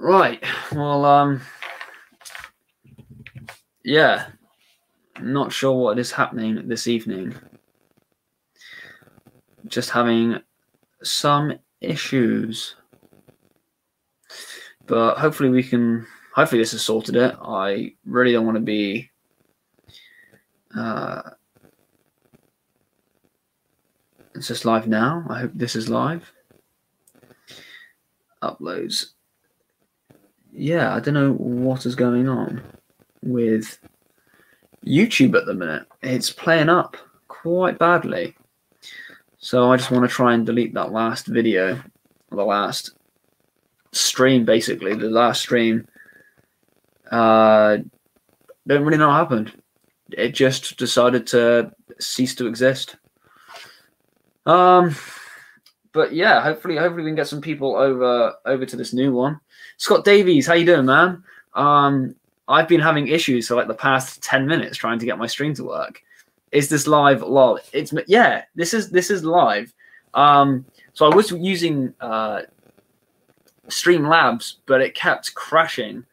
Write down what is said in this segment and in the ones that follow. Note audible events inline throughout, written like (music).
Right. Well, um, yeah. Not sure what is happening this evening. Just having some issues. But hopefully we can hopefully this has sorted it. I really don't want to be uh it's just live now. I hope this is live. Uploads. Yeah, I don't know what is going on with YouTube at the minute. It's playing up quite badly. So I just want to try and delete that last video, the last stream, basically. The last stream. Uh, don't really know what happened. It just decided to cease to exist. Um, but yeah, hopefully, hopefully we can get some people over over to this new one. Scott Davies, how you doing, man? Um, I've been having issues for like the past 10 minutes trying to get my stream to work. Is this live? Lol. It's yeah, this is this is live. Um, so I was using uh, Streamlabs, but it kept crashing.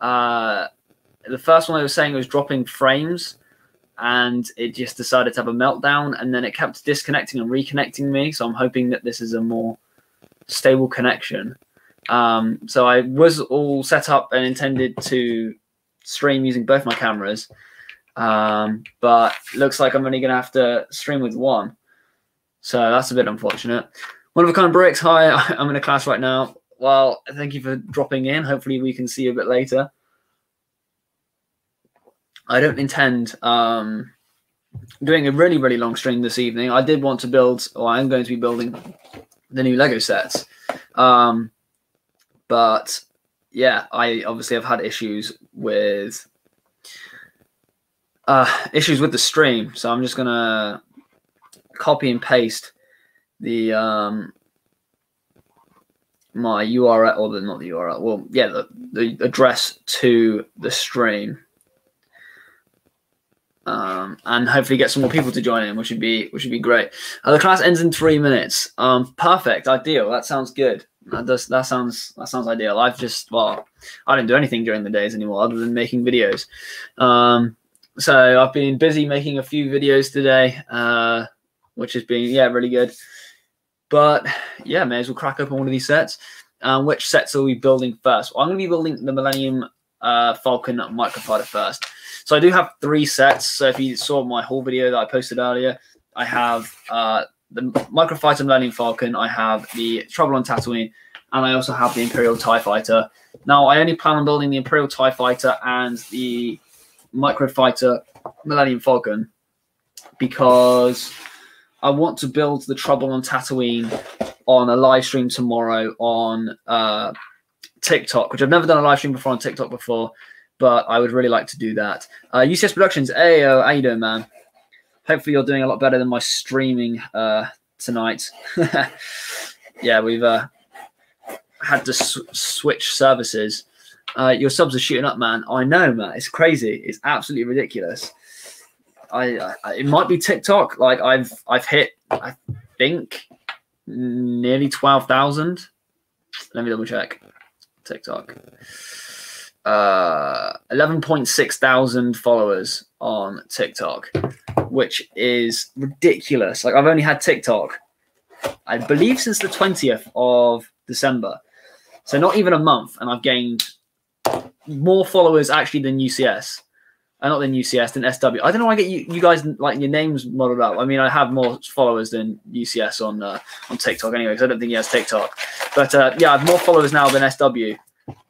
Uh, the first one I was saying was dropping frames, and it just decided to have a meltdown, and then it kept disconnecting and reconnecting me. So I'm hoping that this is a more stable connection. Um, so I was all set up and intended to stream using both my cameras. Um, but looks like I'm only going to have to stream with one. So that's a bit unfortunate. One of a kind bricks. Hi, (laughs) I'm in a class right now. Well, thank you for dropping in. Hopefully, we can see you a bit later. I don't intend um, doing a really, really long stream this evening. I did want to build, or I'm going to be building the new Lego sets. Um, but yeah, I obviously have had issues with uh, issues with the stream, so I'm just gonna copy and paste the um, my URL or the not the URL. Well, yeah, the, the address to the stream. Um, and hopefully get some more people to join in, which would be which would be great. Uh, the class ends in three minutes. Um, perfect, ideal. That sounds good. That does that sounds that sounds ideal. I've just well, I don't do anything during the days anymore other than making videos. Um, so I've been busy making a few videos today, uh, which has been yeah really good. But yeah, may as well crack open one of these sets. Um, which sets are we building first? Well, I'm going to be building the Millennium uh, Falcon Microfighter first. So I do have three sets. So if you saw my whole video that I posted earlier, I have uh, the Microfighter Millennium Falcon, I have the Trouble on Tatooine, and I also have the Imperial TIE Fighter. Now, I only plan on building the Imperial TIE Fighter and the Microfighter Millennium Falcon because I want to build the Trouble on Tatooine on a live stream tomorrow on uh, TikTok, which I've never done a live stream before on TikTok before, but I would really like to do that. Uh, UCS Productions, hey, uh, how you doing, man? Hopefully you're doing a lot better than my streaming uh, tonight. (laughs) yeah, we've uh, had to sw- switch services. Uh, your subs are shooting up, man. I know, man. It's crazy. It's absolutely ridiculous. I, I it might be TikTok. Like I've I've hit I think nearly twelve thousand. Let me double check. TikTok. Uh, eleven point six thousand followers on TikTok which is ridiculous. Like I've only had TikTok, I believe, since the twentieth of December, so not even a month, and I've gained more followers actually than UCS. Uh, not than UCS, than SW. I don't know why I get you, you guys like your names modeled up. I mean, I have more followers than UCS on uh, on TikTok anyway, because I don't think he has TikTok. But uh, yeah, I have more followers now than SW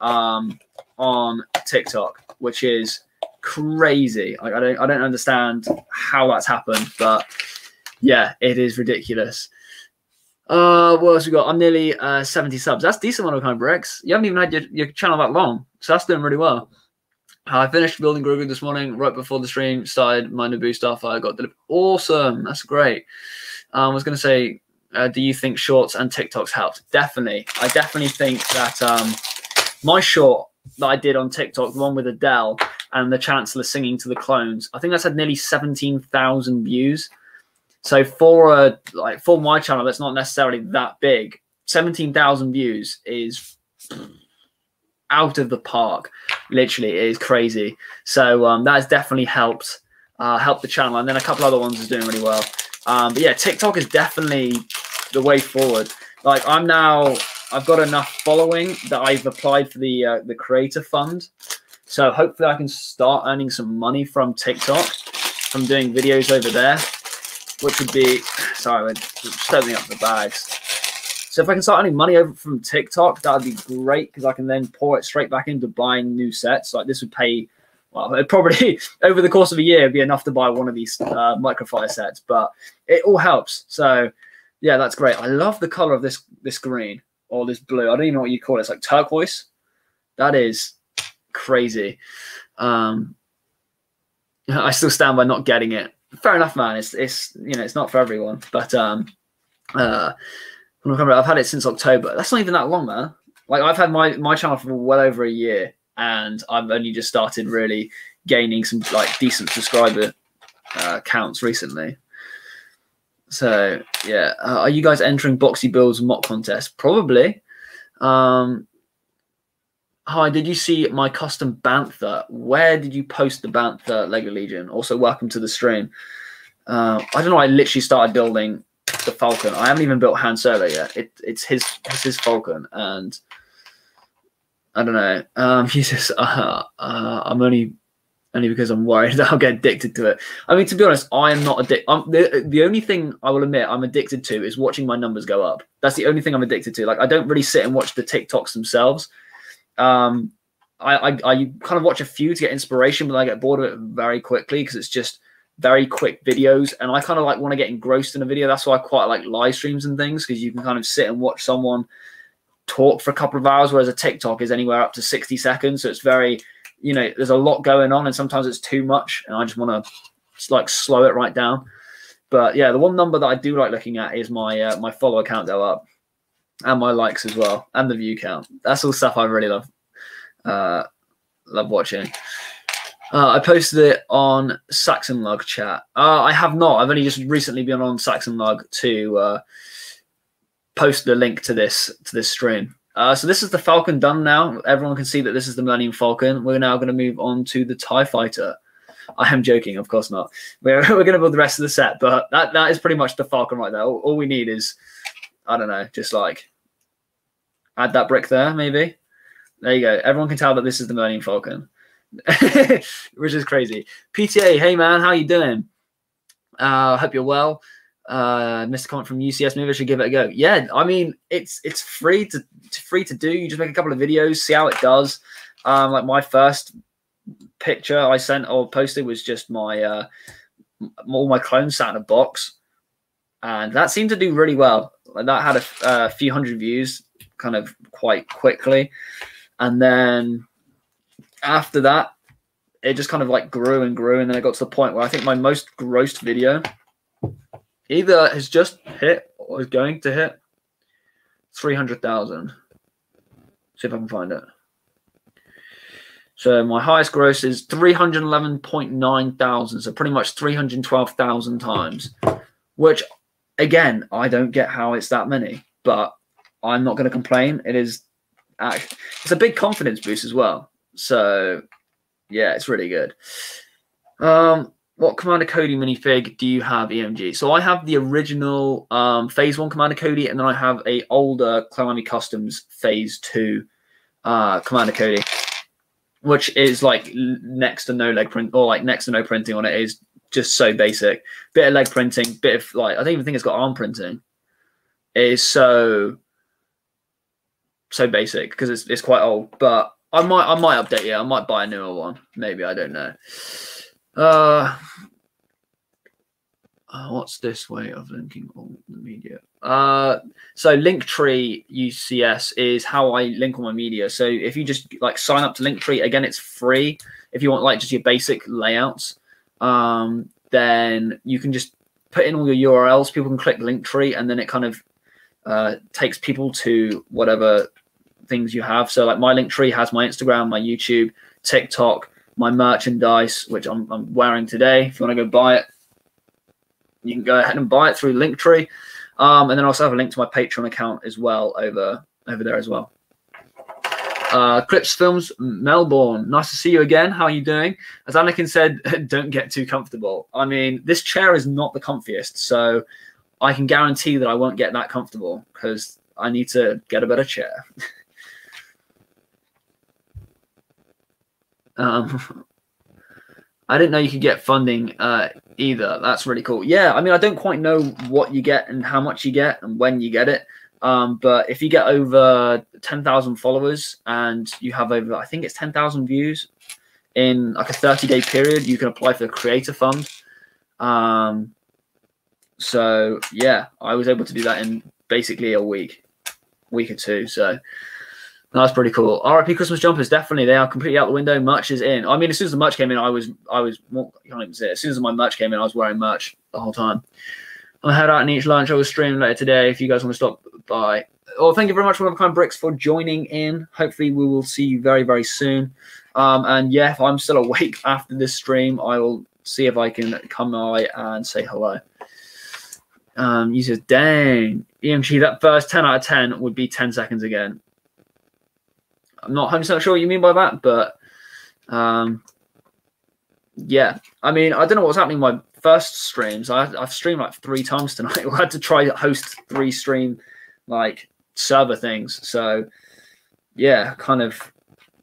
um, on TikTok, which is crazy. Like I don't I don't understand how that's happened, but yeah, it is ridiculous. Uh, what else we got? I'm nearly uh 70 subs. That's decent One of Kind Bricks. You haven't even had your, your channel that long, so that's doing really well. I finished building Grogu this morning right before the stream started. My Naboo stuff I got delivered. Awesome, that's great. Um, I was going to say, uh, do you think shorts and TikToks helped? Definitely. I definitely think that um, my short that I did on TikTok, the one with Adele, and the Chancellor singing to the clones. I think that's had nearly seventeen thousand views. So for a like for my channel, that's not necessarily that big. Seventeen thousand views is out of the park. Literally, it is crazy. So um, that has definitely helped uh, helped the channel, and then a couple other ones is doing really well. Um, but yeah, TikTok is definitely the way forward. Like I'm now, I've got enough following that I've applied for the uh, the creator fund. So hopefully I can start earning some money from TikTok from doing videos over there, which would be sorry, we're just opening up the bags. So if I can start earning money over from TikTok, that would be great because I can then pour it straight back into buying new sets. Like this would pay well, it probably (laughs) over the course of a year would be enough to buy one of these uh, microfighter sets, but it all helps. So yeah, that's great. I love the color of this this green or this blue. I don't even know what you call it. It's like turquoise. That is crazy. Um, I still stand by not getting it. Fair enough, man. It's it's you know it's not for everyone, but um, uh, I've had it since October. That's not even that long, man. Like I've had my my channel for well over a year, and I've only just started really gaining some like decent subscriber uh, counts recently. So yeah, uh, are you guys entering Boxy Builds MOC contest? Probably. Um, hi, did you see my custom Bantha? Where did you post the Bantha Lego Legion? Also, welcome to the stream. Uh, I don't know. I literally started building the Falcon. I haven't even built Han Solo yet. It, it's his it's his Falcon, and I don't know. Um, (laughs) he's just, uh, uh, I'm only only because I'm worried (laughs) that I'll get addicted to it. I mean, to be honest, I am not addicted. The, the only thing I will admit I'm addicted to is watching my numbers go up. That's the only thing I'm addicted to. Like, I don't really sit and watch the TikToks themselves. Um, I, I, I kind of watch a few to get inspiration, but I get bored of it very quickly because it's just very quick videos. And I kind of like want to get engrossed in a video. That's why I quite like live streams and things because you can kind of sit and watch someone – talk for a couple of hours, whereas a TikTok is anywhere up to 60 seconds. So it's very, you know, there's a lot going on and sometimes it's too much. And I just want to like slow it right down. But yeah, the one number that I do like looking at is my uh, my follower count go up and my likes as well and the view count. That's all stuff I really love uh, love watching. Uh, I posted it on Saxon Lug chat. Uh, I have not. I've only just recently been on Saxon Lug to uh, post the link to this to this stream. Uh, so this is the Falcon done now. Everyone can see that this is the Millennium Falcon. We're now going to move on to the Tie Fighter. I am joking, of course not. We're, (laughs) we're going to build the rest of the set, but that that is pretty much the Falcon right there. All, all we need is, I don't know, just like add that brick there, maybe. There you go. Everyone can tell that this is the Millennium Falcon, (laughs) which is crazy. PTA, hey man, how you doing? I uh, hope you're well uh a comment from ucs maybe i should give it a go yeah i mean it's it's free to free to do you just make a couple of videos see how it does um like my first picture i sent or posted was just my uh all my clones sat in a box and that seemed to do really well that had a, a few hundred views kind of quite quickly and then after that it just kind of like grew and grew and then it got to the point where i think my most grossed video either has just hit or is going to hit 300,000. See if I can find it. So my highest gross is 311.9 thousand. So pretty much 312,000 times, which again, I don't get how it's that many, but I'm not going to complain. It is, it's a big confidence boost as well. So yeah, it's really good. Um, what Commander Cody minifig do you have EMG? So I have the original um, Phase 1 Commander Cody, and then I have a older Army Customs Phase 2 uh, Commander Cody, which is like next to no leg print, or like next to no printing on it. it is just so basic. Bit of leg printing, bit of like, I don't even think it's got arm printing. It is so, so basic because it's, it's quite old, but I might, I might update it. I might buy a newer one. Maybe, I don't know. Uh, uh, what's this way of linking all the media? Uh, so Linktree UCS is how I link all my media. So if you just like sign up to Linktree, again, it's free. If you want like just your basic layouts, um, then you can just put in all your URLs. People can click Linktree, and then it kind of uh, takes people to whatever things you have. So like my Linktree has my Instagram, my YouTube, TikTok, my merchandise, which I'm, I'm wearing today. If you want to go buy it, you can go ahead and buy it through Linktree. Um, and then I also have a link to my Patreon account as well over over there as well. Uh, Clips Films, Melbourne. Nice to see you again. How are you doing? As Anakin said, (laughs) don't get too comfortable. I mean, this chair is not the comfiest, so I can guarantee that I won't get that comfortable because I need to get a better chair. (laughs) um, I didn't know you could get funding uh, either. That's really cool. Yeah, I mean, I don't quite know what you get and how much you get and when you get it. Um, but if you get over 10,000 followers and you have over, I think it's 10,000 views in like a 30 day period, you can apply for the creator fund. Um, so yeah, I was able to do that in basically a week, week or two. So that's pretty cool. RIP Christmas jumpers, definitely they are completely out the window. Merch is in. I mean, as soon as the merch came in, I was, I was, well, can't even say it. As soon as my merch came in, I was wearing merch the whole time. I head out and eat lunch. I will stream later today. If you guys want to stop by. Well, thank you very much, One of Kind Bricks, for joining in. Hopefully, we will see you very, very soon. Um, and yeah, if I'm still awake (laughs) after this stream, I will see if I can come by and say hello. Um, you said, dang, EMG, that first 10 out of 10 would be 10 seconds again. I'm not 100% sure what you mean by that, but um, yeah, I mean, I don't know what's happening my first streams. I, have streamed like three times tonight. (laughs) I had to try to host three stream like server things. So yeah, kind of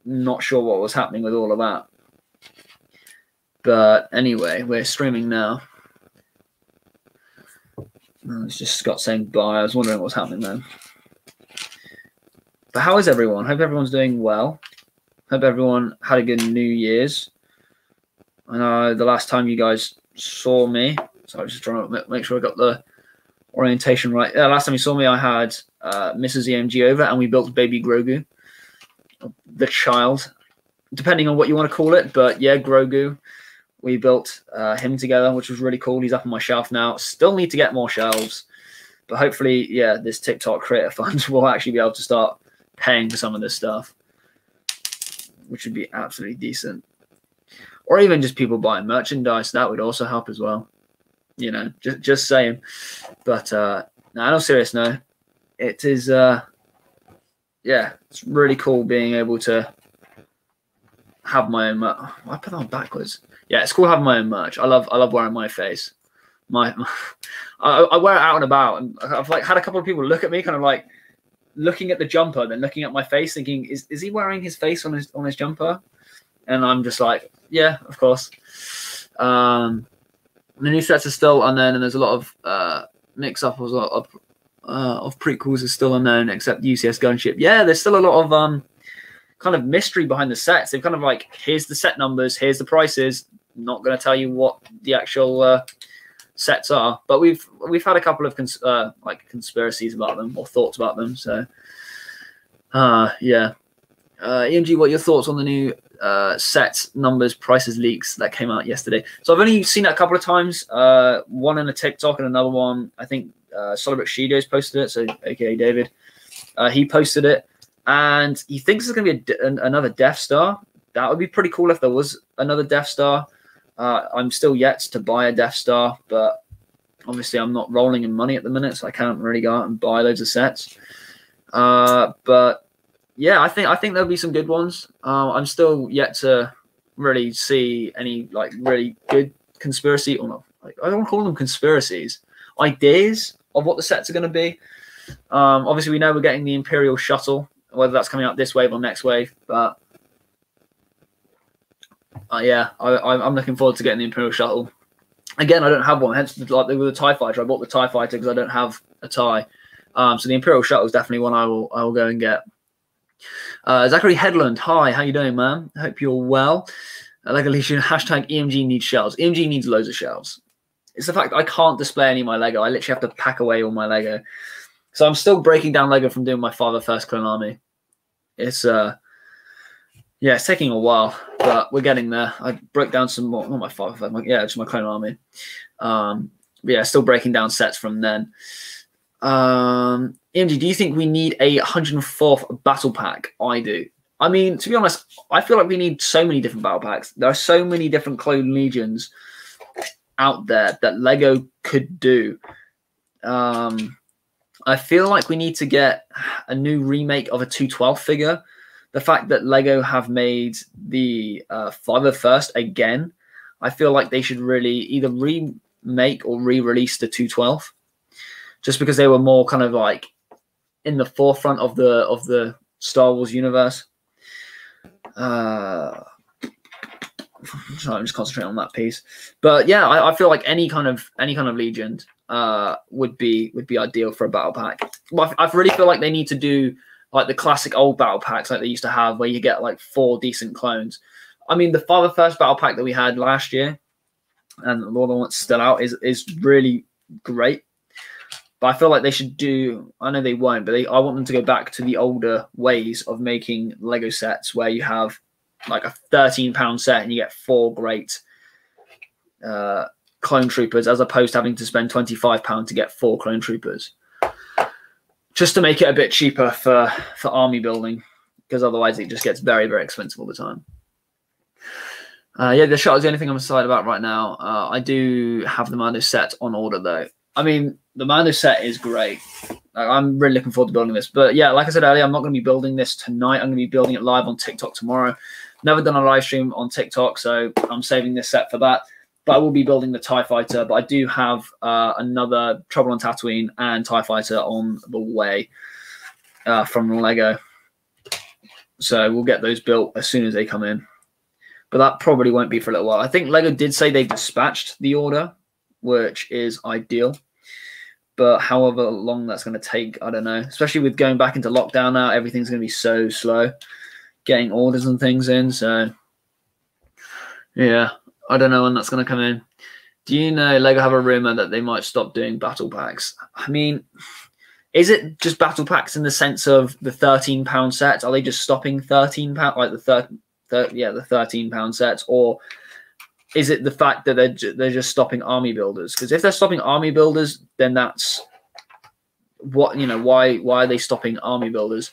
not sure what was happening with all of that. But anyway, we're streaming now. Oh, it's just Scott saying bye. I was wondering what's happening then. But how is everyone? Hope everyone's doing well. Hope everyone had a good New Year's. I know the last time you guys saw me, so I was just trying to make sure I got the orientation right. Yeah, last time you saw me, I had uh, Mrs. EMG over, and we built baby Grogu, the child, depending on what you want to call it. But yeah, Grogu. We built uh, him together, which was really cool. He's up on my shelf now. Still need to get more shelves, but hopefully, yeah, this TikTok creator (laughs) fund will actually be able to start paying for some of this stuff, which would be absolutely decent. Or even just people buying merchandise, that would also help as well. You know, just just saying. But uh no, no serious no. It is uh yeah, it's really cool being able to have my own merch. I put that on backwards. Yeah, it's cool having my own merch. I love I love wearing my face. My, my (laughs) I, I, wear it out and about, and I've like had a couple of people look at me, kind of like looking at the jumper, then looking at my face, thinking, "Is is he wearing his face on his on his jumper?" And I'm just like, "Yeah, of course." Um, the new sets are still unknown, and there's a lot of uh, mix up of, of, uh, of prequels is still unknown, except UCS Gunship. Yeah, there's still a lot of um, kind of mystery behind the sets. They've kind of like, here's the set numbers, here's the prices. Not going to tell you what the actual uh, sets are, but we've we've had a couple of cons- uh, like conspiracies about them or thoughts about them. So, uh, yeah. Uh, EMG, what are your thoughts on the new uh, set numbers, prices, leaks that came out yesterday? So I've only seen it a couple of times. Uh, one in a TikTok and another one, I think uh, Solid Shido's posted it. So, aka David, uh, he posted it, and he thinks it's going to be a, an, another Death Star. That would be pretty cool if there was another Death Star. Uh, I'm still yet to buy a Death Star, but obviously I'm not rolling in money at the minute, so I can't really go out and buy loads of sets. Uh, but yeah, I think I think there'll be some good ones. Uh, I'm still yet to really see any like really good conspiracy or not. Like, I don't call them conspiracies. Ideas of what the sets are going to be. Um, obviously, we know we're getting the Imperial shuttle, whether that's coming out this wave or next wave. But uh, yeah, I, am looking forward to getting the Imperial shuttle. Again, I don't have one. Hence, like with the Tie Fighter, I bought the Tie Fighter because I don't have a tie. Um, so the Imperial shuttle is definitely one I will I will go and get. Uh, Zachary Headland, hi, how you doing, man? Hope you're well. Uh, like (laughs) hashtag EMG needs shelves. EMG needs loads of shelves. It's the fact I can't display any of my Lego. I literally have to pack away all my Lego. So I'm still breaking down Lego from doing my father first clone army. It's uh yeah, it's taking a while, but we're getting there. I broke down some more, not my father, my, yeah, just my clone army. Um, yeah, still breaking down sets from then. Um, do you think we need a 104th battle pack? I do. I mean, to be honest, I feel like we need so many different battle packs. There are so many different clone legions out there that Lego could do. Um, I feel like we need to get a new remake of a 212 figure the fact that Lego have made the uh, again, I feel like they should really either remake or re-release the 212, just because they were more kind of like in the forefront of the of the Star Wars universe. Uh, sorry, I'm just concentrating on that piece. But yeah, I, I, feel like any kind of any kind of Legion uh, would be would be ideal for a battle pack. But I, I really feel like they need to do like the classic old battle packs like they used to have, where you get like four decent clones. I mean, the 501st battle pack that we had last year, and the one that's still out, is is really great. But I feel like they should do. I know they won't, but they, I want them to go back to the older ways of making Lego sets, where you have like a thirteen pound set and you get four great uh, clone troopers, as opposed to having to spend twenty five pound to get four clone troopers, just to make it a bit cheaper for for army building, because otherwise it just gets very very expensive all the time. Uh, yeah, the shot is the only thing I'm excited about right now. Uh, I do have the Mando set on order though. I mean, the Mando set is great. I'm really looking forward to building this. But yeah, like I said earlier, I'm not going to be building this tonight. I'm going to be building it live on TikTok tomorrow. Never done a live stream on TikTok, so I'm saving this set for that. But I will be building the TIE Fighter. But I do have uh, another Trouble on Tatooine and TIE Fighter on the way uh, from Lego. So we'll get those built as soon as they come in. But that probably won't be for a little while. I think Lego did say they dispatched the order, which is ideal but however long that's going to take, I don't know. Especially with going back into lockdown now, everything's going to be so slow getting orders and things in. So, yeah, I don't know when that's going to come in. Do you know Lego have a rumor that they might stop doing battle packs? I mean, is it just battle packs in the sense of the thirteen pound sets? Are they just stopping thirteen pound like the third, thir- yeah, the thirteen pound sets, or is it the fact that they're ju- they're just stopping army builders? Because if they're stopping army builders, then that's what you know. Why why are they stopping army builders?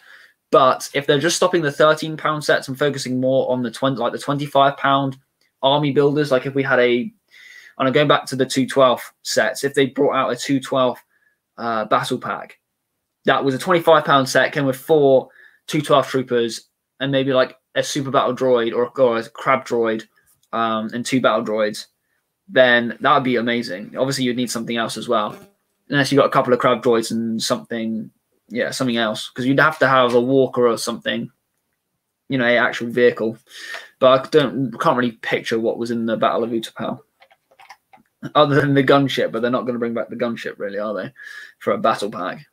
But if they're just stopping the thirteen pound sets and focusing more on the twenty like the twenty five pound army builders, like if we had a, and I'm going back to the two twelve sets, if they brought out a two twelve uh, battle pack, that was a twenty five pound set, came with four two twelve troopers and maybe like a super battle droid or, or a crab droid um, and two battle droids, then that would be amazing. Obviously, you'd need something else as well, unless you got a couple of crab droids and something, yeah, something else, because you'd have to have a walker or something, you know, an actual vehicle. But I don't can't really picture what was in the Battle of Utapau, other than the gunship. But they're not going to bring back the gunship, really, are they, for a battle pack?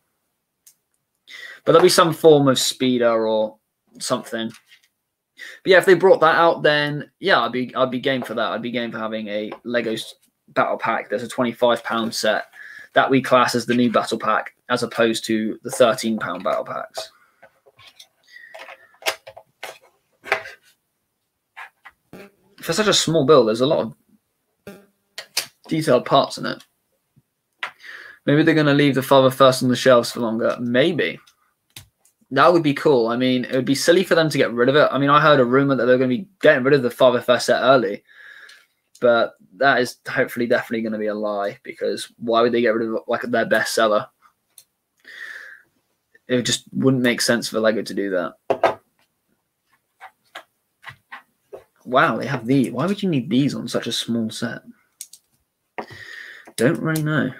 But there'll be some form of speeder or something but yeah, if they brought that out, then yeah, I'd be I'd be game for that. I'd be game for having a Lego battle pack. There's a 25 pound set that we class as the new battle pack, as opposed to the 13 pound battle packs. For such a small build, there's a lot of detailed parts in it. Maybe they're going to leave the 501st on the shelves for longer. Maybe. That would be cool. I mean, it would be silly for them to get rid of it. I mean, I heard a rumor that they're going to be getting rid of the 501st set early, but that is hopefully definitely going to be a lie because why would they get rid of like their best seller? It just wouldn't make sense for Lego to do that. Wow, they have these. Why would you need these on such a small set? Don't really know.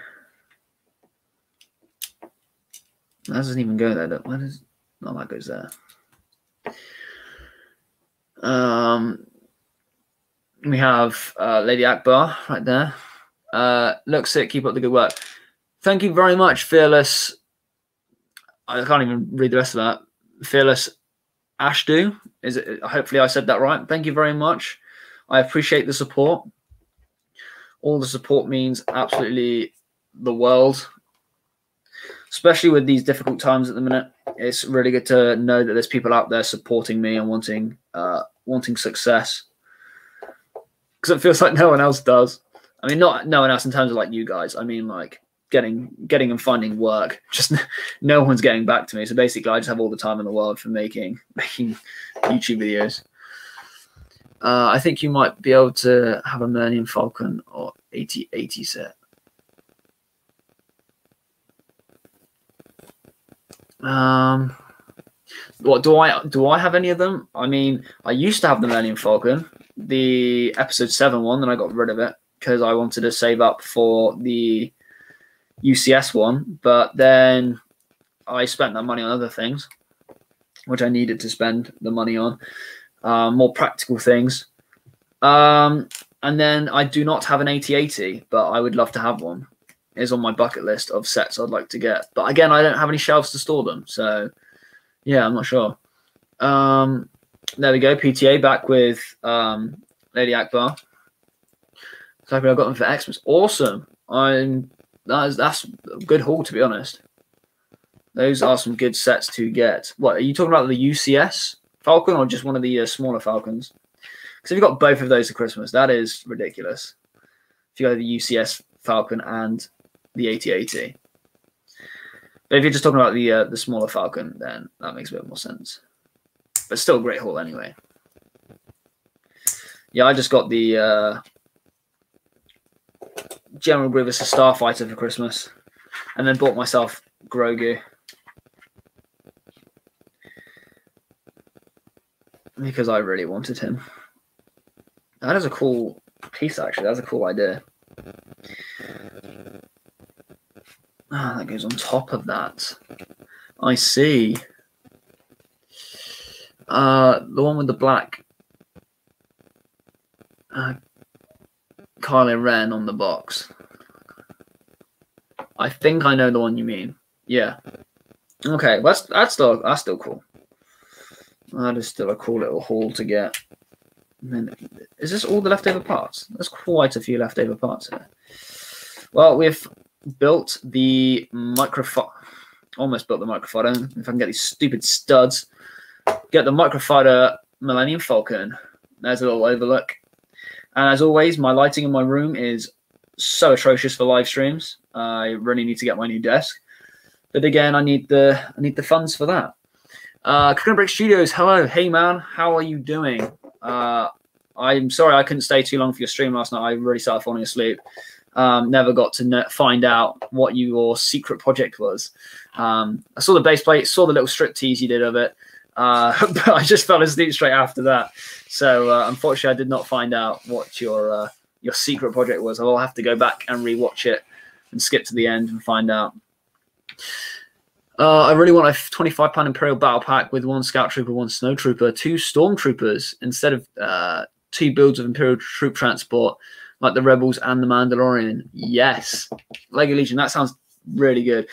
That doesn't even go there. Why does no, that goes there. Um, we have uh, Lady Akbar right there. Uh, looks sick. Keep up the good work. Thank you very much, Fearless. I can't even read the rest of that. Fearless Ashdu. Is it? Hopefully, I said that right. Thank you very much. I appreciate the support. All the support means absolutely the world especially with these difficult times at the minute. It's really good to know that there's people out there supporting me and wanting uh, wanting success because it feels like no one else does. I mean, not no one else in terms of like you guys. I mean, like getting getting and finding work. Just (laughs) no one's getting back to me. So basically, I just have all the time in the world for making (laughs) making YouTube videos. Uh, I think you might be able to have a Millennium Falcon or AT-AT set. Um, What do I do? I have any of them? I mean, I used to have the Millennium Falcon, the episode seven one, then I got rid of it because I wanted to save up for the UCS one. But then I spent that money on other things, which I needed to spend the money on, uh, more practical things. Um, and then I do not have an AT-AT, but I would love to have one. Is on my bucket list of sets I'd like to get. But again, I don't have any shelves to store them, so yeah, I'm not sure. Um, there we go. PTA back with um, Lady Akbar. So I've got them for Xmas. Awesome. I'm that is that's a good haul to be honest. Those are some good sets to get. What are you talking about? The UCS Falcon or just one of the uh, smaller Falcons? Because if you've got both of those for Christmas, that is ridiculous. If you go the UCS Falcon and the AT-AT. But if you're just talking about the uh, the smaller Falcon, then that makes a bit more sense. But still a great haul anyway. Yeah, I just got the uh, General Grievous a Starfighter for Christmas, and then bought myself Grogu. Because I really wanted him. That is a cool piece, actually. That's a cool idea. Ah, that goes on top of that. I see. Uh, the one with the black uh, Kylo Ren on the box. I think I know the one you mean. Yeah. Okay, that's that's still that's still cool. That is still a cool little haul to get. Then, is this all the leftover parts? There's quite a few leftover parts here. Well, we've built the microfighter. Almost built the microfighter. If I can get these stupid studs, get the microfighter Millennium Falcon. There's a little overlook. And as always, my lighting in my room is so atrocious for live streams. I really need to get my new desk. But again, I need the I need the funds for that. Uh, Coconut Brick Studios, hello, hey man, how are you doing? Uh, I'm sorry I couldn't stay too long for your stream last night. I really started falling asleep. Um, never got to find out what your secret project was. Um, I saw the base plate, saw the little strip tease you did of it, uh, (laughs) but I just fell asleep straight after that. So uh, unfortunately, I did not find out what your uh, your secret project was. I'll have to go back and rewatch it and skip to the end and find out. Uh, I really want a 25 pound Imperial battle pack with one Scout Trooper, one Snow Trooper, two Stormtroopers instead of uh, two builds of Imperial troop transport like the Rebels and the Mandalorian. Yes, Lego Legion. That sounds really good.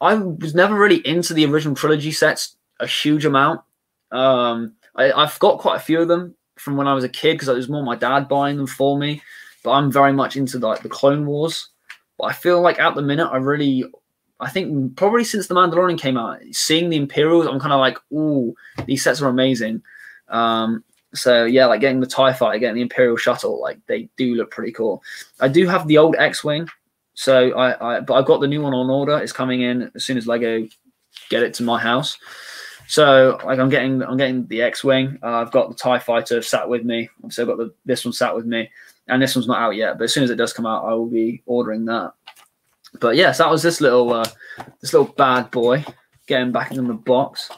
I was never really into the original trilogy sets a huge amount. Um, I, I've got quite a few of them from when I was a kid because it was more my dad buying them for me. But I'm very much into like the Clone Wars. But I feel like at the minute, I really, I think probably since the Mandalorian came out, seeing the Imperials, I'm kind of like, ooh, these sets are amazing. Um, so yeah, like getting the Tie Fighter, getting the Imperial shuttle, like they do look pretty cool. I do have the old X-wing, so I, I but I've got the new one on order. It's coming in as soon as Lego get it to my house. So like I'm getting I'm getting the X-wing. Uh, I've got the Tie Fighter sat with me. I've still got the this one sat with me, and this one's not out yet. But as soon as it does come out, I will be ordering that. But yes, that was this little uh, this little bad boy getting back in the box.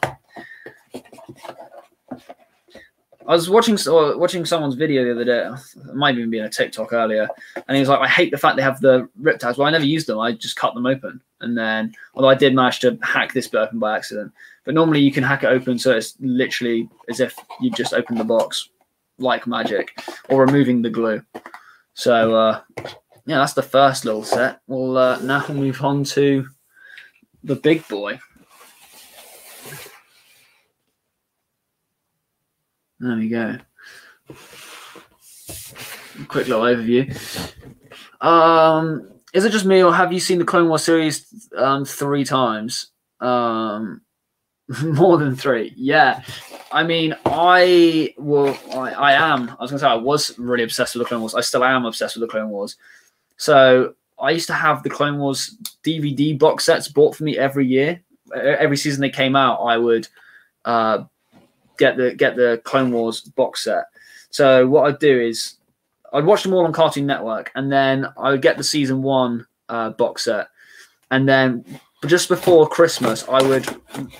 I was watching uh, watching someone's video the other day. It might even be in a TikTok earlier, and he was like, "I hate the fact they have the rip tabs." Well, I never used them. I just cut them open, and then although I did manage to hack this bit open by accident, but normally you can hack it open so it's literally as if you just opened the box like magic, or removing the glue. So uh, yeah, that's the first little set. We'll uh, now we move on to the big boy. There we go. Quick little overview. Um, is it just me, or have you seen the Clone Wars series um, three times? Um, (laughs) more than three, yeah. I mean, I will. I, I am. I was gonna say I was really obsessed with the Clone Wars. I still am obsessed with the Clone Wars. So I used to have the Clone Wars DVD box sets bought for me every year. Every season they came out, I would uh, get the get the Clone Wars box set. So what I'd do is I'd watch them all on Cartoon Network, and then I would get the season one uh, box set, and then just before Christmas, I would,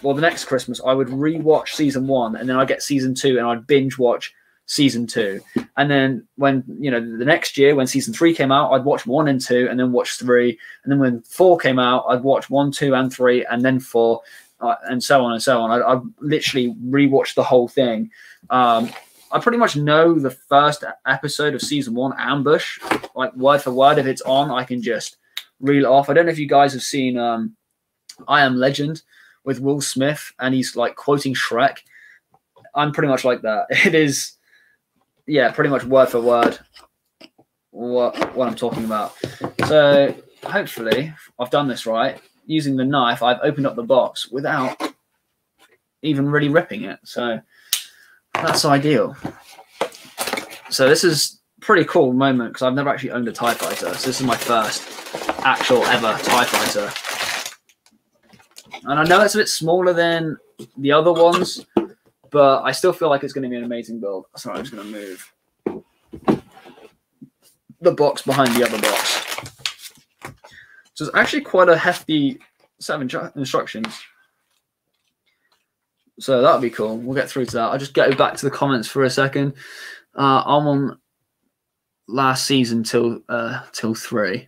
well, the next Christmas, I would rewatch season one, and then I'd get season two, and I'd binge watch season two. And then when you know the next year, when season three came out, I'd watch one and two, and then watch three. And then when four came out, I'd watch one, two, and three, and then four, uh, and so on and so on. I, I literally rewatched the whole thing. Um, I pretty much know the first episode of season one, Ambush, like word for word. If it's on, I can just reel off. I don't know if you guys have seen um, I Am Legend with Will Smith, and he's like quoting Shrek. I'm pretty much like that. (laughs) It is, yeah, pretty much word for word what what I'm talking about. So hopefully I've done this right. Using the knife, I've opened up the box without even really ripping it. So that's ideal. So this is pretty cool moment because I've never actually owned a TIE fighter. So this is my first actual ever TIE fighter. And I know it's a bit smaller than the other ones, but I still feel like it's going to be an amazing build. Sorry, I'm just going to move the box behind the other box. So it's actually quite a hefty set of instructions. So that'll be cool. We'll get through to that. I'll just go back to the comments for a second. Uh, I'm on last season till uh, till three.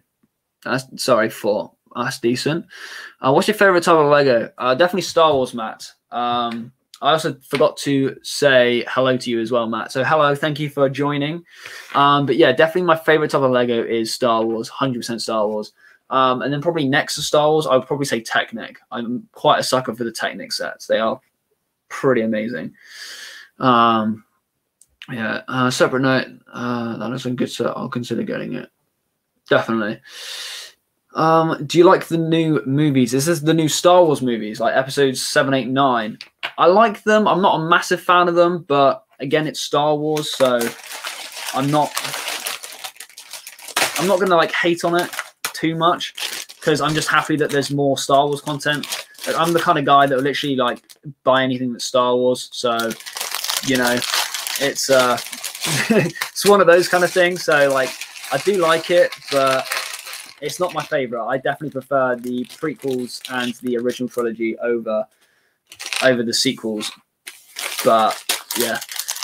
That's sorry four. That's decent. Uh, what's your favorite type of Lego? Uh, definitely Star Wars, Matt. Um, I also forgot to say hello to you as well, Matt. So hello, thank you for joining. Um, but yeah, definitely my favorite type of Lego is Star Wars, hundred percent Star Wars. Um, and then probably next to Star Wars, I would probably say Technic. I'm quite a sucker for the Technic sets. They are pretty amazing. Um, yeah, uh, separate note. Uh, that is a good set. I'll consider getting it. Definitely. Um, do you like the new movies? This is the new Star Wars movies, like episodes seven, eight, nine. I like them. I'm not a massive fan of them, but again, it's Star Wars, so I'm not. I'm not gonna like hate on it too much because I'm just happy that there's more Star Wars content. I'm the kind of guy that will literally like buy anything that's Star Wars. So, you know, it's uh, (laughs) it's one of those kind of things. So like, I do like it, but it's not my favorite. I definitely prefer the prequels and the original trilogy over over the sequels. But yeah,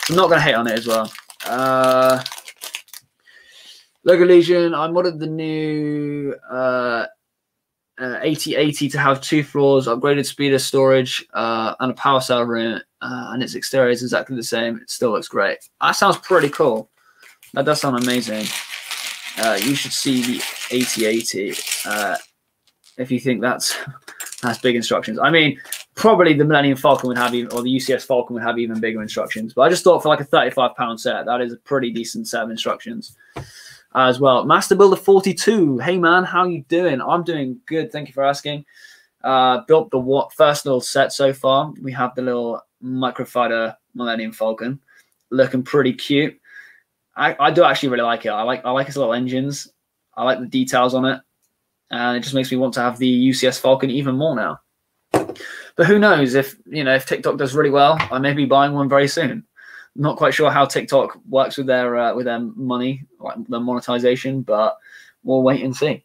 I'm not gonna hate on it as well. Uh, Lego Legion. I modded the new uh, uh, AT-AT to have two floors, upgraded speed of storage, uh, and a power cell room, uh, and its exterior is exactly the same. It still looks great. That sounds pretty cool. That does sound amazing. Uh, you should see the AT-AT uh, if you think that's (laughs) that's big instructions. I mean, probably the Millennium Falcon would have even, or the UCS Falcon would have even bigger instructions. But I just thought for like a 35 pound set, that is a pretty decent set of instructions as well. Master Builder 42. Hey man, how are you doing? I'm doing good. Thank you for asking. Uh, built the what first little set so far. We have the little microfighter Millennium Falcon, looking pretty cute. I, I do actually really like it. I like I like its little engines. I like the details on it, and it just makes me want to have the UCS Falcon even more now. But who knows if you know if TikTok does really well, I may be buying one very soon not quite sure how TikTok works with their uh, with their money, like their monetization, but we'll wait and see.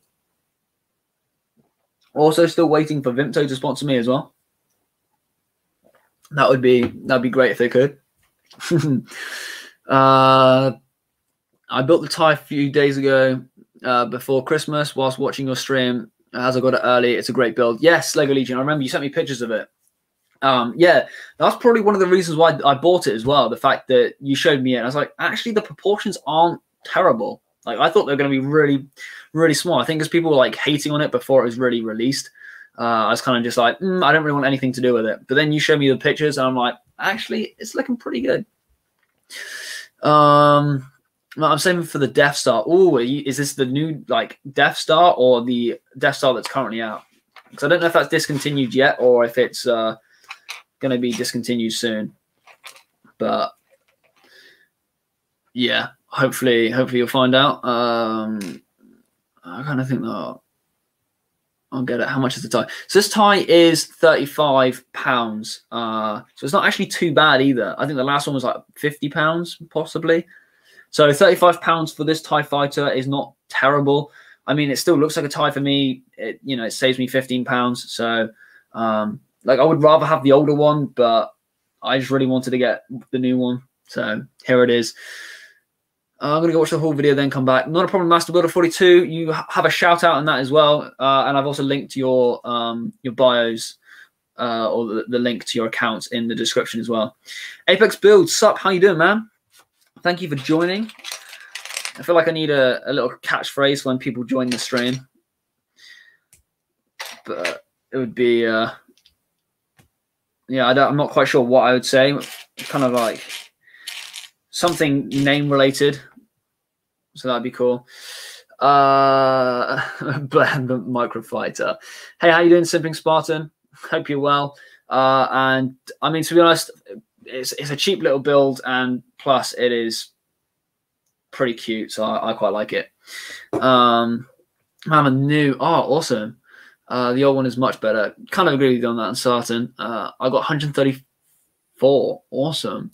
Also, still waiting for Vimto to sponsor me as well. That would be that'd be great if they could. (laughs) uh, I built the tie a few days ago uh, before Christmas whilst watching your stream. As I got it early, it's a great build. Yes, Lego Legion. I remember you sent me pictures of it. Um, yeah, that's probably one of the reasons why I bought it as well. The fact that you showed me it, I was like, actually, the proportions aren't terrible. Like I thought they were going to be really, really small. I think as people were like hating on it before it was really released, uh, I was kind of just like, mm, I don't really want anything to do with it. But then you showed me the pictures, and I'm like, actually, it's looking pretty good. Um, I'm saving for the Death Star. Oh, is this the new like Death Star or the Death Star that's currently out? Because I don't know if that's discontinued yet or if it's uh, going to be discontinued soon. But yeah, hopefully, hopefully you'll find out. Um, I kind of think that I'll get it. How much is the tie? So this tie is thirty-five pounds. Uh, so it's not actually too bad either. I think the last one was like fifty pounds, possibly. So thirty-five pounds for this Tie Fighter is not terrible. I mean, it still looks like a tie for me. It you know it saves me fifteen pounds. So um, like I would rather have the older one, but I just really wanted to get the new one. So here it is. Uh, I'm gonna go watch the whole video, then come back. Not a problem, Master Builder 42. You have a shout out on that as well, uh, and I've also linked your um, your bios uh, or the, the, link to your accounts in the description as well. Apex Build, sup? How you doing, man? Thank you for joining. I feel like I need a, a little catchphrase when people join the stream. But it would be, uh, yeah, I am not quite sure what I would say. Kind of like something name related. So that'd be cool. Uh, (laughs) the microfighter. Hey, how you doing, Simping Spartan? Hope you're well. Uh, and I mean, to be honest, it's it's a cheap little build, and plus it is pretty cute, so I, I quite like it. Um, I have a new. Oh, awesome! Uh, the old one is much better. Kind of agree with you on that, Spartan. Uh, I got 134. Awesome.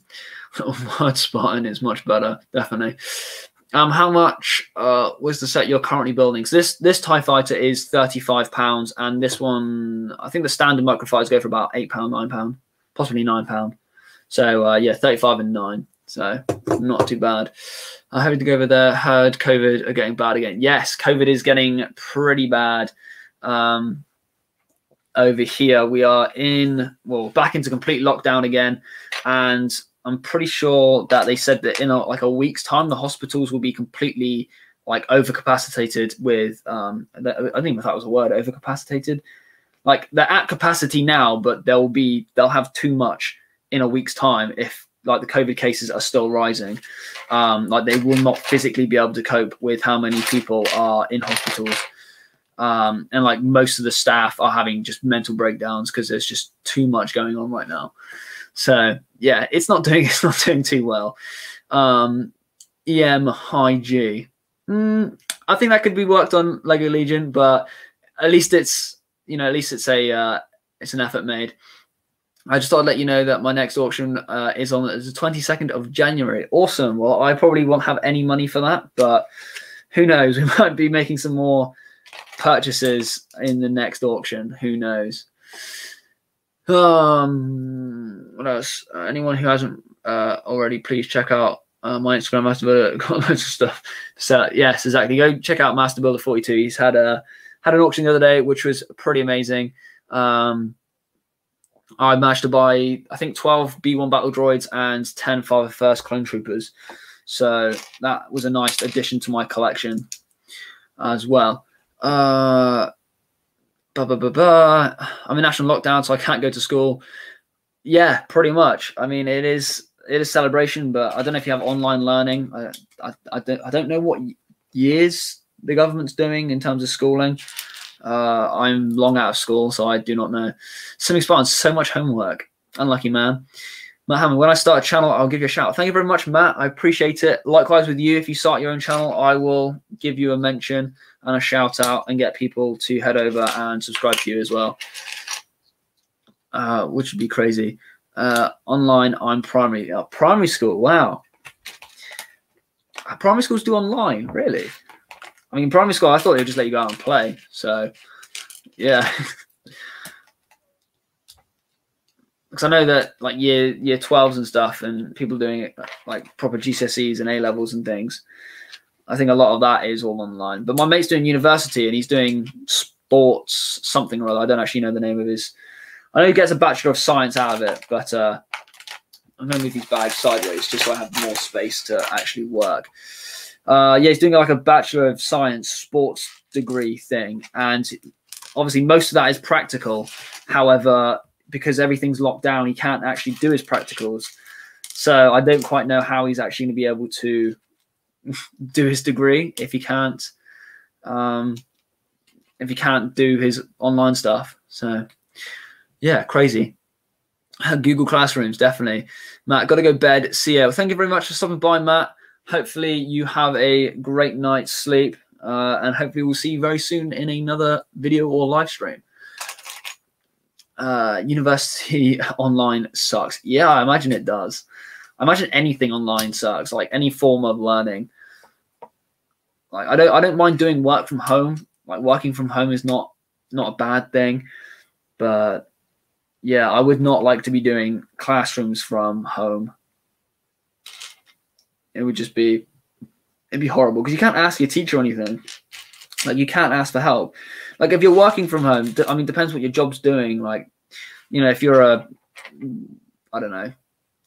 (laughs) Word Spartan is much better, definitely. Um, how much uh, was the set you're currently building? So this this Tie Fighter is thirty five pounds, and this one I think the standard microfighters go for about eight pound, nine pound, possibly nine pound. So uh, yeah, thirty five and nine. So not too bad. I having to go over there. Heard COVID are getting bad again. Yes, COVID is getting pretty bad. Um, over here, we are in well back into complete lockdown again, and I'm pretty sure that they said that in a, like a week's time, the hospitals will be completely like overcapacitated with um I don't even if that was a word overcapacitated like they're at capacity now but they'll be they'll have too much in a week's time if like the COVID cases are still rising. Um, like they will not physically be able to cope with how many people are in hospitals. Um, and like most of the staff are having just mental breakdowns because there's just too much going on right now. So yeah, it's not (laughs) doing it's not doing too well. Um, EM high G. Mm, I think that could be worked on Lego Legion, but at least it's you know at least it's a uh, it's an effort made. I just thought I'd let you know that my next auction uh, is on the 22nd of January. Awesome. Well, I probably won't have any money for that, but who knows? (laughs) We might be making some more purchases in the next auction. Who knows? Um, what else? Uh, anyone who hasn't uh, already, please check out uh, my Instagram, Master Builder. (laughs) Got loads of stuff. So yes, exactly. Go check out Master Builder 42. He's had a had an auction the other day, which was pretty amazing. Um, I managed to buy, I think, 12 B1 battle droids and 10 501st clone troopers. So that was a nice addition to my collection as well. Uh, blah, blah, blah, blah. I'm in national lockdown, so I can't go to school. Yeah, pretty much. I mean, it is it is celebration, but I don't know if you have online learning. I, I, I don't I don't know what years the government's doing in terms of schooling. Uh, I'm long out of school, so I do not know. Simping Spartan, so much homework. Unlucky man. Matt Hammond, when I start a channel, I'll give you a shout. Thank you very much, Matt. I appreciate it. Likewise with you, if you start your own channel, I will give you a mention and a shout out and get people to head over and subscribe to you as well, uh, which would be crazy. Uh, online, I'm primary. Uh, primary school, wow. Primary schools do online, really? I mean, primary school, I thought they would just let you go out and play. So, yeah. (laughs) Because I know that like year year 12s and stuff, and people doing it like proper GCSEs and A levels and things. I think a lot of that is all online. But my mate's doing university and he's doing sports something or other. I don't actually know the name of his. I know he gets a Bachelor of Science out of it, but uh, I'm to move these bags sideways just so I have more space to actually work. Uh, yeah, he's doing like a Bachelor of Science sports degree thing. And obviously, most of that is practical. However, because everything's locked down, he can't actually do his practicals. So I don't quite know how he's actually going to be able to (laughs) do his degree if he can't um, if he can't do his online stuff. So yeah, crazy. (laughs) Google Classrooms, definitely. Matt, got to go bed. See you. Thank you very much for stopping by, Matt. Hopefully you have a great night's sleep, uh, and hopefully we'll see you very soon in another video or live stream. Uh, university (laughs) online sucks. Yeah, I imagine it does. I imagine anything online sucks, like any form of learning. Like I don't I don't mind doing work from home. Like working from home is not not a bad thing, but yeah, I would not like to be doing classrooms from home. It would just be it'd be horrible because you can't ask your teacher anything. Like you can't ask for help. Like if you're working from home, I mean, depends what your job's doing. Like, you know, if you're a, I don't know,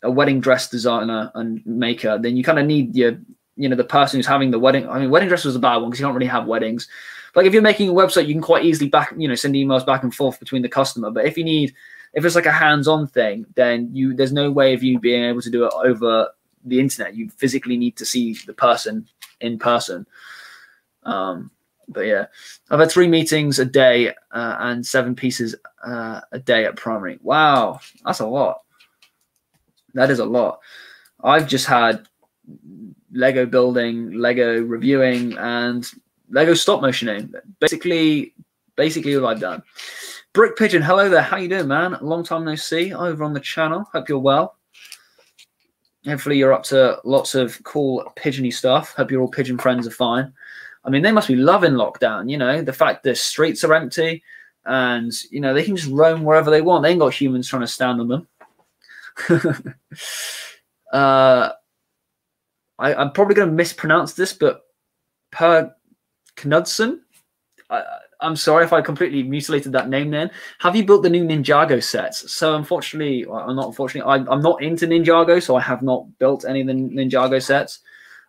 a wedding dress designer and maker, then you kind of need your, you know, the person who's having the wedding. I mean, wedding dress was a bad one because you don't really have weddings. Like if you're making a website, you can quite easily back, you know, send emails back and forth between the customer. But if you need, if it's like a hands-on thing, then you there's no way of you being able to do it over the internet. You physically need to see the person in person. Um, but yeah, I've had three meetings a day uh, and seven pieces uh, a day at primary. Wow, that's a lot. That is a lot. I've just had Lego building, Lego reviewing, and Lego stop motioning. Basically, basically what I've done. Brick Pigeon, hello there. How you doing, man? Long time no see over on the channel. Hope you're well. Hopefully you're up to lots of cool pigeony stuff. Hope your all pigeon friends are fine. I mean, they must be loving lockdown. You know, the fact the streets are empty, and you know they can just roam wherever they want. They ain't got humans trying to stand on them. (laughs) uh, I, am probably going to mispronounce this, but Per Knudsen. I, I'm sorry if I completely mutilated that name. Then, have you built the new Ninjago sets? So, unfortunately, I'm not unfortunately, I'm, I'm not into Ninjago, so I have not built any of the Ninjago sets.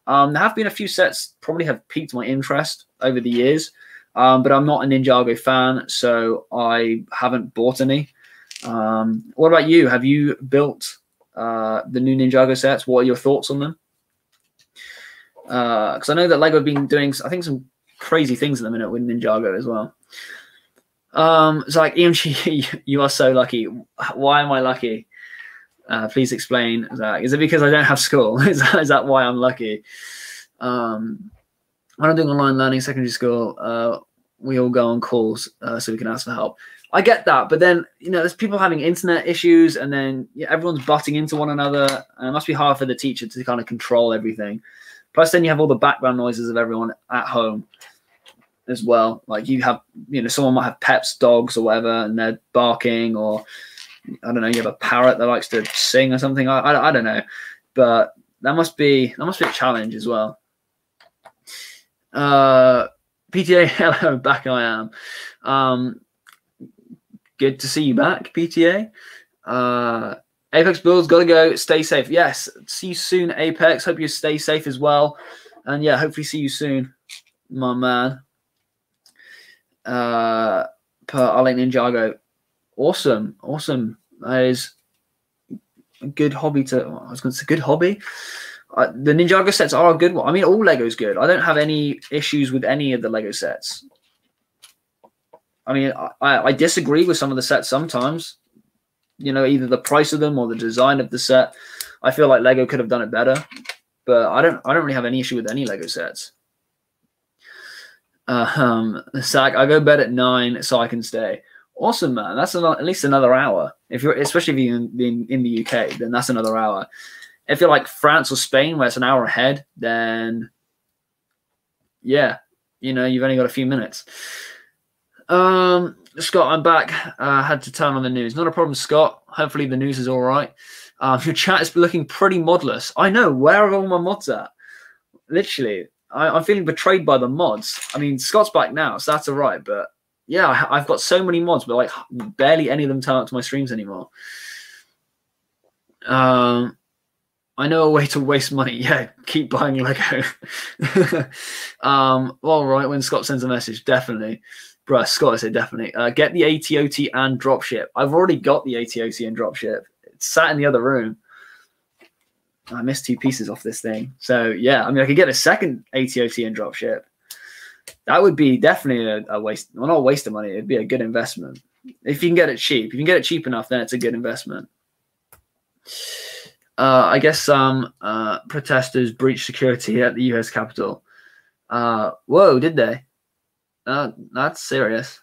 Um, there have been a few sets probably have piqued my interest over the years, um, but I'm not a Ninjago fan, so I haven't bought any. Um, what about you? Have you built uh, the new Ninjago sets? What are your thoughts on them? Because uh, I know that Lego have been doing, I think, some crazy things at the minute with Ninjago as well. Um, it's like (laughs) EMG, you are so lucky. Why am I lucky? Uh, please explain, Zach. Is it because I don't have school? (laughs) is, that, is that why I'm lucky? Um, when I'm doing online learning, secondary school, uh, we all go on calls uh, so we can ask for help. I get that, but then you know, there's people having internet issues, and then yeah, everyone's butting into one another, and it must be hard for the teacher to kind of control everything. Plus, then you have all the background noises of everyone at home as well. Like you have, you know, someone might have pets, dogs, or whatever, and they're barking, or I don't know, you have a parrot that likes to sing or something. I, I, I don't know, but that must be that must be a challenge as well. Uh, PTA, (laughs) hello, back I am. Um, good to see you back, PTA. Uh, Apex Builds, gotta go. Stay safe. Yes, see you soon, Apex. Hope you stay safe as well. And yeah, hopefully see you soon, my man. Uh, per Arlene Ninjago. Awesome, awesome. That is a good hobby to. I was going to say good hobby. Uh, the Ninjago sets are a good one. I mean, all Lego's good. I don't have any issues with any of the Lego sets. I mean, I, I disagree with some of the sets sometimes. You know, either the price of them or the design of the set. I feel like Lego could have done it better, but I don't. I don't really have any issue with any Lego sets. Uh, um, Zach, I go bed at nine so I can stay. Awesome, man. That's at least another hour. If you're, especially if you're in, in, in the UK, then that's another hour. If you're like France or Spain, where it's an hour ahead, then yeah, you know, you've only got a few minutes. Um, Scott, I'm back. I uh, had to turn on the news. Not a problem, Scott. Hopefully the news is all right. Um, (laughs) your chat is looking pretty modless. I know. Where are all my mods at? Literally, I, am feeling betrayed by the mods. I mean, Scott's back now, so that's all right. But yeah, I've got so many mods, but like barely any of them turn up to my streams anymore. Um, I know a way to waste money. (laughs) Yeah, keep buying Lego. (laughs) um, all right, when Scott sends a message, definitely. Bruh, Scott, I said definitely. Uh, get the AT-AT and dropship. I've already got the AT-AT and dropship. It's sat in the other room. I missed two pieces off this thing. So yeah, I mean, I could get a second AT-AT and dropship that would be definitely a, a, waste. Well, not a waste of money. It'd be a good investment if you can get it cheap. If you can get it cheap enough, then it's a good investment. Uh, I guess some uh, protesters breached security at the U.S. Capitol. Uh, whoa, did they? Uh, that's serious.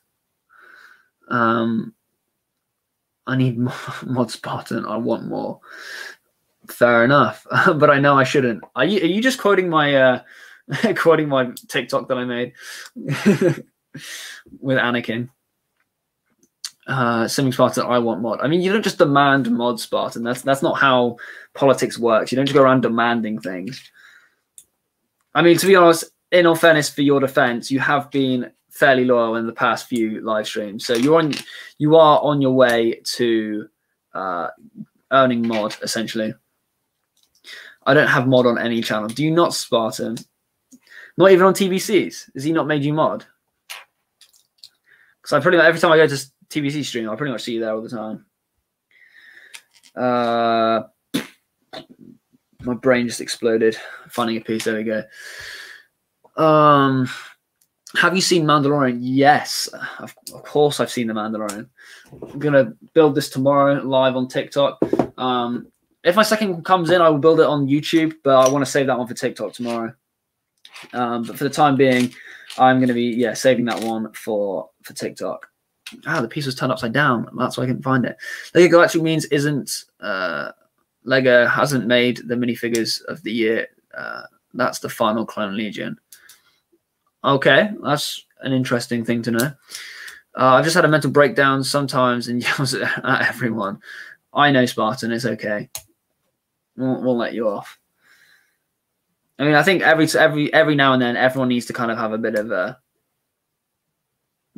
Um, I need more (laughs) mod Spartan. I want more. Fair enough, (laughs) but I know I shouldn't. Are you, are you just quoting my (laughs) according to my TikTok that I made (laughs) with Anakin. Uh, Simping Spartan, I want mod. I mean, you don't just demand mod Spartan. That's that's not how politics works. You don't just go around demanding things. I mean, to be honest, in all fairness, for your defense, you have been fairly loyal in the past few live streams. So you're on, you are on your way to uh, earning mod essentially. I don't have mod on any channel. Do you not, Spartan? Not even on TBCs. Has he not made you mod? Because I pretty much every time I go to TBC stream, I pretty much see you there all the time. Uh, my brain just exploded. Finding a piece. There we go. Um, have you seen Mandalorian? Yes, of, of, course I've seen the Mandalorian. I'm gonna build this tomorrow live on TikTok. Um, if my second comes in, I will build it on YouTube, but I want to save that one for TikTok tomorrow. Um, but for the time being, I'm gonna be yeah saving that one for for TikTok. Ah, the piece was turned upside down. That's why I couldn't find it. Lego Galactic means isn't uh, Lego hasn't made the minifigures of the year. Uh, that's the final Clone Legion. Okay, that's an interesting thing to know. Uh, I've just had a mental breakdown sometimes and (laughs) yells at everyone. I know Spartan, it's okay. We'll, we'll let you off. I mean, I think every every every now and then everyone needs to kind of have a bit of a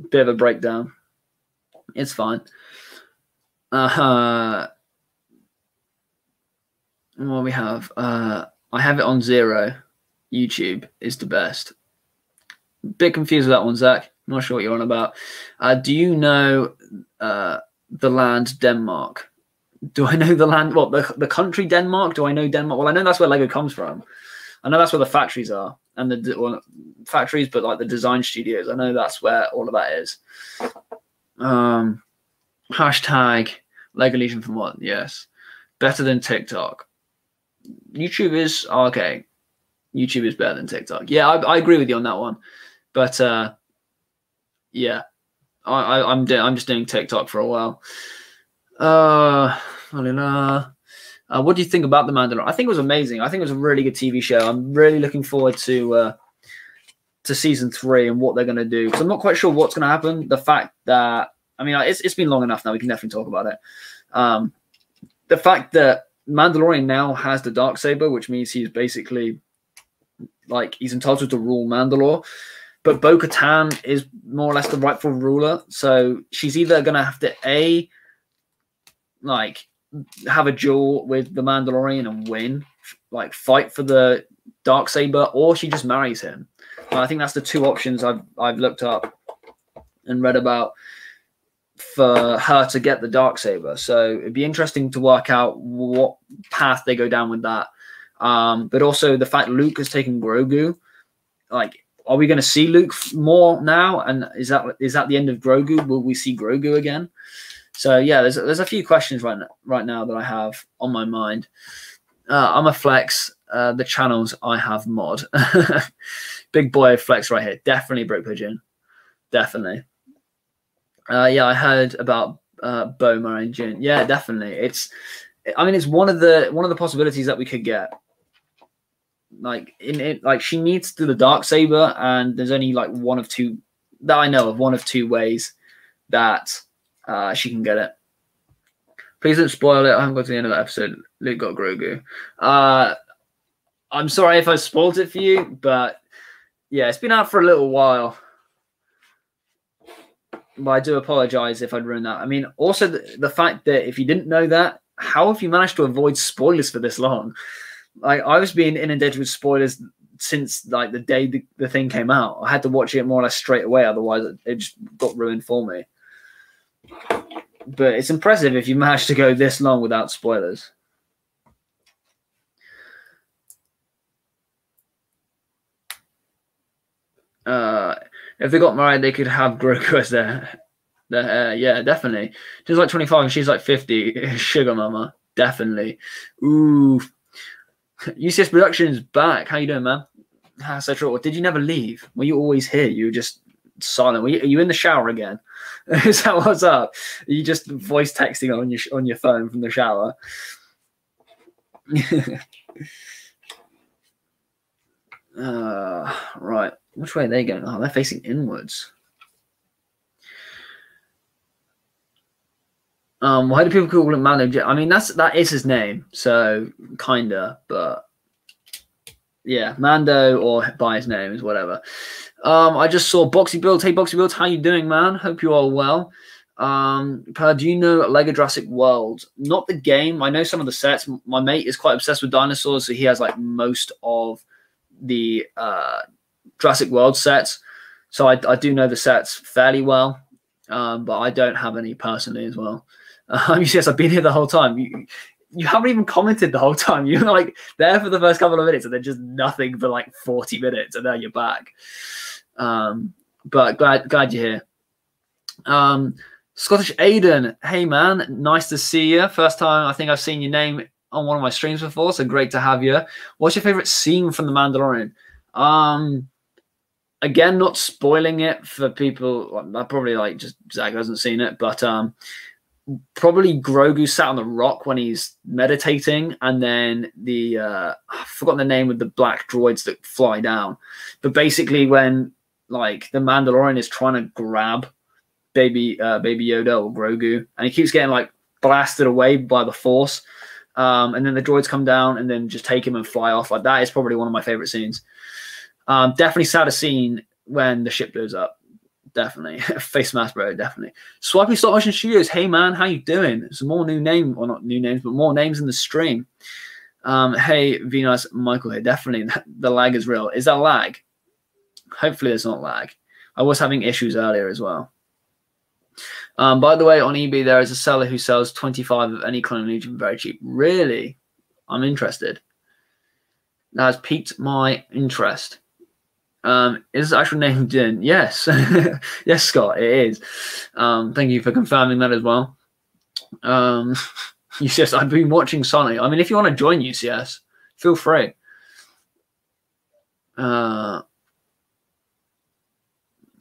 bit of a breakdown. It's fine. Uh, what we have? Uh, I have it on zero. YouTube is the best bit confused with that one, Zach. not sure what you're on about. Uh, do you know uh, the land Denmark? Do I know the land? What the the country Denmark? Do I know Denmark? Well, I know that's where Lego comes from. I know that's where the factories are and the well, factories, but like the design studios. I know that's where all of that is. Um, hashtag Lego Legion for what? Yes, better than TikTok. YouTube is okay. YouTube is better than TikTok. Yeah, I, I agree with you on that one. But uh, yeah, I, I, am doing. I'm just doing TikTok for a while. Uh, uh, what do you think about the Mandalorian? I think it was amazing. I think it was a really good TV show. I'm really looking forward to uh, to season three and what they're going to do. Because I'm not quite sure what's going to happen. The fact that I mean, it's it's been long enough now. We can definitely talk about it. Um, the fact that Mandalorian now has the dark saber, which means he's basically like he's entitled to rule Mandalore. But Bo Katan is more or less the rightful ruler. So she's either going to have to A, like, have a duel with the Mandalorian and win, like, fight for the dark saber, or she just marries him. And I think that's the two options I've, I've looked up and read about for her to get the dark saber. So it'd be interesting to work out what path they go down with that. Um, but also the fact Luke has taken Grogu, like are we going to see Luke more now? And is that is that the end of Grogu? Will we see Grogu again? So yeah, there's there's a few questions right now, right now that I have on my mind. Uh, I'm a flex. Uh, the channels I have mod. (laughs) Big boy flex right here. Definitely Brick Pigeon. Definitely. Uh, yeah, I heard about uh, Bo Marin Jin. Yeah, definitely. It's. I mean, it's one of the one of the possibilities that we could get like in it like she needs to do the dark saber and there's only like one of two that i know of one of two ways that uh she can get it. Please don't spoil it. I haven't got to the end of the episode. Luke got grogu. Uh i'm sorry if i spoiled it for you but yeah it's been out for a little while. But i do apologize if i'd ruined that. I mean also the, the fact that if you didn't know that how have you managed to avoid spoilers for this long? Like I was being inundated with spoilers since like the day the, the thing came out. I had to watch it more or less straight away, otherwise it, it just got ruined for me. But it's impressive if you manage to go this long without spoilers. Uh, if they got married, they could have Grogu as their, their yeah, definitely. She's like 25 and she's like 50. (laughs) Sugar mama, definitely. Ooh, UCS Productions back. How you doing, man? How Did you never leave? Were you always here? You were just silent. Were you, are you in the shower again? (laughs) Is that what's up? Are you just voice texting on your on your phone from the shower? (laughs) Uh, right. Which way are they going? Oh, they're facing inwards. Um, why do people call him Mando? I mean, that's that is his name, so kinda, but yeah, Mando or by his name is whatever. Um, I just saw Boxy Build. Hey, Boxy Build, how you doing, man? Hope you are well. Um, per, do you know Lego Jurassic World? Not the game. I know some of the sets. My mate is quite obsessed with dinosaurs, so he has like most of the uh, Jurassic World sets. So I, I do know the sets fairly well, um, but I don't have any personally as well. (laughs) Um, yes, I've been here the whole time. You, you haven't even commented the whole time. (laughs) You're like there for the first couple of minutes, and then just nothing for like 40 minutes, and now you're back. Um, but glad glad you're here. Um, Scottish Aiden, hey man, nice to see you. First time I think I've seen your name on one of my streams before, so great to have you. What's your favorite scene from The Mandalorian? Um, again, not spoiling it for people. I probably like just Zach hasn't seen it, but um, probably Grogu sat on the rock when he's meditating, and then the uh, I've forgotten the name of the black droids that fly down. But basically, when like the Mandalorian is trying to grab baby uh, baby Yoda or Grogu, and he keeps getting like blasted away by the Force. Um, and then the droids come down and then just take him and fly off. Like that is probably one of my favorite scenes. Um, definitely sad a scene when the ship blows up definitely. (laughs) Face mask, bro, definitely. Swappy Stop Motion Studios, hey man, how you doing? Some more new name, or not new names, but more names in the stream. Um, hey, Venus, Michael here, definitely. (laughs) The lag is real. Is that lag? Hopefully, it's not lag. I was having issues earlier as well. Um, by the way, on eBay, there is a seller who sells 25 of any Clone Legion very cheap. Really? I'm interested. That has piqued my interest. Um, is actual name Din? Yes, (laughs) yes, Scott, it is. Um, thank you for confirming that as well. Um, (laughs) UCS, I've been watching Sonic. I mean, if you want to join UCS, feel free. Uh,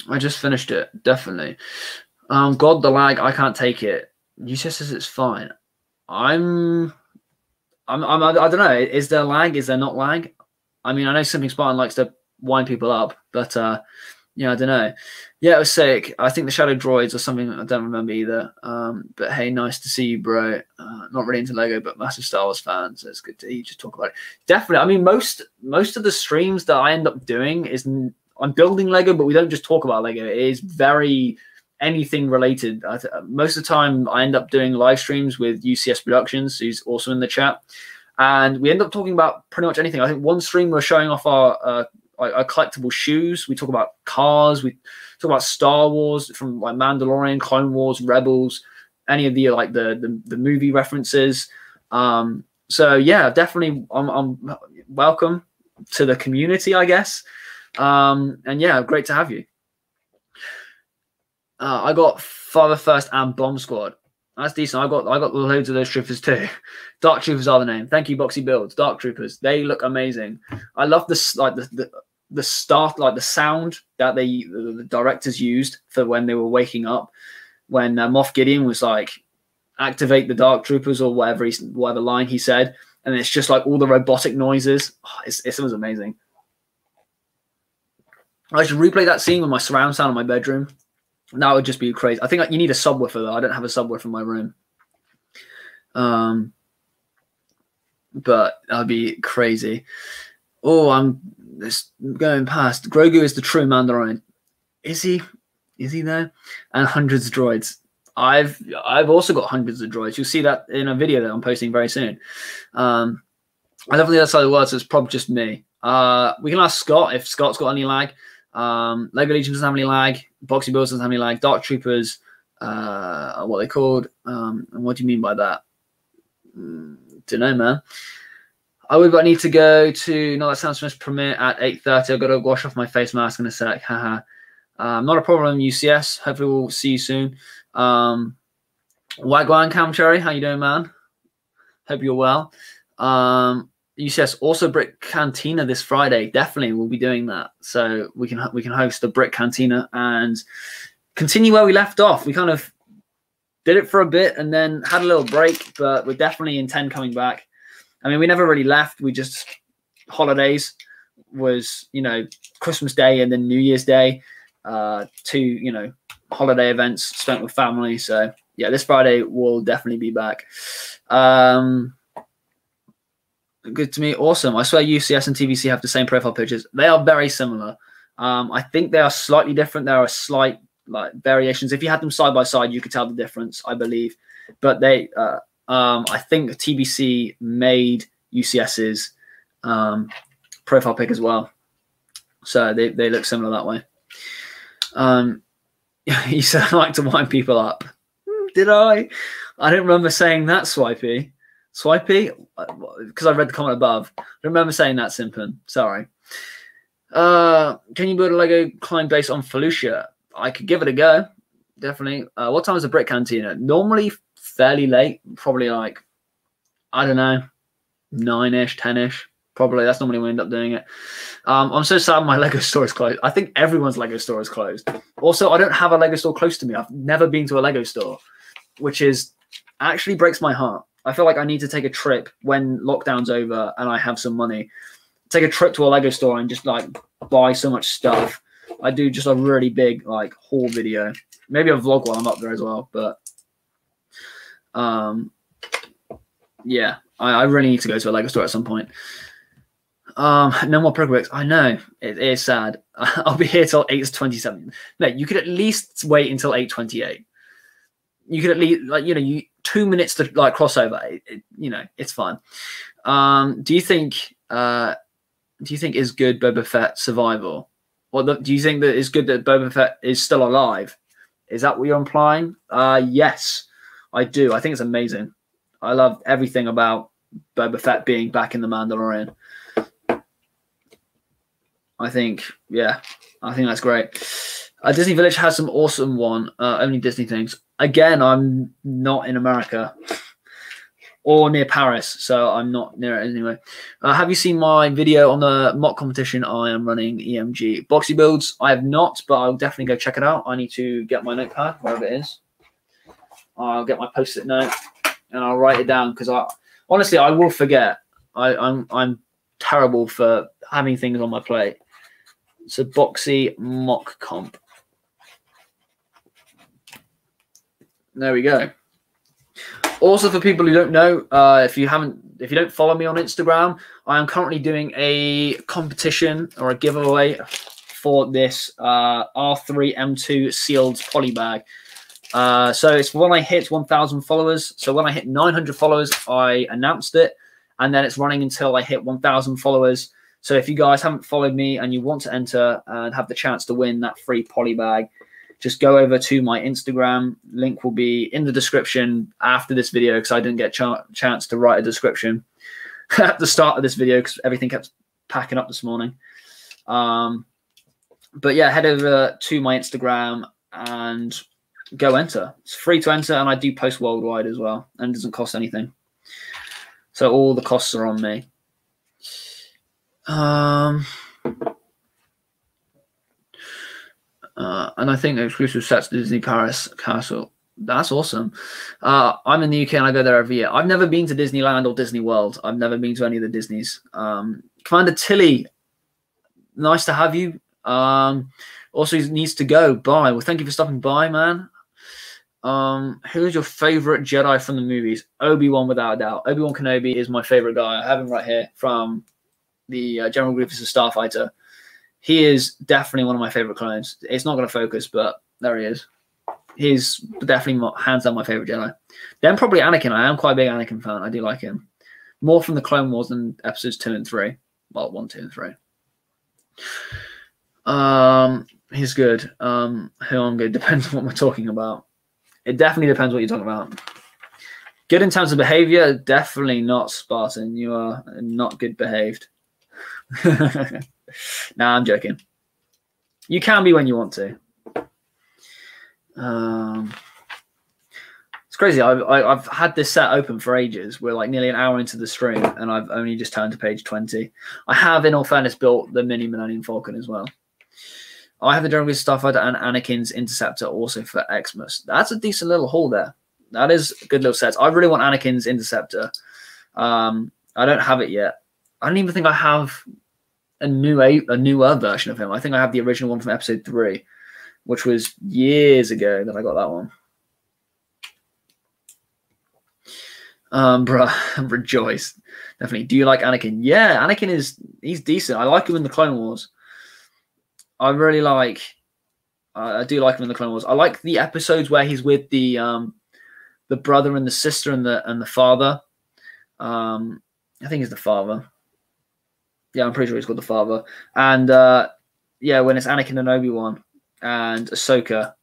I just finished it, definitely. Um, God, the lag, I can't take it. UCS says it's fine. I'm, I'm, I'm I don't know. Is there lag? Is there not lag? I mean, I know something Spartan likes to wind people up. But uh, yeah, I don't know. Yeah, it was sick. I think the Shadow Droids or something. I don't remember either. Um, but hey, nice to see you, bro. Uh, not really into Lego, but massive Star Wars fan, so it's good to just talk about it. Definitely. I mean, most most of the streams that I end up doing is I'm building Lego, but we don't just talk about Lego. It is very anything related. most of the time, I end up doing live streams with UCS Productions, who's also in the chat, and we end up talking about pretty much anything. I think one stream we're showing off our uh, like, uh, collectible shoes. We talk about cars. We talk about Star Wars from like Mandalorian, Clone Wars, Rebels, any of the like the the, the movie references. Um, so yeah, definitely, I'm, I'm welcome to the community, I guess. Um, and yeah, great to have you. Uh, I got 501st and Bomb Squad. That's decent. I got I got loads of those troopers too. Dark Troopers are the name. Thank you, Boxy Builds. Dark Troopers. They look amazing. I love this like the, the the start like the sound that they the, directors used for when they were waking up when uh, Moff Gideon was like activate the Dark Troopers or whatever he, whatever line he said, and it's just like all the robotic noises. Oh, it's, it was amazing. I should replay that scene with my surround sound in my bedroom. That would just be crazy. I think you need a subwoofer though. I don't have a subwoofer in my room. Um, but that'd be crazy. Oh, I'm this going past. Grogu is the true Mandalorian. Is he? Is he there? And hundreds of droids. I've I've also got hundreds of droids. You'll see that in a video that I'm posting very soon. Um, I don't think that's how it works. It's probably just me. Uh, we can ask Scott if Scott's got any lag. Um, Lego Legion doesn't have any lag. Boxy Builds doesn't have any lag. Dark Troopers, uh, what they called. Um, and what do you mean by that? Mm, don't know, man. I would, but I need to go to no, that sounds familiar premiere at eight thirty. I've got to wash off my face mask in a sec. Haha. um, not a problem, UCS. Hopefully, we'll see you soon. Um, Wagwan Cam Cherry, how you doing, man? Hope you're well. Um, UCS also Brick Cantina this Friday. Definitely, we'll be doing that. So we can we can host the Brick Cantina and continue where we left off. We kind of did it for a bit and then had a little break, but we're definitely intend coming back. I mean, we never really left. We just holidays, was you know Christmas Day and then New Year's Day, uh, two you know holiday events spent with family. So yeah, this Friday will definitely be back. Um, good to me. Awesome. I swear UCS and TBC have the same profile pictures. They are very similar. Um, I think they are slightly different. There are slight like variations. If you had them side by side, you could tell the difference, I believe. But they, uh, um, I think TBC made UCS's um, profile pic as well. So they, they look similar that way. Um, (laughs) he said, I like to wind people up. Hmm, did I? I don't remember saying that, Swipey. Swipey? Because I read the comment above. I remember saying that, Simpin. Sorry. Uh, can you build a Lego climb base on Felucia? I could give it a go. Definitely. Uh, what time is the Brick Cantina? Normally fairly late. Probably like, I don't know, nine ish, 10 ish. Probably. That's normally when we end up doing it. Um, I'm so sad my (laughs) Lego store is closed. I think everyone's Lego store is closed. Also, I don't have a Lego store close to me. I've never been to a Lego store, which is actually breaks my heart. I feel like I need to take a trip when lockdown's over and I have some money. Take a trip to a Lego store and just like buy so much stuff. I do just a really big like haul video. Maybe a vlog while I'm up there as well. But um yeah, I, I really need to go to a Lego store at some point. Um, no more progress. I know it is sad. (laughs) I'll be here till eight twenty-seven. No, you could at least wait until eight twenty-eight. You could at least like you know you two minutes to like crossover. It, it, you know it's fine. Um, do you think uh, do you think is good Boba Fett survival? Or the, do you think that it's good that Boba Fett is still alive? Is that what you're implying? Uh, yes, I do. I think it's amazing. I love everything about Boba Fett being back in the Mandalorian. I think, yeah, I think that's great. Uh, Disney Village has some awesome one, uh, only Disney things. Again, I'm not in America or near Paris, so I'm not near it anyway. Uh, have you seen my video on the MOC competition I am running EMG Boxy builds? I have not, but I'll definitely go check it out. I need to get my notepad, wherever it is. I'll get my post-it note and I'll write it down because I honestly I will forget. I, I'm I'm terrible for having things on my plate. So Boxy MOC comp. There we go. Also, for people who don't know, uh, if you haven't, if you don't follow me on Instagram, I am currently doing a competition or a giveaway for this uh, R3 M2 sealed poly bag. Uh, so it's when I hit 1,000 followers. So when I hit 900 followers, I announced it, and then it's running until I hit 1,000 followers. So if you guys haven't followed me and you want to enter and have the chance to win that free poly bag, just go over to my Instagram. Link will be in the description after this video because I didn't get a ch- chance to write a description (laughs) at the start of this video because everything kept packing up this morning. Um, but yeah, head over to my Instagram and go enter. It's free to enter, and I do post worldwide as well, and it doesn't cost anything. So all the costs are on me. Um, uh, and I think exclusive sets Disney Paris Castle. That's awesome. Uh, I'm in the UK and I go there every year. I've never been to Disneyland or Disney World. I've never been to any of the Disneys. Um, Commander Tilly, nice to have you. Um, also, he needs to go. Bye. Well, thank you for stopping by, man. Um, who's your favorite Jedi from the movies? Obi Wan, without a doubt. Obi Wan Kenobi is my favorite guy. I have him right here from the uh, General Grievous a Starfighter. He is definitely one of my favorite clones. It's not going to focus, but there he is. He's definitely hands down my favorite Jedi. Then probably Anakin. I am quite a big Anakin fan. I do like him more from the Clone Wars than episodes two and three. Well, one, two, and three. Um, he's good. Um, I'm good (laughs) depends on what we're talking about. It definitely depends what you're talking about. Good in terms of behavior, definitely not Spartan. You are not good behaved. (laughs) nah, I'm joking. You can be when you want to. Um, it's crazy. I've, I've had this set open for ages. We're like nearly an hour into the stream, and I've only just turned to page 20. I have, in all fairness, built the mini Millennium Falcon as well. I have the General Starfighter and Anakin's Interceptor also for Xmas. That's a decent little haul there. That is a good little set. I really want Anakin's Interceptor. Um, I don't have it yet. I don't even think I have a new a, a newer version of him. I think I have the original one from episode three, which was years ago that I got that one. Um, bro, (laughs) rejoice. Definitely. Do you like Anakin? Yeah, Anakin is he's decent. I like him in the Clone Wars. I really like. I do like him in the Clone Wars. I like the episodes where he's with the um, the brother and the sister and the and the father. Um, I think he's the father. Yeah, I'm pretty sure he's called the father. And uh, yeah, when it's Anakin and Obi Wan and Ahsoka.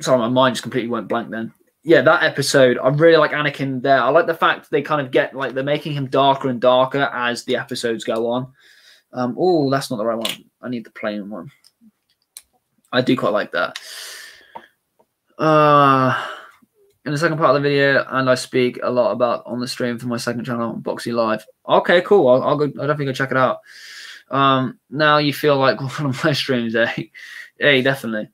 Sorry, my mind just completely went blank then yeah, that episode, I really like Anakin there. I like the fact they kind of get like they're making him darker and darker as the episodes go on. Um, oh, that's not the right one. I need the plain one. I do quite like that. Uh, in the second part of the video, and I speak a lot about on the stream for my second channel, Boxy Live. Okay, cool. I'll, I'll go. I'll definitely go check it out. Um, now you feel like (laughs) one of my streams, eh? hey, definitely.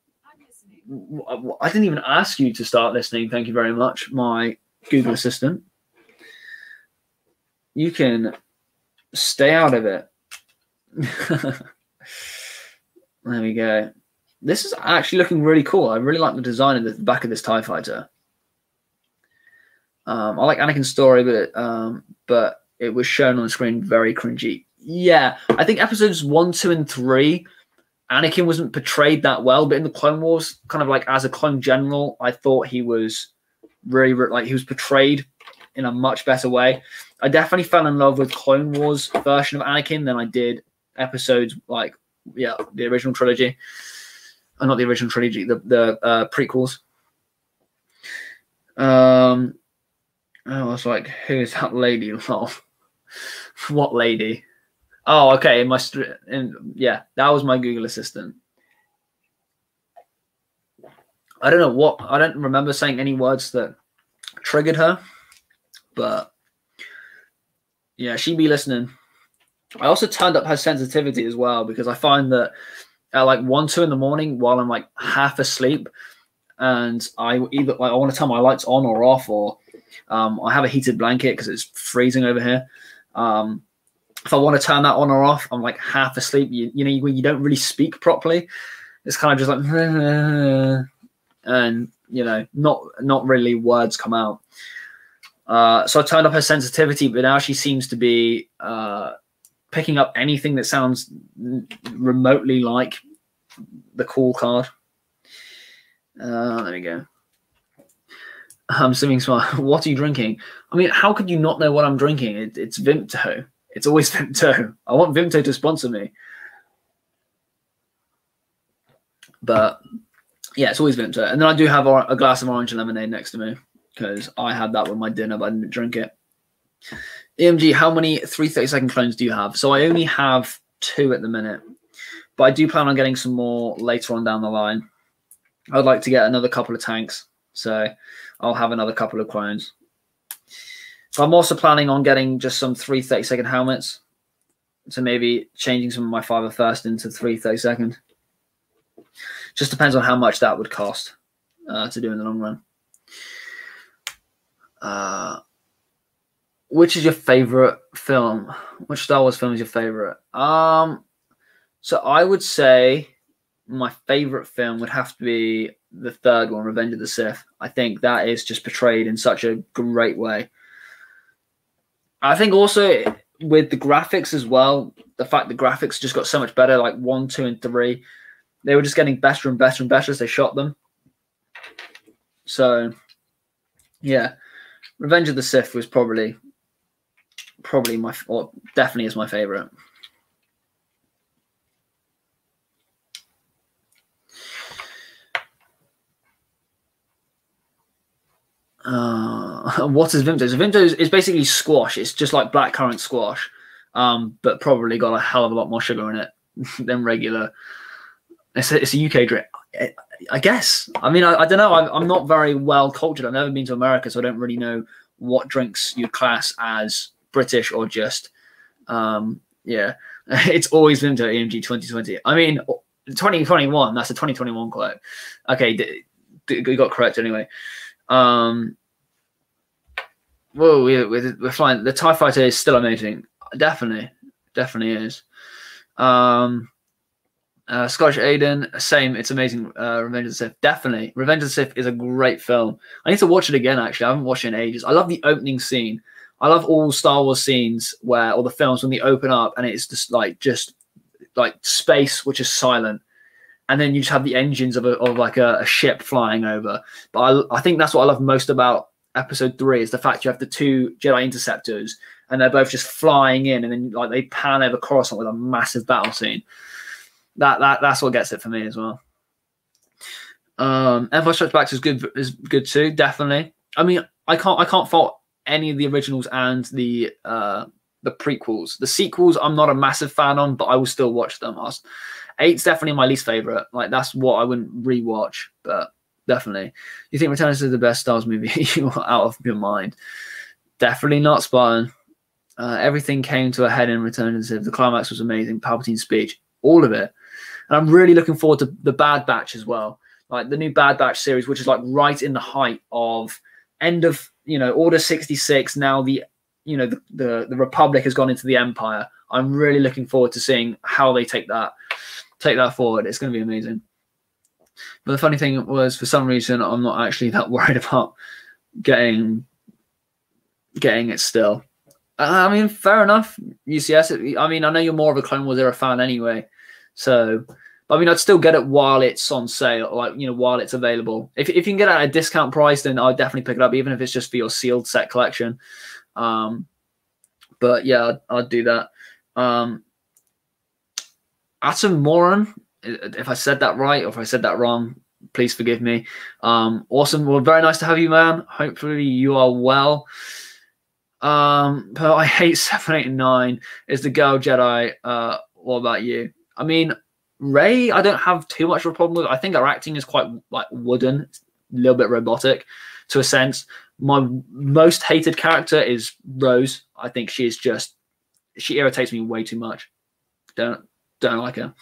I didn't even ask you to start listening. Thank you very much, my Google Assistant. You can stay out of it. (laughs) there we go. This is actually looking really cool. I really like the design of the back of this TIE fighter. Um, I like Anakin's story, but um, but it was shown on the screen very cringy. Yeah, I think episodes one, two, and three Anakin wasn't portrayed that well, but in the Clone Wars, kind of like as a clone general, I thought he was really like he was portrayed in a much better way. I definitely fell in love with Clone Wars version of Anakin than I did episodes like yeah the original trilogy, uh, not the original trilogy, the the uh, prequels. Um, I was like, who is that lady? (laughs) what lady? Oh, okay. In my st- in, yeah, that was my Google Assistant. I don't know what I don't remember saying any words that triggered her, but yeah, she be listening. I also turned up her sensitivity as well because I find that at like one, two in the morning while I'm like half asleep, and I either like I want to turn my lights on or off, or um, I have a heated blanket because it's freezing over here. Um, if I want to turn that on or off, I'm like half asleep. You, you know, when you don't really speak properly, it's kind of just like, and you know, not not really words come out. Uh, so I turned up her sensitivity, but now she seems to be uh, picking up anything that sounds remotely like the call card. Uh, there we go. I'm assuming smart. (laughs) What are you drinking? I mean, how could you not know what I'm drinking? It, it's Vimto. It's always (laughs) Vimto. I want Vimto to sponsor me. But yeah, it's always Vimto. And then I do have a glass of orange lemonade next to me because I had that with my dinner, but I didn't drink it. EMG, how many 330 second clones do you have? So I only have two at the minute, but I do plan on getting some more later on down the line. I'd like to get another couple of tanks, so I'll have another couple of clones. So I'm also planning on getting just some three 30 second helmets. So maybe changing some of my 501st into three 30 second. Just depends on how much that would cost uh, to do in the long run. Uh, which is your favorite film? Which Star Wars film is your favorite? Um, so I would say my favorite film would have to be the third one, Revenge of the Sith. I think that is just portrayed in such a great way. I think also with the graphics as well, the fact the graphics just got so much better, like one, two, and three, they were just getting better and better and better as they shot them. So, yeah, Revenge of the Sith was probably, probably my, or definitely is my favorite. Uh, (laughs) what is Vimto? So Vimto is, is, basically squash. It's just like blackcurrant squash, um, but probably got a hell of a lot more sugar in it (laughs) than regular. It's a, it's a UK drink. I, guess. I mean, I, I don't know. I'm, I'm, not very well cultured. I've never been to America, so I don't really know what drinks you class as British or just, um, yeah. (laughs) it's always Vimto EMG 2020. I mean, 2021. That's a 2021 quote. Okay, you got correct anyway. Um, whoa, we're, we're, flying. The TIE fighter is still amazing. definitely, definitely is. Um, uh, Scottish Aiden, same. It's amazing. Uh, Revenge of the Sith, definitely. Revenge of the Sith is a great film. I need to watch it again. Actually, I haven't watched it in ages. I love the opening scene. I love all Star Wars scenes where, or the films when they open up and it's just like just like space which is silent, and then you just have the engines of a, of like a, a ship flying over. But I, I think that's what I love most about Episode Three is the fact you have the two Jedi interceptors and they're both just flying in, and then like they pan over Coruscant with a massive battle scene that that that's what gets it for me as well. Um, Empire Strikes Back is good is good too, definitely. I mean, I can't I can't fault any of the originals and the uh the prequels. The sequels I'm not a massive fan on, but I will still watch them. Eight's definitely my least favorite. Like that's what I wouldn't rewatch, but definitely. You think Return is the best Star Wars movie? (laughs) you are out of your mind. Definitely not Spartan. Uh, everything came to a head in Return of the The climax was amazing. Palpatine's speech, all of it. And I'm really looking forward to the Bad Batch as well, like the new Bad Batch series, which is like right in the height of end of you know Order 66. Now the you know the, the, the Republic has gone into the Empire. I'm really looking forward to seeing how they take that take that forward. It's going to be amazing. But the funny thing was, for some reason, I'm not actually that (laughs) worried about getting getting it still. Uh, I mean, fair enough. UCS. I mean, I know you're more of a Clone Wars era fan anyway, so, I mean, I'd still get it while it's on sale, like you know, while it's available. If if you can get it at a discount price, then I'd definitely pick it up, even if it's just for your sealed set collection. Um, but yeah, I'd, I'd do that. Um, Atom Moran, if I said that right or if I said that wrong, please forgive me. Um, awesome. Well, very nice to have you, man. Hopefully you are well. Um, but I hate (laughs) seven, eight, nine. Is the girl Jedi? Uh, what about you? I mean, Rey, I don't have too much of a problem with. I think her acting is quite like wooden, a little bit robotic to a sense. My most hated character is Rose. I think she is just she irritates me way too much. Don't don't like her.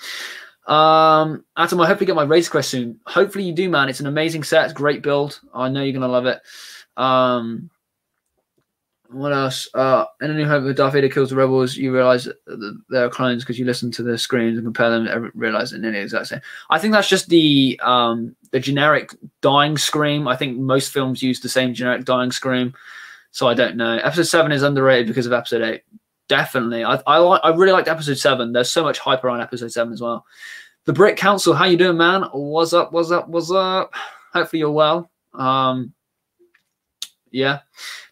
Um, Atom, I hope you get my Razor Crest soon. Hopefully you do, man. It's an amazing set. It's great build. I know you're gonna love it. Um, what else? Uh, in A New Hope, Darth Vader kills the rebels. You realize that they're clones because you listen to the screams and compare them. And realize they're nearly the exact same. I think that's just the um, the generic dying scream. I think most films use the same generic dying scream. So I don't know. Episode seven is underrated because of episode eight. Definitely, I I, like, I really liked episode seven. There's so much hype around episode seven as well. The Brick Council, how you doing, man? What's up? What's up? What's up? Hopefully you're well. Um, yeah,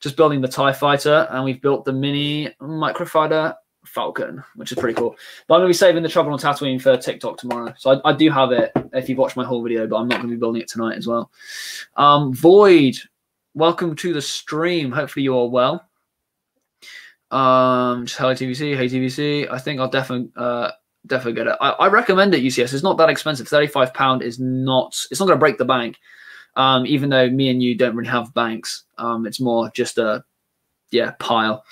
just building the TIE fighter, and we've built the mini microfighter Falcon, which is pretty cool. But I'm going to be saving the trouble on Tatooine for TikTok tomorrow. So I, I do have it if you've watched my whole video, but I'm not going to be building it tonight as well. Um, Void, welcome to the stream. Hopefully you are well. Um, just hello TBC, hey TBC. I think I'll definitely uh, definitely get it. I, I recommend it. UCS. It's not that expensive. Thirty five pound is not. It's not going to break the bank. Um, even though me and you don't really have banks, um, it's more just a yeah pile.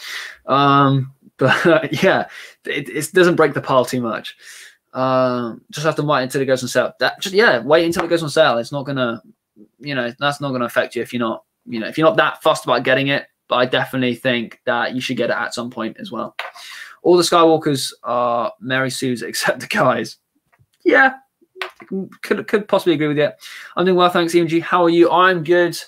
Um, (laughs) but yeah, it, it, doesn't break the pile too much. Um, just have to wait until it goes on sale. That just yeah, wait until it goes on sale. It's not gonna, you know, that's not gonna affect you if you're not, you know, if you're not that fussed about getting it. But I definitely think that you should get it at some point as well. All the Skywalkers are Mary Sue's (laughs) except the guys. Yeah, could could possibly agree with you. I'm doing well, thanks, EMG. How are you? I'm good.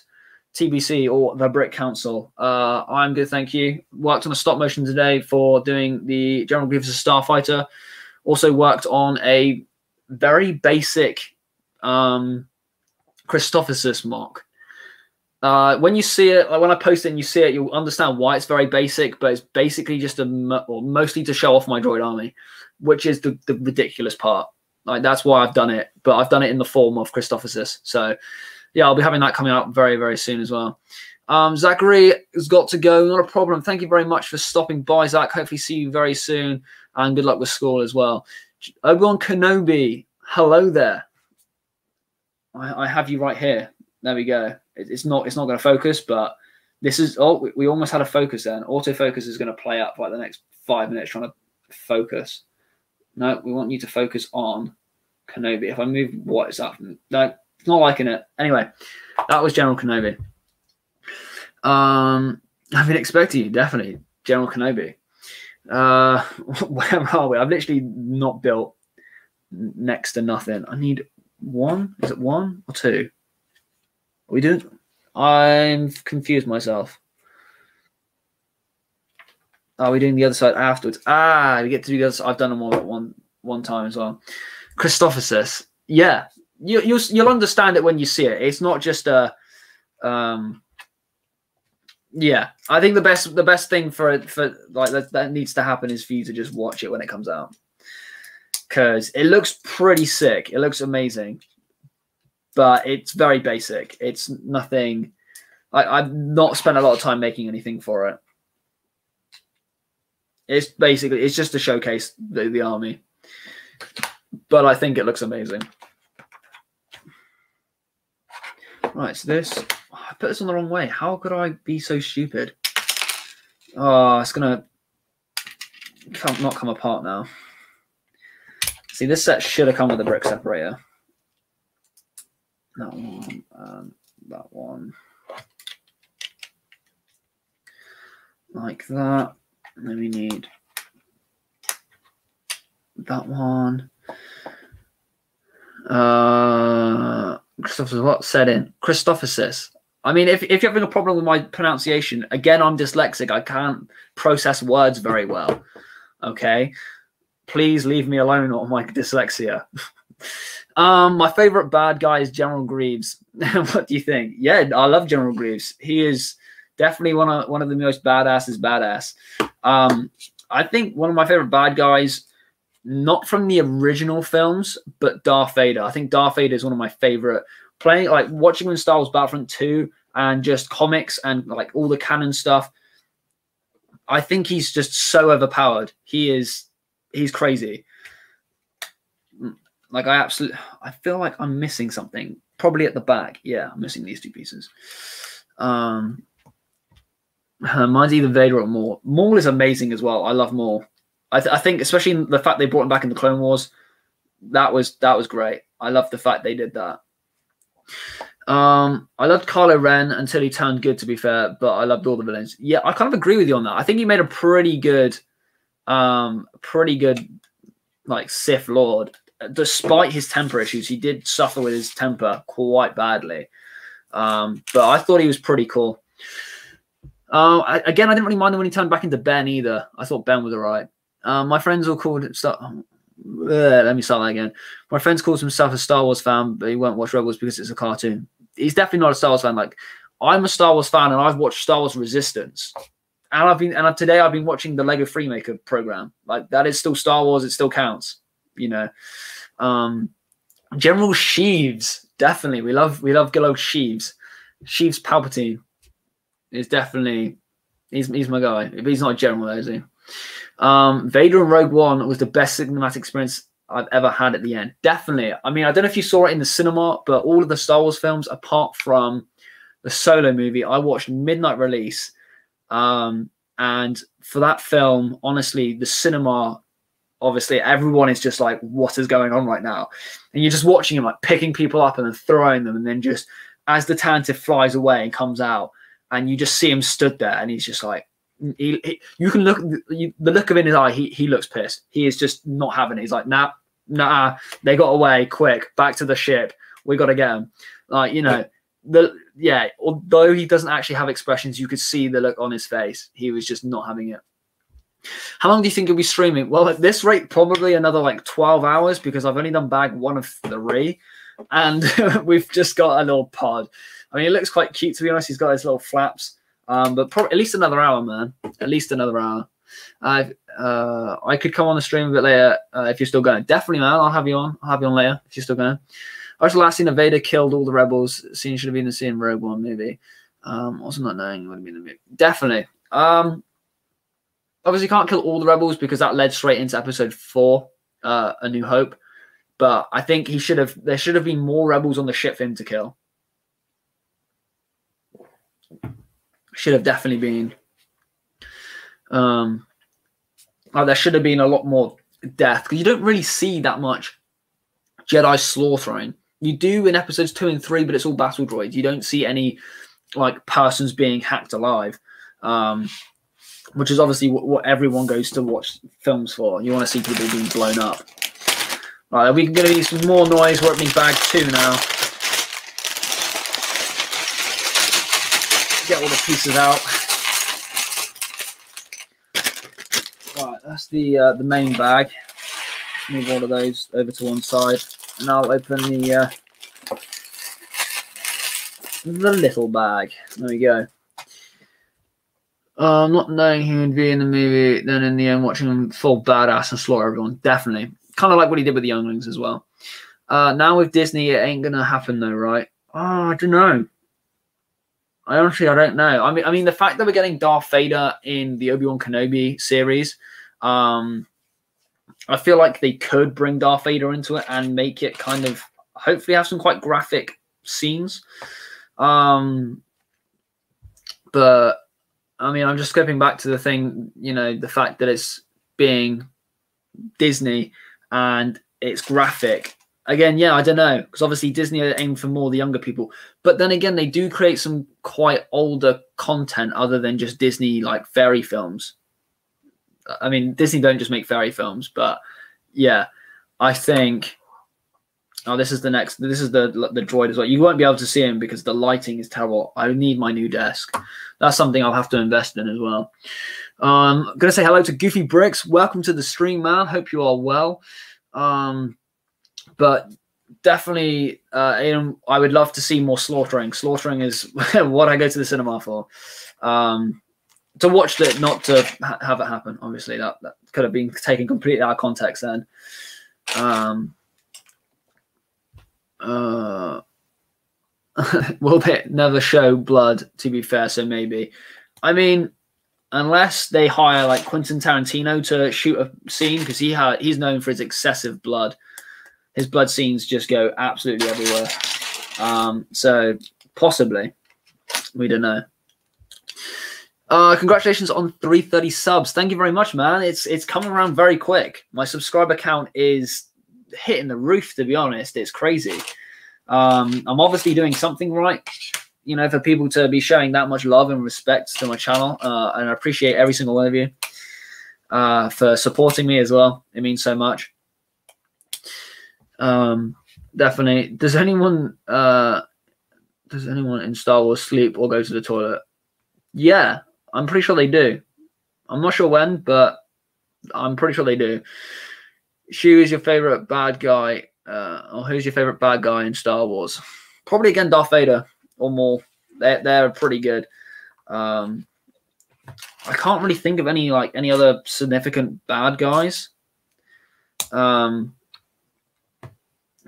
TBC or the Brick Council. Uh, I'm good, thank you. Worked on a stop motion today for doing the General Grievous Starfighter. Also worked on a very basic um, Christophsis MOC. Uh, when you see it, like when I post it and you see it, you'll understand why it's very basic, but it's basically just a, or mostly to show off my droid army, which is the, the ridiculous part. Like that's why I've done it, but I've done it in the form of Christophsis. So yeah, I'll be having that coming out very, very soon as well. Um, Zachary has got to go. Not a problem. Thank you very much for stopping by, Zach. Hopefully, see you very soon, and good luck with school as well. Obi Wan Kenobi, hello there. I, I, have you right here. There we go. It, it's not. It's not going to focus, but this is. Oh, we, almost had a focus then. Autofocus is going to play up like the next five minutes trying to focus. No, we want you to focus on Kenobi. If I move, what is that? No, it's not liking it. Anyway, that was General Kenobi. Um, I've been expecting you, definitely. General Kenobi. Uh, (laughs) where are we? I've literally not built next to nothing. I need one. Is it one or two? Are we doing? I'm confused myself. Are we doing the other side afterwards? Ah, we get to do the other side. I've done them all at one one time as well. Christophersis. Yeah, you, you'll you'll understand it when you see it. It's not just a. Um, yeah, I think the best the best thing for for like that, that needs to happen is for you to just watch it when it comes out because it looks pretty sick. It looks amazing, but it's very basic. It's nothing. I, I've not spent a lot of time making anything for it. It's basically it's just to showcase the, the army, but I think it looks amazing. Right, so this I put this on the wrong way. How could I be so stupid? Oh, it's gonna come, not come apart now. See, this set should have come with a brick separator. That one, um, that one. Like that. And then we need that one. Uh, Christopher's what? Said in. Christophersis. I mean, if, if you're having a problem with my pronunciation, again, I'm dyslexic. I can't process words very well. Okay. Please leave me alone on my dyslexia. (laughs) um, my favorite bad guy is General Greaves. (laughs) what do you think? Yeah, I love General Greaves. He is definitely one of one of the most badasses badass. Um, I think one of my favorite bad guys, not from the original films, but Darth Vader. I think Darth Vader is one of my favorite. Playing like watching in Star Wars Battlefront 2 and just comics and like all the canon stuff. I think he's just so overpowered. He is he's crazy. Like I absolutely, I feel like I'm missing something. Probably at the back. Yeah, I'm missing these two pieces. Um, mine's either Vader or Maul. Maul is amazing as well. I love Maul. I, th- I think especially the fact they brought him back in the Clone Wars. That was that was great. I love the fact they did that. Um, I loved Kylo Ren until he turned good, to be fair, but I loved all the villains. Yeah, I kind of agree with you on that. I think he made a pretty good um, pretty good like Sith Lord. Despite his temper issues, he did suffer with his temper quite badly. Um, but I thought he was pretty cool. Uh, I, again, I didn't really mind him when he turned back into Ben either. I thought Ben was alright. Um, my friends all called start, uh, let me start that again. My friends calls himself a Star Wars fan, but he won't watch Rebels because it's a cartoon. He's definitely not a Star Wars fan. Like I'm a Star Wars fan, and I've watched Star Wars Resistance, and I've been and today I've been watching the Lego Freemaker program. Like that is still Star Wars. It still counts. You know, um, General Sheeves definitely. We love we love Gillo Sheeves. Sheeves Palpatine is definitely he's he's my guy. He's not a general, though, is he? Um, Vader and Rogue One was the best cinematic experience I've ever had at the end. Definitely. I mean, I don't know if you saw it in the cinema, but all of the Star Wars films, apart from the solo movie, I watched midnight release um, and for that film, honestly, the cinema, obviously, everyone is just like, what is going on right now? And you're just watching him like picking people up and then throwing them. And then just as the Tantive flies away and comes out, and you just see him stood there and he's just like, he, he, you can look the look of in his eye. He he looks pissed. He is just not having it. He's like, nah, nah. They got away quick. Back to the ship. We got to get him. Like you know, the yeah, although he doesn't actually have expressions, you could see the look on his face. He was just not having it. How long do you think he'll be streaming? Well, at this rate, probably another like 12 hours because I've only done bag one of three and (laughs) we've just got a little pod. I mean, it looks quite cute to be honest. He's got his little flaps, um, but probably at least another hour, man. At least another hour. I uh, I could come on the stream a bit later uh, if you're still going. Definitely, man. I'll have you on. I'll have you on later if you're still going. I was last seen Vader killed all the rebels. Scene should have been the scene in Rogue One, maybe. Um, also not knowing would have been the movie. Definitely. Um, obviously can't kill all the rebels because that led straight into episode four, uh, A New Hope. But I think he should have. There should have been more rebels on the ship for him to kill. Should have definitely been. Um, oh, there should have been a lot more death because you don't really see that much Jedi slaughtering you do in episodes two and three, but it's all battle droids. You don't see any like persons being hacked alive. Um, which is obviously what, what everyone goes to watch films for. You want to see people being blown up. Right, we're going to need some more noise. We're opening bag two now. Get all the pieces out. Right, that's the uh, the main bag. Move all of those over to one side, and I'll open the uh, the little bag. There we go. Uh, not knowing who would be in the movie, then in the end watching him full badass and slaughter everyone. Definitely. Kind of like what he did with the Younglings as well. Uh, now with Disney, it ain't gonna happen though, right? Oh, I don't know. I honestly, I don't know. I mean, I mean, the fact that we're getting Darth Vader in the Obi Wan Kenobi series, um, I feel like they could bring Darth Vader into it and make it kind of hopefully have some quite graphic scenes. Um, but I mean, I'm just skipping back to the thing, you know, the fact that it's being Disney and it's graphic. Again, yeah, I don't know because obviously Disney aimed for more the younger people, but then again, they do create some quite older content other than just Disney like fairy films. I mean, Disney don't just make fairy films, but yeah, I think Oh, this is the next. This is the the droid as well. You won't be able to see him because the lighting is terrible. I need my new desk. That's something I'll have to invest in as well. Um, I'm gonna say hello to Goofy Bricks. Welcome to the stream, man. Hope you are well. Um, but definitely, uh, Aiden, I would love to see more slaughtering. Slaughtering is (laughs) what I go to the cinema for. Um, to watch it, not to ha- have it happen. Obviously, that, that could have been taken completely out of context then. Um, uh, (laughs) will they never show blood? To be fair, so maybe. I mean, unless they hire like Quentin Tarantino to shoot a scene because he he's known for his excessive blood. His blood scenes just go absolutely everywhere. Um, so possibly, we don't know. Uh, congratulations on 330 subs. Thank you very much, man. It's it's coming around very quick. My subscriber count is hitting the roof. To be honest, it's crazy. Um, I'm obviously doing something right, you know, for people to be showing that much love and respect to my channel, uh, and I appreciate every single one of you uh, for supporting me as well. It means so much. Um, definitely. Does anyone uh, does anyone in Star Wars sleep or go to the toilet? Yeah, I'm pretty sure they do. I'm not sure when, but I'm pretty sure they do. Shu is your favorite bad guy, uh, or who's your favorite bad guy in Star Wars? Probably again Darth Vader or Maul. They're they're pretty good. Um, I can't really think of any like any other significant bad guys. Um,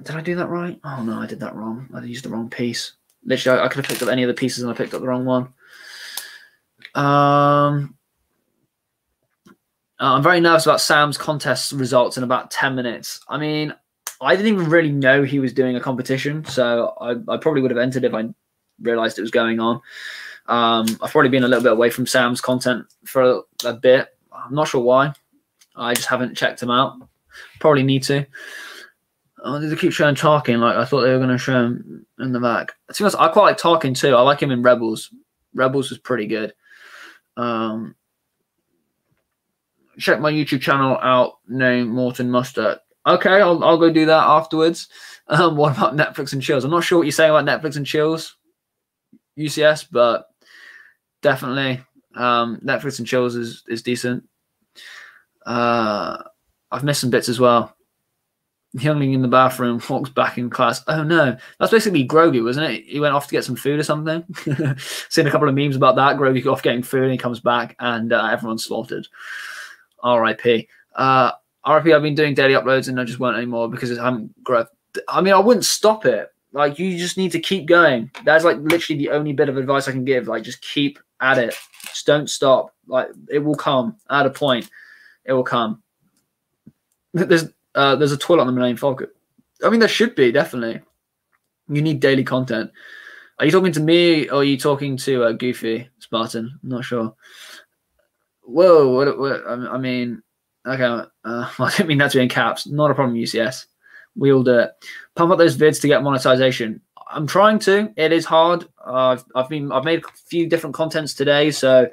did I do that right? Oh no, I did that wrong. I used the wrong piece. Literally, I, I could have picked up any of the pieces and I picked up the wrong one. Um, uh, I'm very nervous about Sam's contest results in about 10 minutes. I mean, I didn't even really know he was doing a competition, so I, I probably would have entered if I realized it was going on. Um, I've probably been a little bit away from Sam's content for a, a, bit. I'm not sure why. I just haven't checked him out. Probably need to. Oh, they keep showing Tarkin? Like I thought they were going to show him in the back. To be honest, I quite like Tarkin too. I like him in Rebels. Rebels was pretty good. Um, check my YouTube channel out named Morton Mustard. Okay, I'll, I'll go do that afterwards. (laughs) Um, what about Netflix and chills? I'm not sure what you're saying about Netflix and chills, UCS, but definitely um, Netflix and chills is, is decent. Uh, I've missed some bits as well. Youngling in the bathroom walks back in class. Oh no, that's basically Grogu, wasn't it? He went off to get some food or something. (laughs) Seen a couple of memes about that. Grogu off getting food and he comes back and uh, everyone's slaughtered. R.I.P. Uh, RIP, I've been doing daily uploads and I just won't anymore because I haven't grown. I mean, I wouldn't stop it. Like, you just need to keep going. That's like literally the only bit of advice I can give. Like, just keep at it. Just don't stop. Like, it will come at a point. It will come. There's uh, there's a toilet on the Millennium Falcon. I mean, there should be definitely. You need daily content. Are you talking to me or are you talking to uh, Goofy Spartan? I'm not sure. Whoa, what, what, I mean, okay, uh, (laughs) I didn't mean that to be in caps. Not a problem, UCS. We all do it. Pump up those vids to get monetization. I'm trying to. It is hard. Uh, I've, I've been I've made a few different contents today, so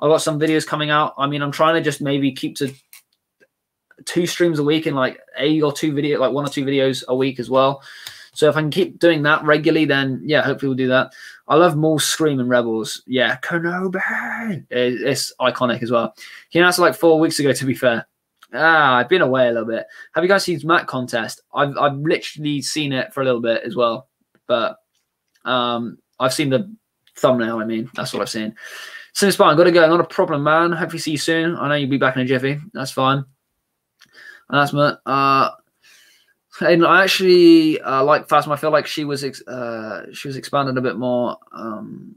I've got some videos coming out. I mean, I'm trying to just maybe keep to two streams a week and like a or two video, like one or two videos a week as well. So if I can keep doing that regularly, then yeah, hopefully we'll do that. I love Maul Scream and Rebels. Yeah, Kenobi. It's iconic as well. He announced like four weeks ago, to be fair. Ah, I've been away a little bit. Have you guys seen Matt contest? I've I've literally seen it for a little bit as well, but um, I've seen the thumbnail. I mean, that's what I've seen. Sim Spartan, got to go. Not a problem, man. Hopefully, see you soon. I know you'll be back in a jiffy. That's fine. Announcement. Uh, and I actually uh, like Phasma. I feel like she was ex- uh, she was expanded a bit more um,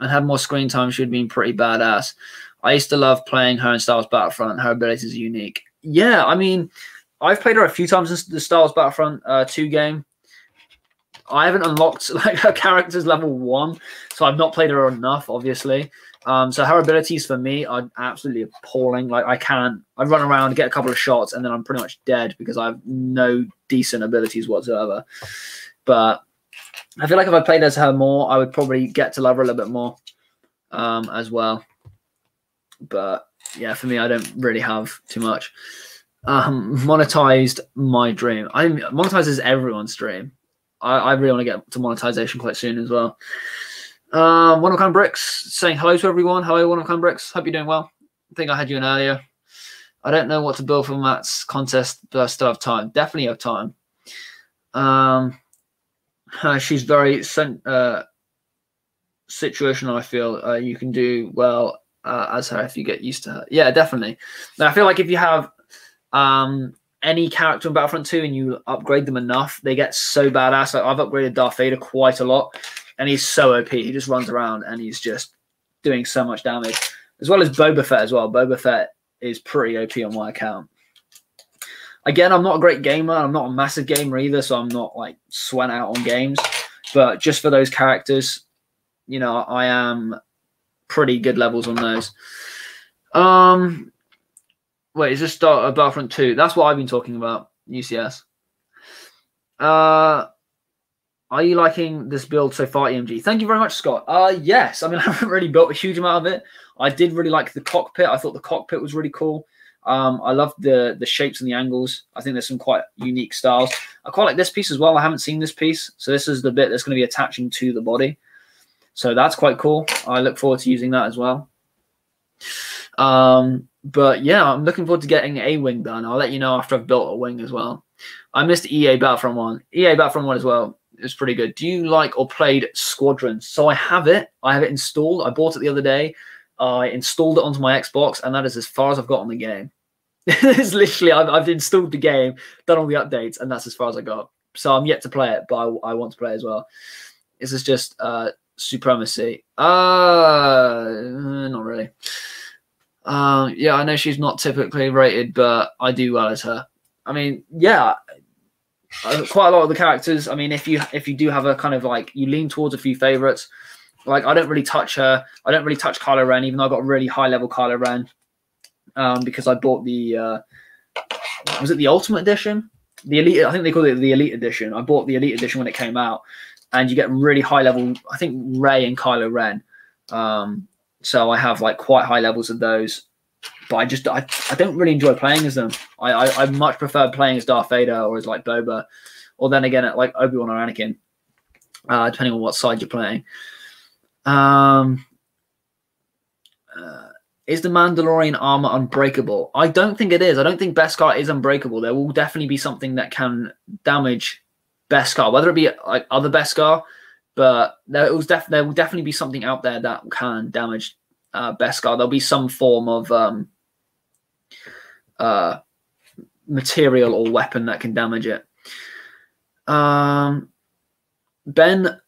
and had more screen time. She had been pretty badass. I used to love playing her in Wars Battlefront. Her abilities are unique. Yeah, I mean, I've played her a few times in the Wars Battlefront uh, 2 game. I haven't unlocked (laughs) like her character's level one, so I've not played her enough, obviously. Um, so her abilities for me are absolutely appalling. Like I can't, I run around, get a couple of shots, and then I'm pretty much dead because I have no decent abilities whatsoever. But I feel like if I played as her more, I would probably get to love her a little bit more um, as well but yeah, for me, I don't really have too much. Um, monetized my dream. I monetizes everyone's dream. I, I really want to get to monetization quite soon as well. Um, one of kind bricks saying hello to everyone. Hello, one of kind bricks. Hope you're doing well. I think I had you in earlier. I don't know what to build for Matt's contest, but I still have time. Definitely have time. Um, uh, she's very uh, situational. I feel uh, you can do well uh, as her if you get used to her. Yeah, definitely. Now, I feel like if you have um, any character in Battlefront 2 and you upgrade them enough, they get so badass. Like I've upgraded Darth Vader quite a lot, and he's so OP. He just runs around and he's just doing so much damage, as well as Boba Fett as well. Boba Fett is pretty OP on my account. Again, I'm not a great gamer. I'm not a massive gamer either, so I'm not like sweating out on games. But just for those characters, you know, I am pretty good levels on those. Um, wait, is this start of Battlefront 2? That's what I've been talking about, UCS. Uh, are you liking this build so far, EMG? Thank you very much, Scott. Uh, yes. I mean, (laughs) I haven't really built a huge amount of it. I did really like the cockpit. I thought the cockpit was really cool. Um, I love the the shapes and the angles. I think there's some quite unique styles. I quite like this piece as well. I haven't seen this piece, so this is the bit that's going to be attaching to the body. So that's quite cool. I look forward to using that as well. Um, but yeah, I'm looking forward to getting a wing done. I'll let you know after I've built a wing as well. I missed EA Battlefront 1. EA Battlefront 1 as well. It's pretty good. Do you like or played Squadrons? So I have it. I have it installed. I bought it the other day. I installed it onto my Xbox, and that is as far as I've got on the game. (laughs) it's literally, I've, I've, installed the game, done all the updates, and that's as far as I got. So I'm yet to play it, but I, I want to play as well. This is just uh, supremacy. Uh, not really. Uh, yeah, I know she's not typically rated, but I do well as her. I mean, yeah, quite a lot of the characters. I mean, if you if you do have a kind of like you lean towards a few favorites, like I don't really touch her. I don't really touch Kylo Ren, even though I got really high level Kylo Ren, um, because I bought the uh, was it the Ultimate Edition, the Elite. I think they called it the Elite Edition. I bought the Elite Edition when it came out, and you get really high level. I think Rey and Kylo Ren. Um, so I have like quite high levels of those, but I just I, I don't really enjoy playing as them. I, I, I much prefer playing as Darth Vader or as like Boba, or then again at like Obi Wan or Anakin, uh, depending on what side you're playing. Um, uh, is the Mandalorian armor unbreakable? I don't think it is. I don't think Beskar is unbreakable. There will definitely be something that can damage Beskar, whether it be like other Beskar, but there was def- there will definitely be something out there that can damage uh, Beskar. There'll be some form of um, uh, material or weapon that can damage it. Um, Ben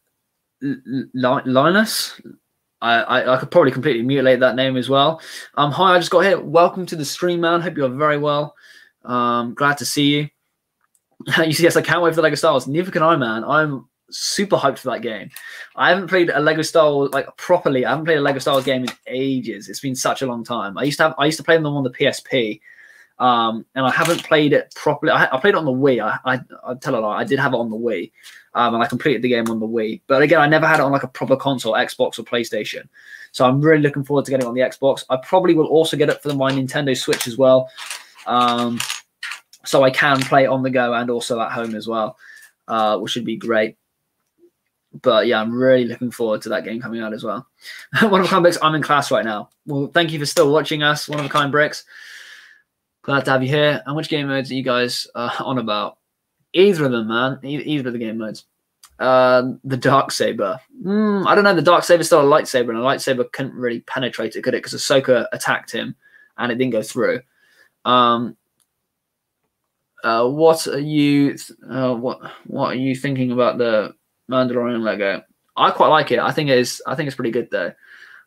Linus. I, I, I, could probably completely mutilate that name as well. Um, hi, I just got here. Welcome to the stream, man. Hope you're very well. Um, glad to see you. you (laughs) see, yes, I can't wait for the Lego Star Wars. Neither can I, man. I'm super hyped for that game. I haven't played a Lego Star Wars like properly. I haven't played a Lego Star Wars game in ages. It's been such a long time. I used to have I used to play them on the PSP, Um, and I haven't played it properly. I, I played it on the Wii. I, I, I tell a lie, I did have it on the Wii, um, and I completed the game on the Wii. But again, I never had it on like a proper console, Xbox or PlayStation. So I'm really looking forward to getting it on the Xbox. I probably will also get it for my Nintendo Switch as well, um, so I can play on the go and also at home as well, uh, which should be great. But yeah, I'm really looking forward to that game coming out as well. (laughs) One of a kind bricks. I'm in class right now. Well, thank you for still watching us. One of a kind bricks. Glad to have you here. And which game modes are you guys uh, on about? Either of them, man. Either of the game modes. Uh, the dark saber. Mm, I don't know. The dark saber still a lightsaber, and a lightsaber couldn't really penetrate it, could it? Because Ahsoka attacked him, and it didn't go through. Um, uh, what are you? Uh, what What are you thinking about the Mandalorian Lego. I quite like it. I think it is. I think it's pretty good though.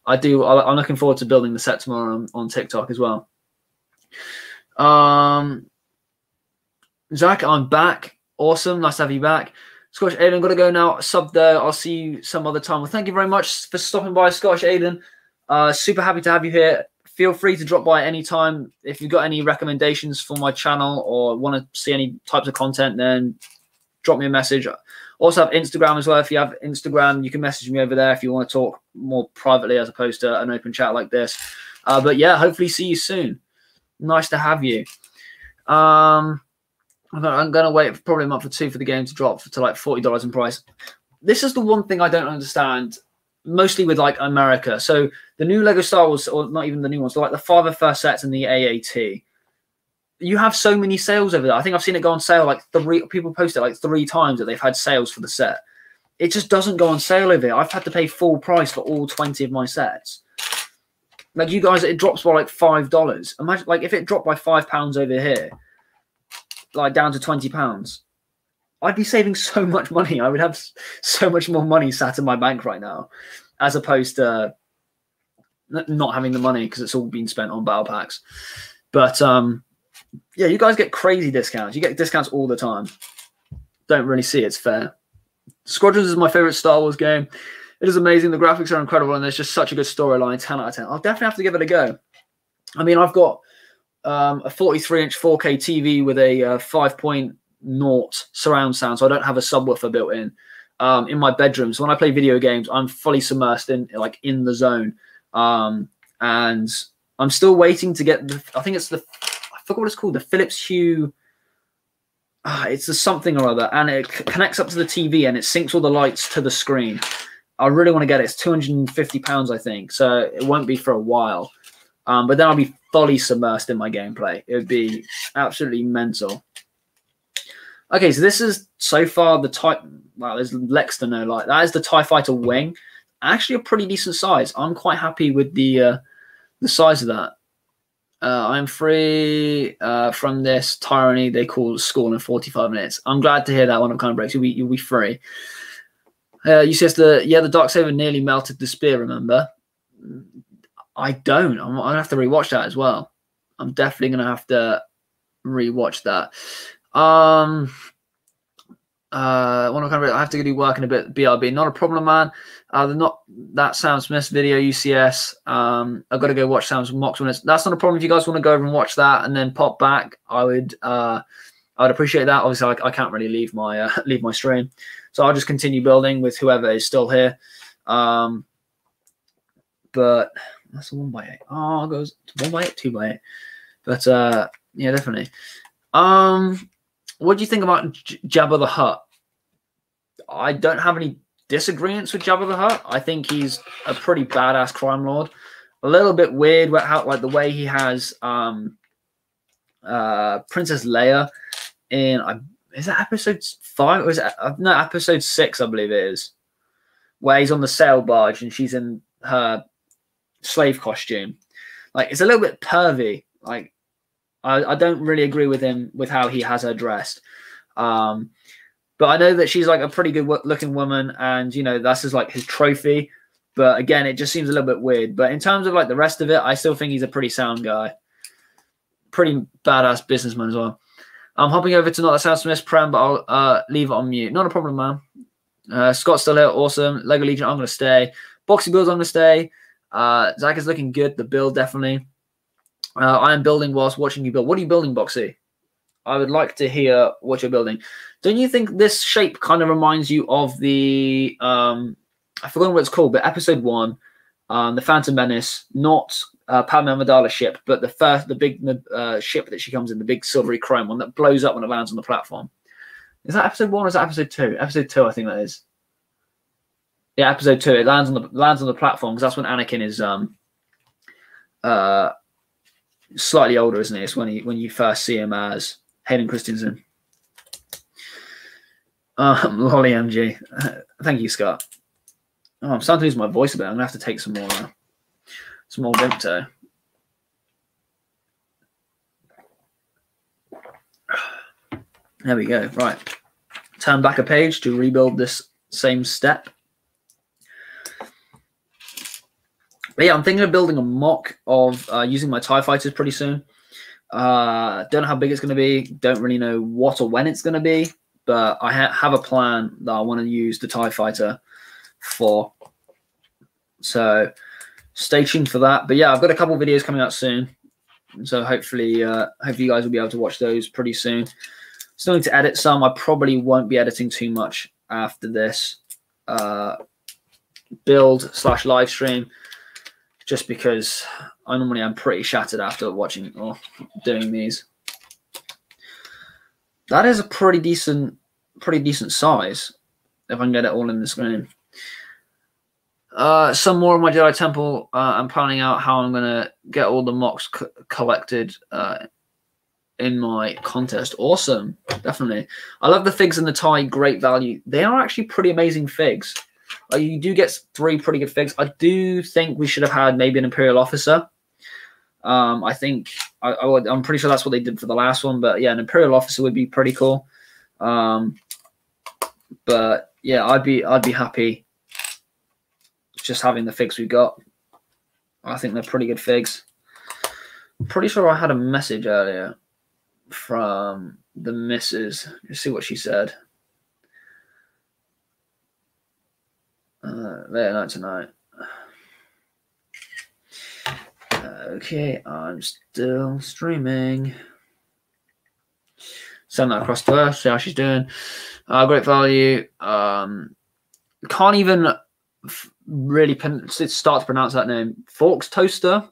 I do. I'm looking forward to building the set tomorrow on, on TikTok as well. Um, Zach, I'm back. Awesome. Nice to have you back. Scottish Aiden, got to go now. Sub there. I'll see you some other time. Well, thank you very much for stopping by, Scottish Aiden. Uh, super happy to have you here. Feel free to drop by anytime. If you've got any recommendations for my channel or want to see any types of content, then drop me a message. Also have Instagram as well. If you have Instagram, you can message me over there if you want to talk more privately as opposed to an open chat like this. Uh, but yeah, hopefully see you soon. Nice to have you. Um, I'm going to wait for probably a month or two for the game to drop to like $40 in price. This is the one thing I don't understand, mostly with like America. So the new Lego Star Wars, or not even the new ones, like the Father First sets and the AAT you have so many sales over there. I think I've seen it go on sale like three people post it like three times that they've had sales for the set. It just doesn't go on sale over here. I've had to pay full price for all 20 of my sets. Like you guys, it drops by like five dollars. Imagine like if it dropped by five pounds over here, like down to 20 pounds. I'd be saving so much money. I would have so much more money sat in my bank right now, as opposed to not having the money because it's all been spent on battle packs. But um, yeah, you guys get crazy discounts. You get discounts all the time. Don't really see it's fair. Squadrons is my favorite Star Wars game. It is amazing. The graphics are incredible, and there's just such a good storyline. 10 out of 10. I'll definitely have to give it a go. I mean, I've got um, a 43 inch 4K TV with a uh, 5.0 surround sound, so I don't have a subwoofer built in. Um, in my bedroom. So when I play video games, I'm fully submersed in like in the zone. Um, and I'm still waiting to get the. I think it's the forgot what it's called, the Philips Hue. Ah, it's a something or other, and it connects up to the TV and it syncs all the lights to the screen. I really want to get it. It's two hundred and fifty pounds, I think, so it won't be for a while. Um, but then I'll be fully submersed in my gameplay. It would be absolutely mental. Okay, so this is so far the type. Well, there's Lex to know. Like that is the Tie Fighter wing. Actually, a pretty decent size. I'm quite happy with the uh, the size of that. Uh, I'm free uh, from this tyranny they call school in 45 minutes. I'm glad to hear that one of kind of breaks. You'll be, you'll be free. Uh, you says the yeah the dark saber nearly melted the spear. Remember? I don't. I'm, I'm gonna have to rewatch that as well. I'm definitely gonna have to rewatch that. Um, uh, one of kind of I have to do work in a bit. BRB, not a problem, man. Uh, not that Sam Smith's video UCS. Um, I've got to go watch Sam's MOCs when it's. That's not a problem if you guys want to go over and watch that and then pop back. I would. Uh, I would appreciate that. Obviously, I, I can't really leave my uh, (laughs) leave my stream, so I'll just continue building with whoever is still here. Um, but that's a one by eight. Oh, it goes one by eight, two by eight. But uh, yeah, definitely. Um, what do you think about J- Jabba the Hutt? I don't have any disagreements with Jabba the Hutt. I think he's a pretty badass crime lord. A little bit weird how like the way he has um uh Princess Leia in is that episode five or is uh, no episode six I believe it is where he's on the sail barge and she's in her slave costume. Like it's a little bit pervy. Like I, I don't really agree with him with how he has her dressed. Um, but I know that she's like a pretty good looking woman, and you know that's his like his trophy. But again, it just seems a little bit weird. But in terms of like the rest of it, I still think he's a pretty sound guy, pretty badass businessman as well. I'm hopping over to not the South Smith Prem, but I'll uh, leave it on mute. Not a problem, man. Uh, Scott's still here, awesome. Lego Legion, I'm gonna stay. Boxy Builds, I'm gonna stay. Uh, Zach is looking good. The build definitely. Uh, I am building whilst watching you build. What are you building, Boxy? I would like to hear what you're building. Don't you think this shape kind of reminds you of the um, I forgot what it's called, but episode one, um, the Phantom Menace, not uh, Padme Amidala ship, but the first, the big uh, ship that she comes in, the big silvery chrome one that blows up when it lands on the platform. Is that episode one or is that episode two? Episode two, I think that is. Yeah, episode two. It lands on the lands on the platform because that's when Anakin is um uh slightly older, isn't it? It's when he when you first see him as Hayden Christensen. Um, (laughs) Lolly MG. Thank you, Scott. Oh, I'm starting to lose my voice a bit. I'm gonna have to take some more uh, some more Vimto. There we go. Right. Turn back a page to rebuild this same step. But yeah, I'm thinking of building a MOC of uh, using my TIE fighters pretty soon. Uh, don't know how big it's going to be. Don't really know what or when it's going to be. But I ha have a plan that I want to use the TIE fighter for. So stay tuned for that. But yeah, I've got a couple videos coming out soon. So hopefully, uh, hopefully you guys will be able to watch those pretty soon. Still need to edit some. I probably won't be editing too much after this uh, build slash live stream, just because I normally am pretty shattered after watching or doing these. That is a pretty decent, pretty decent size. If I can get it all in the screen. Uh, some more of my Jedi Temple. Uh, I'm planning out how I'm gonna get all the MOCs co collected uh, in my contest. Awesome, definitely. I love the figs and the tie. Great value. They are actually pretty amazing figs. You do get three pretty good figs. I do think we should have had maybe an Imperial officer. Um, I think I, I am pretty sure that's what they did for the last one. But yeah, an Imperial officer would be pretty cool. Um, but yeah, I'd be I'd be happy just having the figs we got. I think they're pretty good figs. I'm pretty sure I had a message earlier from the missus. See what she said. Uh, late night tonight. Okay, I'm still streaming. Send that across to her, see how she's doing. Uh, great value. Um, can't even really start to pronounce that name. Forks Toaster.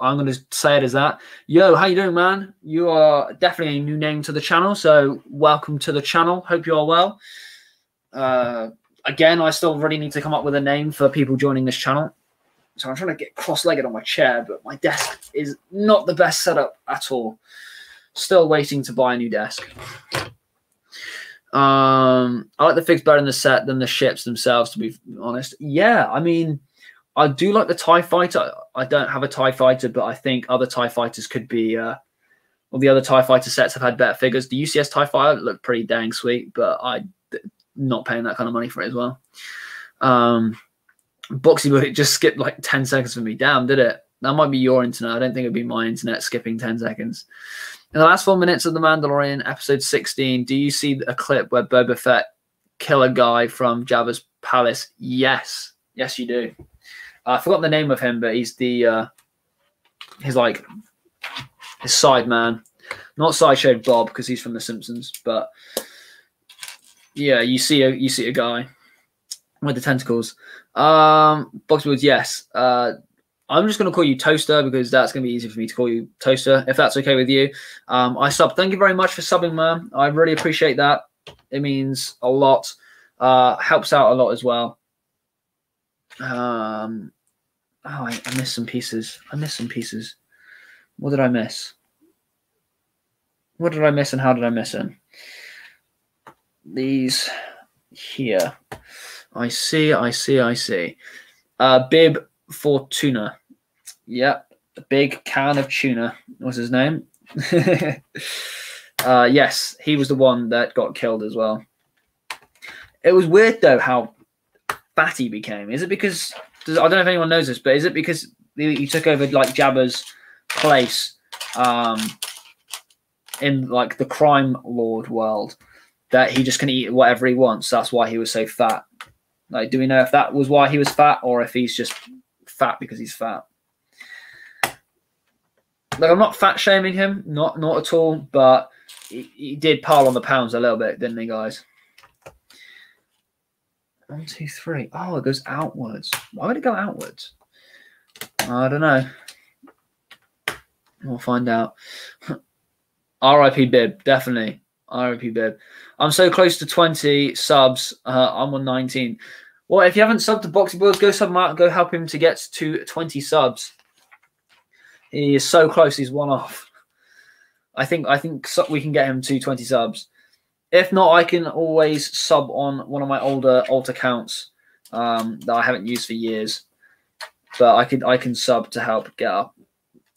I'm going to say it as that. Yo, how you doing, man? You are definitely a new name to the channel, so welcome to the channel. Hope you are well. Uh, again, I still really need to come up with a name for people joining this channel. So I'm trying to get cross-legged on my chair, but my desk is not the best setup at all. Still waiting to buy a new desk. Um, I like the figs better in the set than the ships themselves, to be honest. Yeah, I mean, I do like the TIE fighter. I don't have a TIE fighter, but I think other TIE fighters could be uh well the other TIE fighter sets have had better figures. The UCS TIE fighter looked pretty dang sweet, but I not paying that kind of money for it as well. Um Boxy but it just skipped like 10 seconds for me. Damn, did it? That might be your internet. I don't think it'd be my internet skipping 10 seconds. In the last four minutes of The Mandalorian, episode 16, do you see a clip where Boba Fett kill a guy from Jabba's palace? Yes. Yes, you do. I forgot the name of him, but he's the uh, he's like his side man, not sideshow Bob because he's from The Simpsons, but yeah, you see a you see a guy with the tentacles. Um, Boxwoods, yes. Uh, I'm just going to call you Toaster because that's going to be easy for me to call you Toaster, if that's okay with you. Um, I sub. Thank you very much for subbing, man. I really appreciate that. It means a lot. Uh, helps out a lot as well. Um, Oh, I, I missed some pieces. I missed some pieces. What did I miss? What did I miss and how did I miss them? These here. I see, I see, I see. Uh, Bib Fortuna. Yep. A big can of tuna was his name. (laughs) uh, yes, he was the one that got killed as well. It was weird though how fat he became. Is it because does, I don't know if anyone knows this, but is it because he took over like Jabba's place um, in like the crime lord world that he just can eat whatever he wants? That's why he was so fat. Like, do we know if that was why he was fat or if he's just fat because he's fat? like I'm not fat shaming him, not not at all, but he, he did pile on the pounds a little bit, didn't he, guys? One, two, three. Oh, it goes outwards. Why would it go outwards? I don't know. We'll find out. (laughs) RIP Bib, definitely. RIP Bib. I'm so close to 20 subs. Uh, I'm on 19. Well, if you haven't subbed to Boxy Boys, go sub out. Go help him to get to 20 subs. He is so close. He's one off. I think I think we can get him to 20 subs. If not, I can always sub on one of my older alt accounts um, that I haven't used for years. But I can I can sub to help get up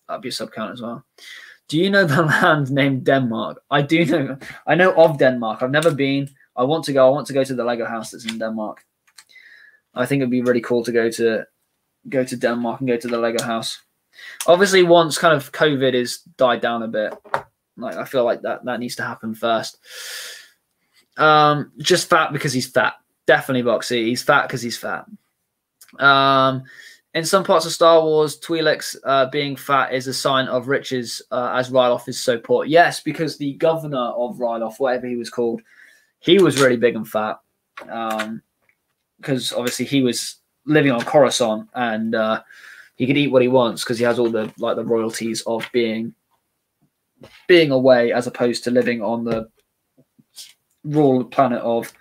up your sub count as well. Do you know the (laughs) land named Denmark? I do know. I know of Denmark. I've never been. I want to go. I want to go to the Lego house that's in Denmark. I think it'd be really cool to go to go to Denmark and go to the Lego house. Obviously, once kind of COVID is died down a bit, like I feel like that that needs to happen first. Um, just fat because he's fat. Definitely Boxy. He's fat because he's fat. Um, in some parts of Star Wars, Twi'leks uh, being fat is a sign of riches, uh, as Ryloth is so poor. Yes, because the governor of Ryloth, whatever he was called, he was really big and fat. Um, because obviously he was living on Coruscant and uh, he could eat what he wants because he has all the like the royalties of being being away as opposed to living on the raw planet of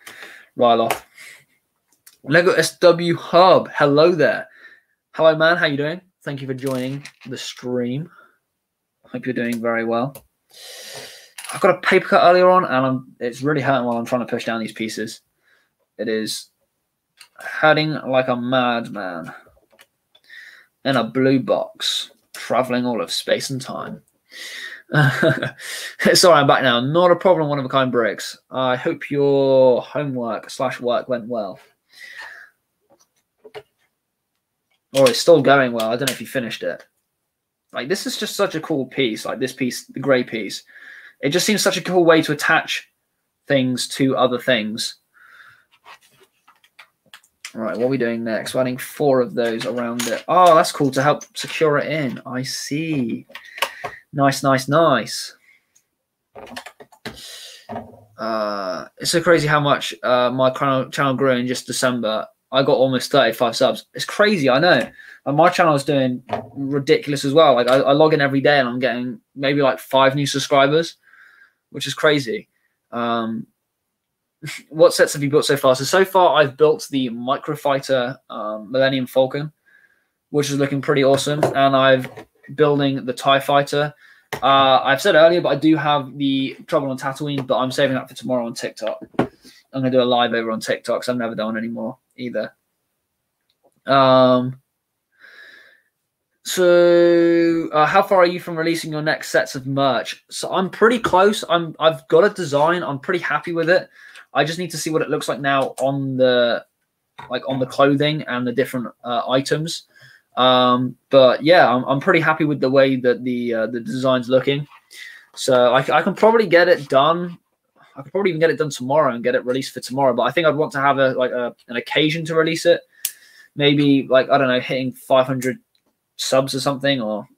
Ryloth. Lego SW Hub, hello there. Hello, man. How you doing? Thank you for joining the stream. Hope you're doing very well. I've got a paper cut earlier on, and I'm, it's really hurting while I'm trying to push down these pieces. It is hurting like a madman in a blue box, traveling all of space and time. (laughs) Sorry, I'm back now. Not a problem, one of a kind bricks. I hope your homework slash work went well. Or it's still going well. I don't know if you finished it. Like this is just such a cool piece. Like this piece, the grey piece. It just seems such a cool way to attach things to other things. All right, what are we doing next? We're adding four of those around it. Oh, that's cool to help secure it in. I see. Nice, nice, nice. Uh, it's so crazy how much uh, my channel grew in just December. I got almost 35 subs. It's crazy, I know. And my channel is doing ridiculous as well. Like I, I, log in every day and I'm getting maybe like five new subscribers, which is crazy. Um, (laughs) what sets have you built so far? So so far I've built the Microfighter um, Millennium Falcon, which is looking pretty awesome, and I've building the Tie Fighter. Uh, I've said earlier, but I do have the Trouble on Tatooine, but I'm saving that for tomorrow on TikTok. I'm gonna do a live over on TikTok, so I've never done anymore either. Um. So, uh, how far are you from releasing your next sets of merch? So, I'm pretty close. I'm. I've got a design. I'm pretty happy with it. I just need to see what it looks like now on the, like on the clothing and the different uh, items. Um, but yeah, I'm, I'm pretty happy with the way that the uh, the design's looking. So I, I can probably get it done I could probably even get it done tomorrow and get it released for tomorrow. But I think I'd want to have a like a, an occasion to release it. Maybe like I don't know, hitting 500 subs or something, or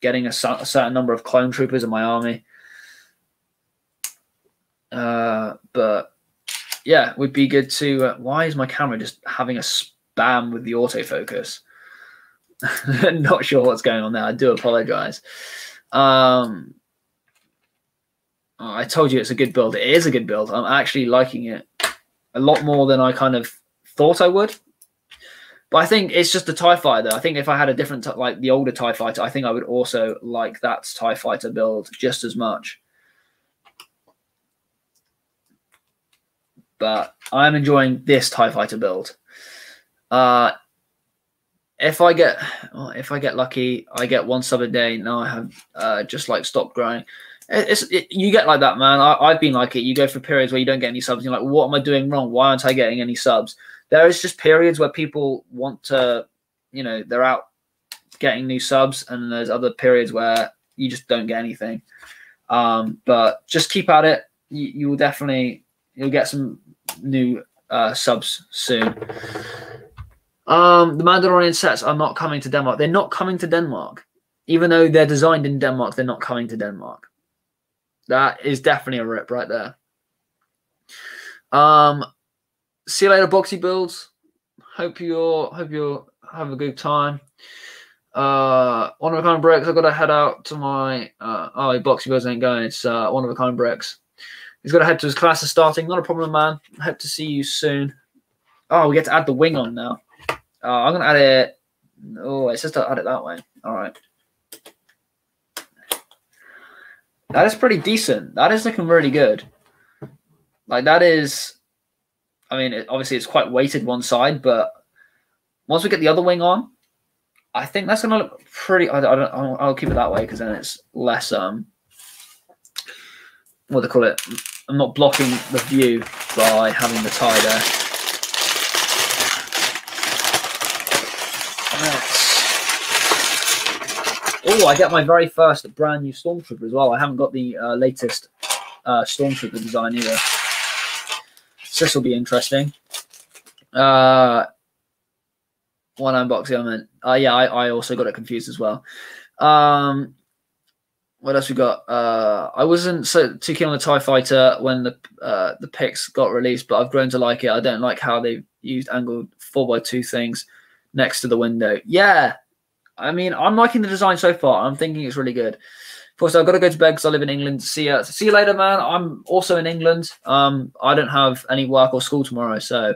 getting a, a certain number of clone troopers in my army. Uh, but yeah, would be good to. Uh, why is my camera just having a spam with the autofocus? (laughs) Not sure what's going on there. I do apologize. Um, Oh, I told you it's a good build. It is a good build. I'm actually liking it a lot more than I kind of thought I would. But I think it's just a TIE fighter. I think if I had a different, like the older TIE fighter, I think I would also like that TIE fighter build just as much. But I'm enjoying this TIE fighter build. Uh, if I get, if I get lucky, I get one sub a day. Now I have uh, just like stopped growing. It's it, you get like that, man. I, have been like it. You go for periods where you don't get any subs. You're like, what am I doing wrong? Why aren't I getting any subs? There is just periods where people want to, you know, they're out getting new subs, and there's other periods where you just don't get anything. Um, but just keep at it. You, you will definitely you'll get some new uh, subs soon. Um, the Mandalorian sets are not coming to Denmark. They're not coming to Denmark. even though they're designed in Denmark, they're not coming to Denmark. That is definitely a rip right there. Um, see you later, boxy builds. Hope you're hope you'll have a good time. Uh, one of a kind bricks. I've got to head out to my uh, oh, boxy builds ain't going. It's uh, one of a kind bricks. He's got to head to his classes starting. Not a problem, man. Hope to see you soon. Oh, we get to add the wing on now. Uh, I'm gonna add it. Oh, it says to add it that way. All right. That is pretty decent. That is looking really good. Like that is, I mean, it, obviously it's quite weighted one side, but once we get the other wing on, I think that's gonna look pretty. I, I don't. I'll, I'll keep it that way because then it's less um. What do they call it? I'm not blocking the view by having the tie there. Oh, I get my very first brand new Stormtrooper as well. I haven't got the uh, latest uh, Stormtrooper design either. So this will be interesting. Uh, one unboxing, meant. Uh, yeah, I, I also got it confused as well. Um, what else we got? Uh, I wasn't so too keen on the Tie Fighter when the uh, the pics got released, but I've grown to like it. I don't like how they used angled four x two things next to the window. Yeah, I mean, I'm liking the design so far. I'm thinking it's really good. Of course, I've got to go to bed because I live in England. See you. See you later, man. I'm also in England. Um, I don't have any work or school tomorrow, so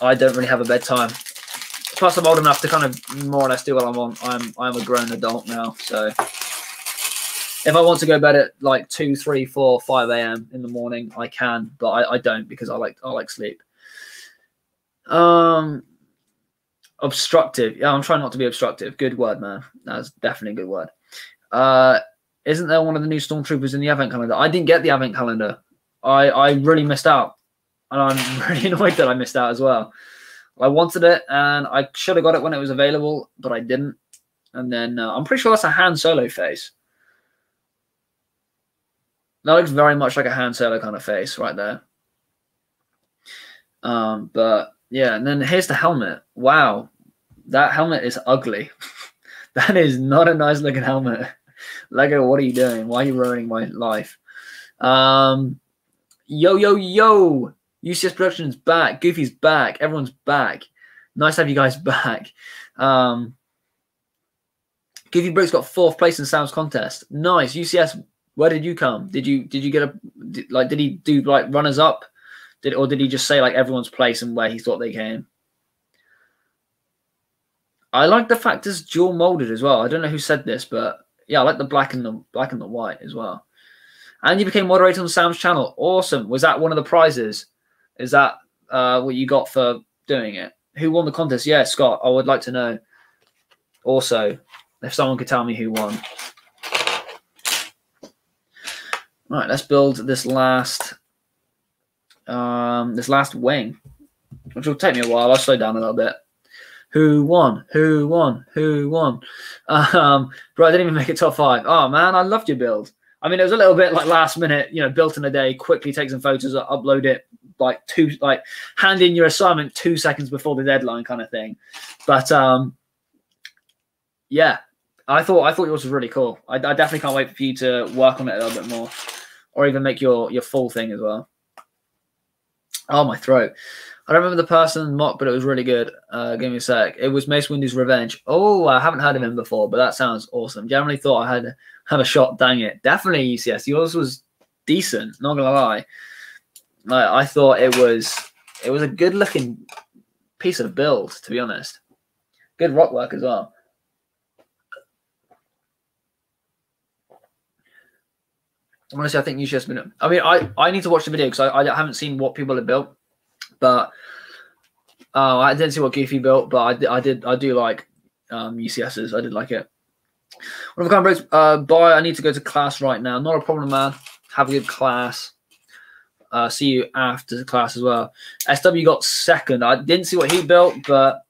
I don't really have a bedtime. Plus, I'm old enough to kind of more or less do what I want. I'm I'm a grown adult now, so if I want to go bed at like two, three, four, five a.m. in the morning, I can, but I, I don't because I like I like sleep. Um, obstructive. Yeah, I'm trying not to be obstructive. Good word, man. That's definitely a good word. Uh, isn't there one of the new stormtroopers in the advent calendar? I didn't get the advent calendar. I I really missed out, and I'm (laughs) really annoyed that I missed out as well. I wanted it, and I should have got it when it was available, but I didn't. And then uh, I'm pretty sure that's a Han Solo face. That looks very much like a Han Solo kind of face right there. Um, but yeah, and then here's the helmet. Wow, that helmet is ugly. (laughs) that is not a nice looking helmet. (laughs) Lego, what are you doing? Why are you ruining my life? Um, yo, yo, yo. UCS Productions back. Goofy's back. Everyone's back. Nice to have you guys (laughs) back. Um, Goofy Brooks got fourth place in Sam's contest. Nice. UCS where did you come? Did you did you get a did, like did he do like runners up? Did or did he just say like everyone's place and where he thought they came? I like the fact it's dual molded as well. I don't know who said this, but yeah, I like the black and the black and the white as well. And you became moderator on Sam's channel. Awesome. Was that one of the prizes? Is that uh, what you got for doing it? Who won the contest? Yeah, Scott. I would like to know. Also, if someone could tell me who won. Right, let's build this last um, this last wing, which will take me a while. I'll slow down a little bit. Who won? Who won? Who won? Um, bro, I didn't even make it top five. Oh man, I loved your build. I mean, it was a little bit like last minute, you know, built in a day, quickly take some photos, upload it, like two, like hand in your assignment two seconds before the deadline, kind of thing. But um, yeah, I thought I thought yours was really cool. I, I definitely can't wait for you to work on it a little bit more or even make your your full thing as well. Oh, my throat. I don't remember the person MOC, but it was really good. Uh, give me a sec. It was Mace Windu's Revenge. Oh, I haven't heard of him before, but that sounds awesome. Generally thought I had have a shot. Dang it, definitely UCS. Yours was decent. Not gonna lie. I thought it was it was a good looking piece of build, to be honest. Good rock work as well. honestly, I think have been. I mean, I, I need to watch the video because I, I haven't seen what people have built, but uh, I didn't see what Goofy built, but I, I did I do like um, UCSs. I did like it. What have I breaks? Uh, bye. I need to go to class right now. Not a problem, man. Have a good class. Uh, see you after the class as well. SW got second. I didn't see what he built, but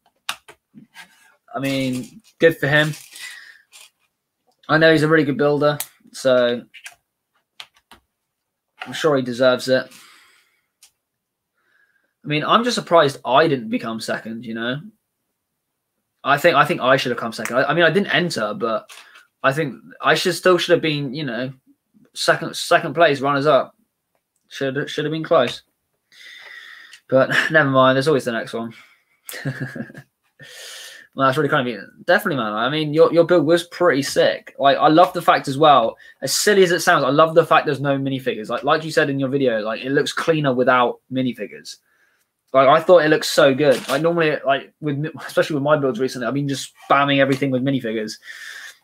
I mean, good for him. I know he's a really good builder, so I'm sure he deserves it. I mean, I'm just surprised I didn't become second. You know, I think I think I should have come second. I, I mean, I didn't enter, but I think I should still should have been, you know, second second place, runners up. Should should have been close. But (laughs) never mind. There's always the next one. (laughs) well, that's really kind of you. Definitely, man. I mean, your your build was pretty sick. Like, I love the fact as well. As silly as it sounds, I love the fact there's no minifigures. Like, like you said in your video, like it looks cleaner without minifigures. Like I thought it looks so good. Like normally, like with especially with my builds recently, I've been just spamming everything with minifigures.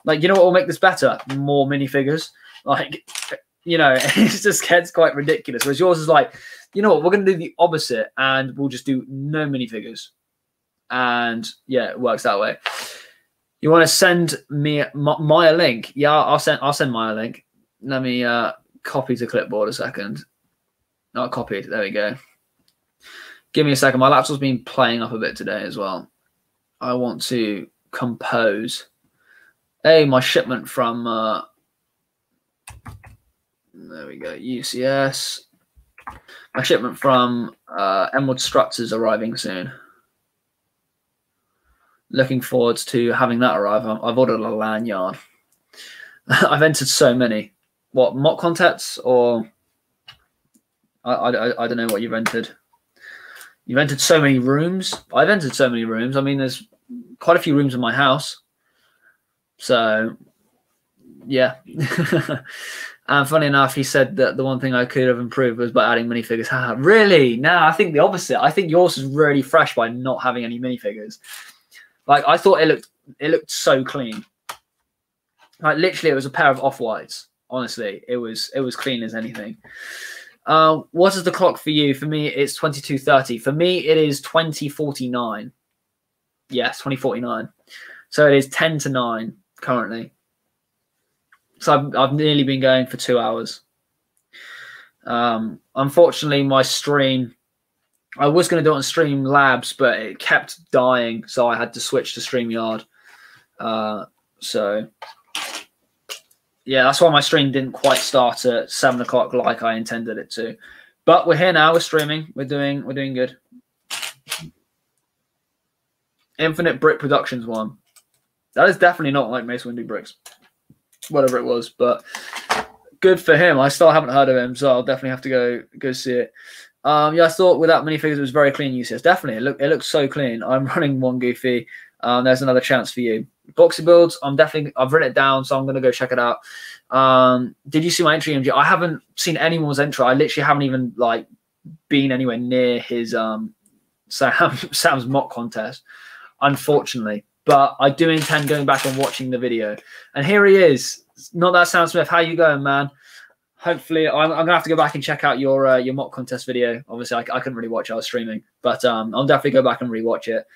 Like you know what will make this better? More minifigures. Like you know, (laughs) it just gets quite ridiculous. Whereas yours is like, you know what, we're gonna do the opposite and we'll just do no minifigures. And yeah, it works that way. You want to send me my, a link? Yeah, I'll send I'll send my link. Let me uh copy to clipboard a second. Not copied. There we go. Give me a second. My laptop's been playing up a bit today as well. I want to compose. Hey, my shipment from uh, there we go. UCS. My shipment from uh, Emerald Struts is arriving soon. Looking forward to having that arrive. I've ordered a lanyard. (laughs) I've entered so many. What MOC contests or I, I, I don't know what you've entered. You've entered so many rooms. I've entered so many rooms. I mean, there's quite a few rooms in my house. So, yeah. (laughs) and funny enough, he said that the one thing I could have improved was by adding minifigures. really? No, I think the opposite. I think yours is really fresh by not having any minifigures. Like I thought it looked, it looked so clean. Like literally, it was a pair of off whites. Honestly, it was it was clean as anything. Uh, what is the clock for you? For me, it's 2230. For me, it is 2049. Yes, 2049. So it is 10 to 9 currently. So I've, I've nearly been going for two hours. Um, unfortunately, my stream, I was going to do it on Stream Labs, but it kept dying. So I had to switch to StreamYard. Uh, so yeah, that's why my stream didn't quite start at seven o'clock like I intended it to. But we're here now. We're streaming. We're doing. We're doing good. Infinite Brick Productions one. That is definitely not like Mace Windu bricks, whatever it was. But good for him. I still haven't heard of him, so I'll definitely have to go go see it. Um, yeah, I thought without minifigures it was very clean UCS. Definitely, it look it looks so clean. I'm (laughs) running one goofy. Um, there's another chance for you. Boxy builds. I'm definitely. I've written it down, so I'm gonna go check it out. Um, did you see my entry, MG? I haven't seen anyone's entry. I literally haven't even like been anywhere near his um Sam (laughs) Sam's MOC contest, unfortunately. But I do intend going back and watching the video. And here he is. Not that Sam Smith. How you going, man? Hopefully, I'm, I'm, gonna have to go back and check out your uh, your MOC contest video. Obviously, I, I couldn't really watch. I was streaming, but um, I'll definitely go back and rewatch it.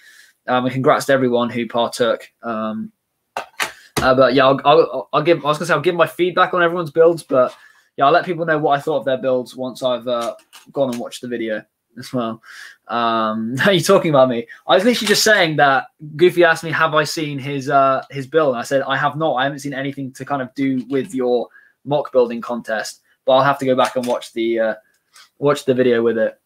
Um, and congrats to everyone who partook. Um, uh, but yeah, I'll, I'll, I'll, give. I was gonna say I'll give my feedback on everyone's builds, but yeah, I'll let people know what I thought of their builds once I've uh, gone and watched the video as well. Um, (laughs) are you talking about me? I was literally just saying that Goofy asked me, "Have I seen his uh, his build?" And I said, "I have not. I haven't seen anything to kind of do with your MOC building contest, but I'll have to go back and watch the uh, watch the video with it."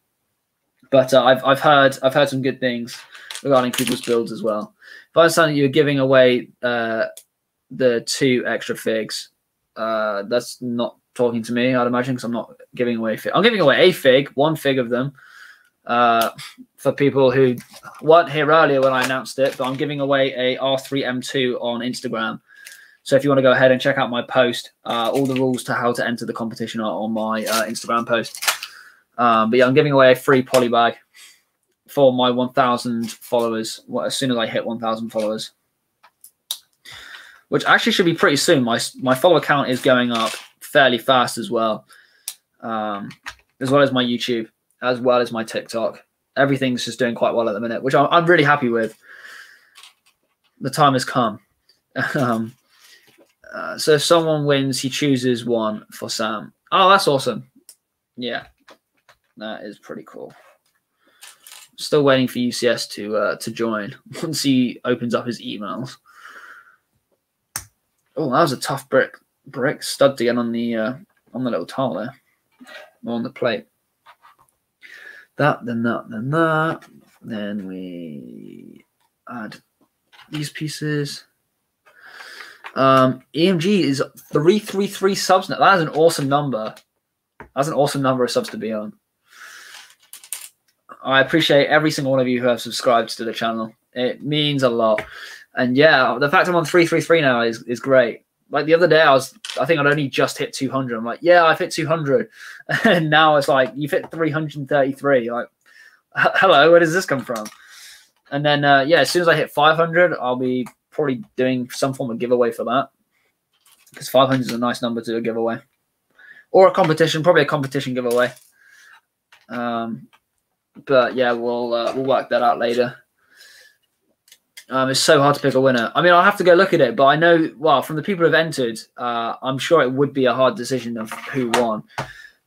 But uh, I've I've heard I've heard some good things regarding people's builds as well. If I understand that you're giving away uh, the two extra figs, uh, that's not talking to me, I'd imagine, because I'm not giving away fig. I'm giving away a fig, one fig of them, uh, for people who weren't here earlier when I announced it, but I'm giving away a R3M2 on Instagram. So if you want to go ahead and check out my post, uh, all the rules to how to enter the competition are on my uh, Instagram post. Um, but yeah, I'm giving away a free poly bag for my 1,000 followers well, as soon as I hit 1,000 followers, which actually should be pretty soon. My my follower count is going up fairly fast as well, um, as well as my YouTube, as well as my TikTok. Everything's just doing quite well at the minute, which I'm, I'm really happy with. The time has come. (laughs) um, uh, so if someone wins, he chooses one for Sam. Oh, that's awesome. Yeah, that is pretty cool. Still waiting for UCS to uh, to join (laughs) once he opens up his emails. Oh, that was a tough brick brick stud to get on the uh, on the little tile there, on the plate. That, then that, then that. Then we add these pieces. Um, EMG is three three three subs. That is an awesome number. That's an awesome number of subs to be on. I appreciate every single one of you who have subscribed to the channel. It means a lot. And yeah, the fact I'm on 333 now is, is great. Like the other day, I was, I think I'd only just hit 200. I'm like, yeah, I've hit 200. (laughs) And now it's like, you've hit 333. Like, hello, where does this come from? And then, uh, yeah, as soon as I hit 500, I'll be probably doing some form of giveaway for that. Because 500 is a nice number to do a giveaway. Or a competition, probably a competition giveaway. Um, but yeah, we'll uh, we'll work that out later. Um, it's so hard to pick a winner. I mean, I'll have to go look at it, but I know, well, from the people who've entered, uh, I'm sure it would be a hard decision of who won.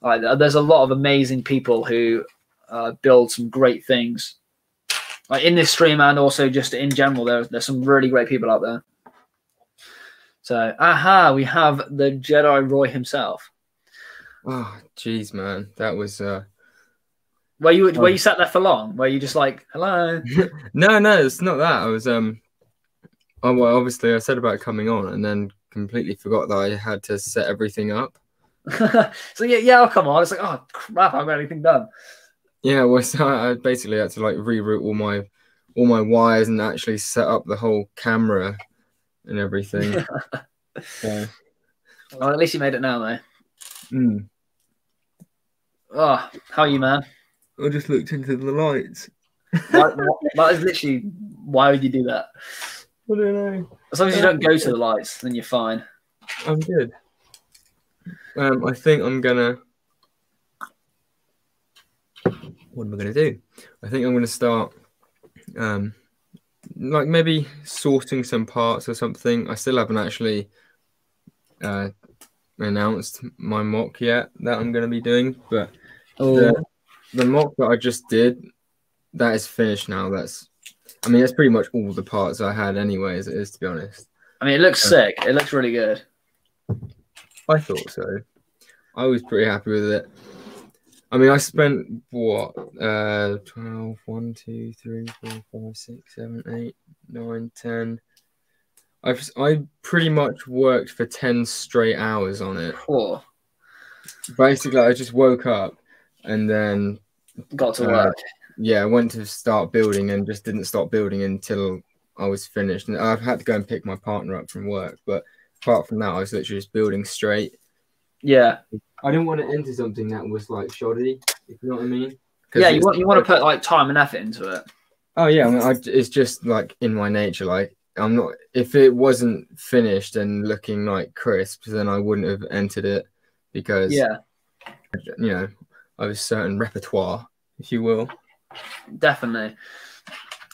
Like, there's a lot of amazing people who uh, build some great things, like in this stream and also just in general. There, there's some really great people out there. So, aha, we have the Jedi Roy himself. Oh, jeez, man, that was. uh Where you where you sat there for long? Where you just like, hello? (laughs) No, no, it's not that. I was um. Oh well, obviously I said about coming on, and then completely forgot that I had to set everything up. (laughs) so yeah, yeah, I'll come on. It's like, oh crap, I haven't got anything done. Yeah, well, (laughs) so I basically had to like reroute all my all my wires and actually set up the whole camera and everything. so, Well, at least you made it now, though. mm. Oh, how are you, man? I just looked into the lights. Why, why- that is literally why would you do that? I don't know. As long as you don't go to the lights, then you're fine. I'm good. Um, I think I'm gonna. What am I gonna do? I think I'm gonna start, um, like maybe sorting some parts or something. I still haven't actually uh, announced my MOC yet that I'm gonna be doing, but Oh. the, the MOC that I just did, that is finished now. That's, I mean, that's pretty much all the parts I had anyway, as it is to be honest. I mean, it looks sick. It looks really good. I thought so. I was pretty happy with it. I mean, I spent what? Uh, 12, 1, 2, 3, 4, 5, 6, 7, 8, 9, 10. I've, I pretty much worked for 10 straight hours on it. Poor. Basically, I just woke up and then, Got to Uh, work. yeah, I went to start building and just didn't stop building until I was finished. And I've had to go and pick my partner up from work. But apart from that, I was literally just building straight. Yeah. I didn't want to enter something that was like shoddy, if you know what I mean. Yeah, you want you want to put like time and effort into it. Oh yeah, I mean, I, it's just like in my nature. Like I'm not. If it wasn't finished and looking like crisp, then I wouldn't have entered it because Yeah, you know I have a certain repertoire, if you will. definitely.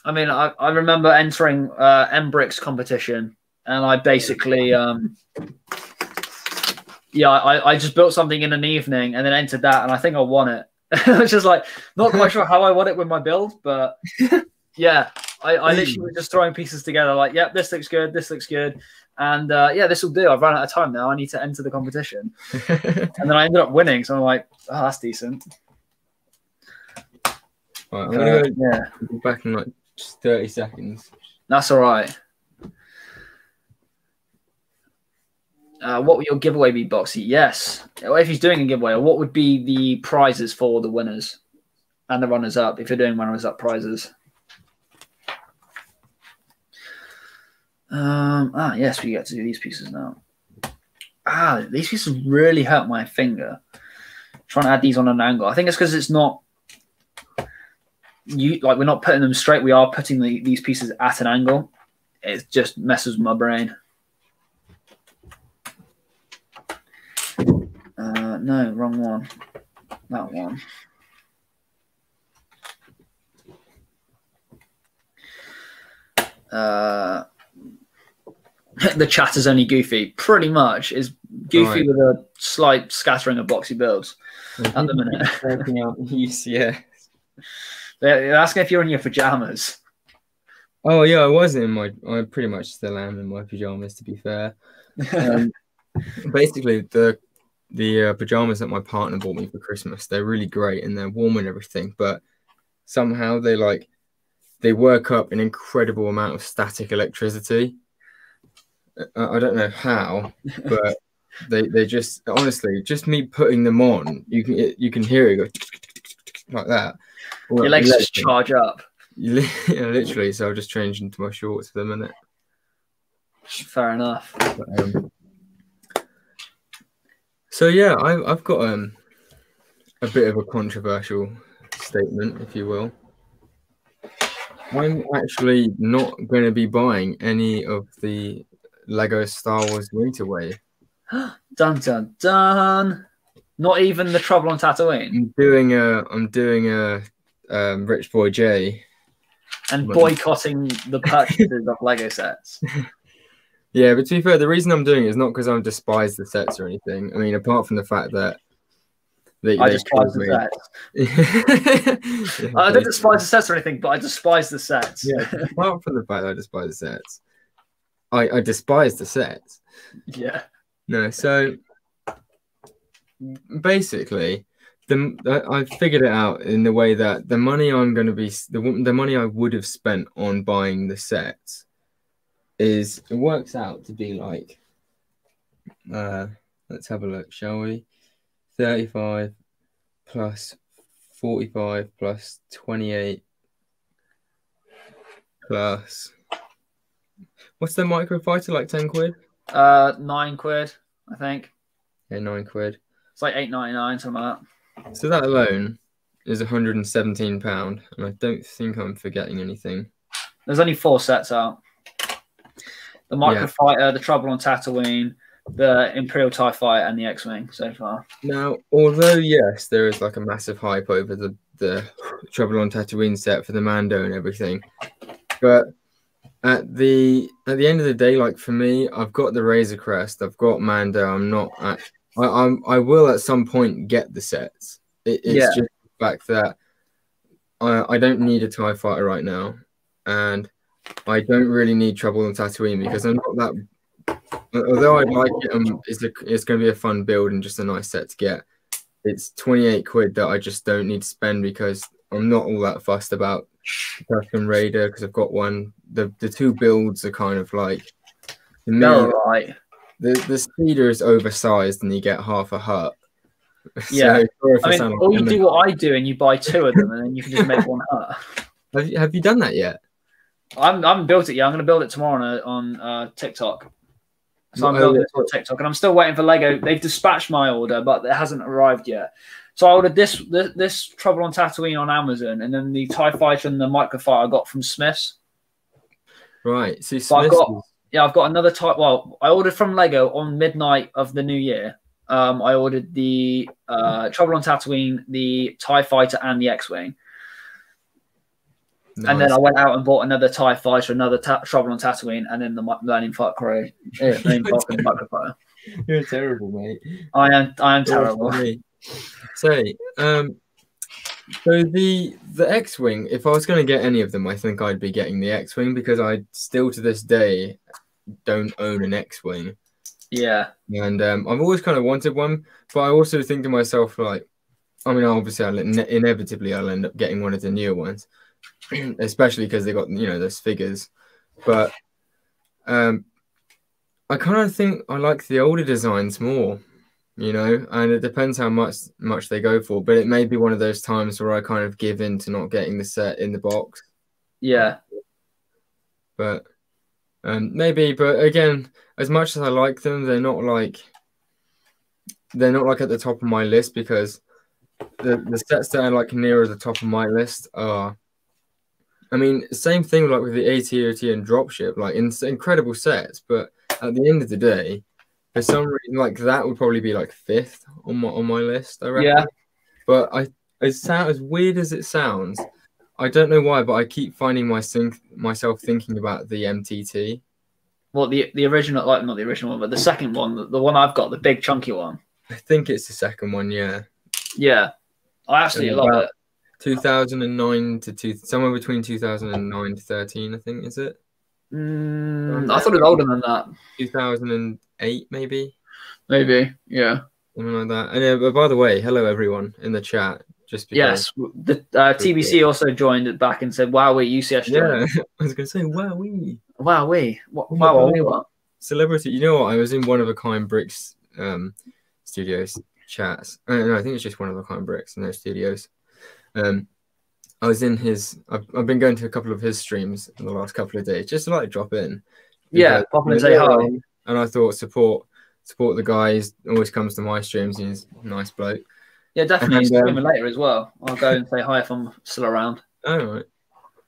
I mean, I, I remember entering uh, Embrix competition, and I basically, um, yeah, I, I just built something in an evening and then entered that, and I think I won it. (laughs) It's just like not quite sure how I won it with my build, but (laughs) yeah, I, I literally was just throwing pieces together. Like, yep, this looks good, this looks good, and uh, yeah, this will do. I've run out of time now. I need to enter the competition, (laughs) and then I ended up winning. So I'm like, oh, that's decent. Right, I'm Uh, gonna go yeah, back in like just thirty seconds. that's all right. Uh, what would your giveaway be, Boxy? Yes. If he's doing a giveaway, what would be the prizes for the winners and the runners up if you're doing runners up prizes? Um, ah, yes, we get to do these pieces now. Ah, these pieces really hurt my finger. trying to add these on an angle. I think it's because it's not you like we're not putting them straight. We are putting the, these pieces at an angle. It just messes my brain. Uh, no, wrong one. That one. Uh, (laughs) the chat is only goofy. Pretty much is goofy Right. with a slight scattering of boxy builds at the minute. (laughs) (laughs) Yeah. They're they're asking if you're in your pajamas. Oh yeah, I was in my. I pretty much still am in my pajamas. To be fair, um, basically the the uh, pajamas that my partner bought me for Christmas, they're really great and they're warm and everything, but somehow they like they work up an incredible amount of static electricity. I I don't know how, but they they just honestly just me putting them on, you can you can hear it go like that. Your legs just charge up. You (laughs) yeah, literally. So I've just changed into my shorts for the minute. Fair enough. But, um, so yeah, I, I've got um a bit of a controversial statement, if you will. I'm actually not going to be buying any of the Lego Star Wars Winter Wave. (gasps) Dun dun dun. Not even the trouble on Tatooine. I'm doing a I'm doing a um, Rich Boy J. And boycotting the (laughs) purchases of Lego sets. (laughs) Yeah, but to be fair, the reason I'm doing it is not because I despise the sets or anything. I mean, apart from the fact that they, I despise the sets. Yeah, (laughs) I don't despise the sets or anything, but I despise the sets. yeah, apart from the fact that I despise the sets, I, I despise the sets. yeah. No, so basically, the I figured it out in the way that the money I'm going to be the the money I would have spent on buying the sets is it works out to be like uh let's have a look, shall we? 35 plus 45 plus 28 plus what's the microfighter like 10 quid? Uh, nine quid, I think. Yeah, 9 quid. It's like eight ninety nine, something like that. So that alone is 117 pound, and I don't think I'm forgetting anything. There's only four sets out. The Microfighter, the Trouble on Tatooine, the Imperial TIE Fighter, and the X-Wing so far. Now, although yes, there is like a massive hype over the the Trouble on Tatooine set for the Mando and everything, but at the at the end of the day, like for me, I've got the Razor Crest, I've got Mando. I'm not. At, I, I'm. I will at some point get the sets. It, it's Yeah. just the fact that I I don't need a Tie Fighter right now, and I don't really need Trouble on Tatooine because I'm not that. Although I'd like it, um, it's a, it's going to be a fun build and just a nice set to get. It's 28 quid that I just don't need to spend because I'm not all that fussed about Tusken Raider because I've got one. The the two builds are kind of like to me, No, right. the the speeder is oversized and you get half a hut. (laughs) Yeah. sorry if I mean, sound or you do what I do and you buy two of them and then you can just make one hut. (laughs) have you, have you done that yet? I'm, I haven't built it yet. I'm going to build it tomorrow on, uh, on uh, TikTok. So I'm building it on TikTok, and I'm still waiting for Lego. They've dispatched my order, but it hasn't arrived yet. So I ordered this this, this Trouble on Tatooine on Amazon, and then the Tie Fighter and the Microfighter I got from Smiths. Right. See, So I've Smiths got- Yeah, I've got another type. Well, I ordered from Lego on midnight of the new year. Um, I ordered the uh, Trouble on Tatooine, the Tie Fighter, and the X-wing. And then. I went out and bought another TIE fighter, another ta- Trouble on Tatooine, and then the Learning Fight Crow. (laughs) Yeah, Learning Falcon Microfighter. You're terrible, mate. I am I am terrible. So, um, so the the X-wing. If I was going to get any of them, I think I'd be getting the X-wing because I still to this day don't own an X-wing, Yeah, and um, I've always kind of wanted one. But I also think to myself, like, I mean, obviously, I'll ine- inevitably I'll end up getting one of the newer ones, (clears throat) especially because they got you know those figures. But um, I kind of think I like the older designs more, you know, and it depends how much much they go for. But it may be one of those times where I kind of give in to not getting the set in the box. yeah, But um, maybe, but again, as much as I like them, they're not like they're not like at the top of my list because the the sets that are like nearer the top of my list are. I mean, same thing like with the AT-OT and dropship, like in, incredible sets, but at the end of the day, for some reason, like that would probably be like fifth on my on my list. I reckon. Yeah. But I, as sound as weird as it sounds. I don't know why, but I keep finding my think, myself thinking about the MTT. well the the original, like not the original one, but the second one, the, the one I've got, the big chunky one. I think it's the second one, yeah. Yeah, I absolutely Yeah, love it. 2009 to two, somewhere between 2009 to 13, I think, is it? Mm, I thought it was older than that. 2008, maybe? Maybe, yeah. Something like that. And uh, but by the way, hello everyone in the chat. Just because, Yes, the uh, TBC also joined it back and said, "Wow, we UCS joined." Yeah, (laughs) I was going to say, wow, we. Wow, we. What, Oh wow, we what? celebrity. You know what? I was in one of a kind bricks um, studios chats. Uh, no, I think it's just one of a kind bricks in those studios. Um, I was in his. I've, I've been going to a couple of his streams in the last couple of days, just to like drop in. Yeah, pop in and say hi. And I thought support support the guy. He always comes to my streams. He's a nice bloke. Yeah, definitely. And, um, later as well. I'll go and say hi if I'm still around. Oh, right.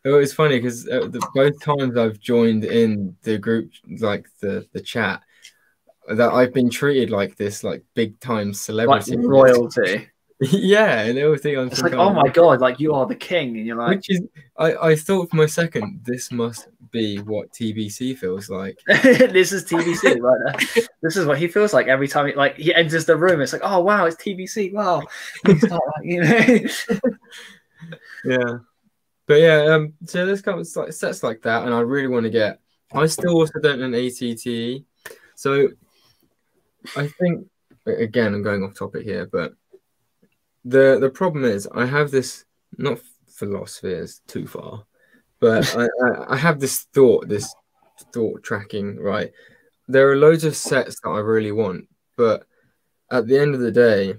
It was funny because uh, both times I've joined in the group, like the the chat, that I've been treated like this, like big time Like celebrity. royalty. (laughs) yeah, and all think It's like, oh my god, like you are the king, and you're like, Which is, I, I thought for my second, this must be what TBC feels like. (laughs) this is TBC right there. (laughs) This is what he feels like every time he like he enters the room. It's like, oh wow, it's TBC. Wow, not you know. Yeah, but yeah, um, so there's kind of like sets like that, and I really want to get. I still also don't know AT-TE, so I think again I'm going off topic here, but the the problem is I have this not philosophy is too far, but I, (laughs) I I have this thought, this thought tracking. Right, there are loads of sets that I really want, but at the end of the day,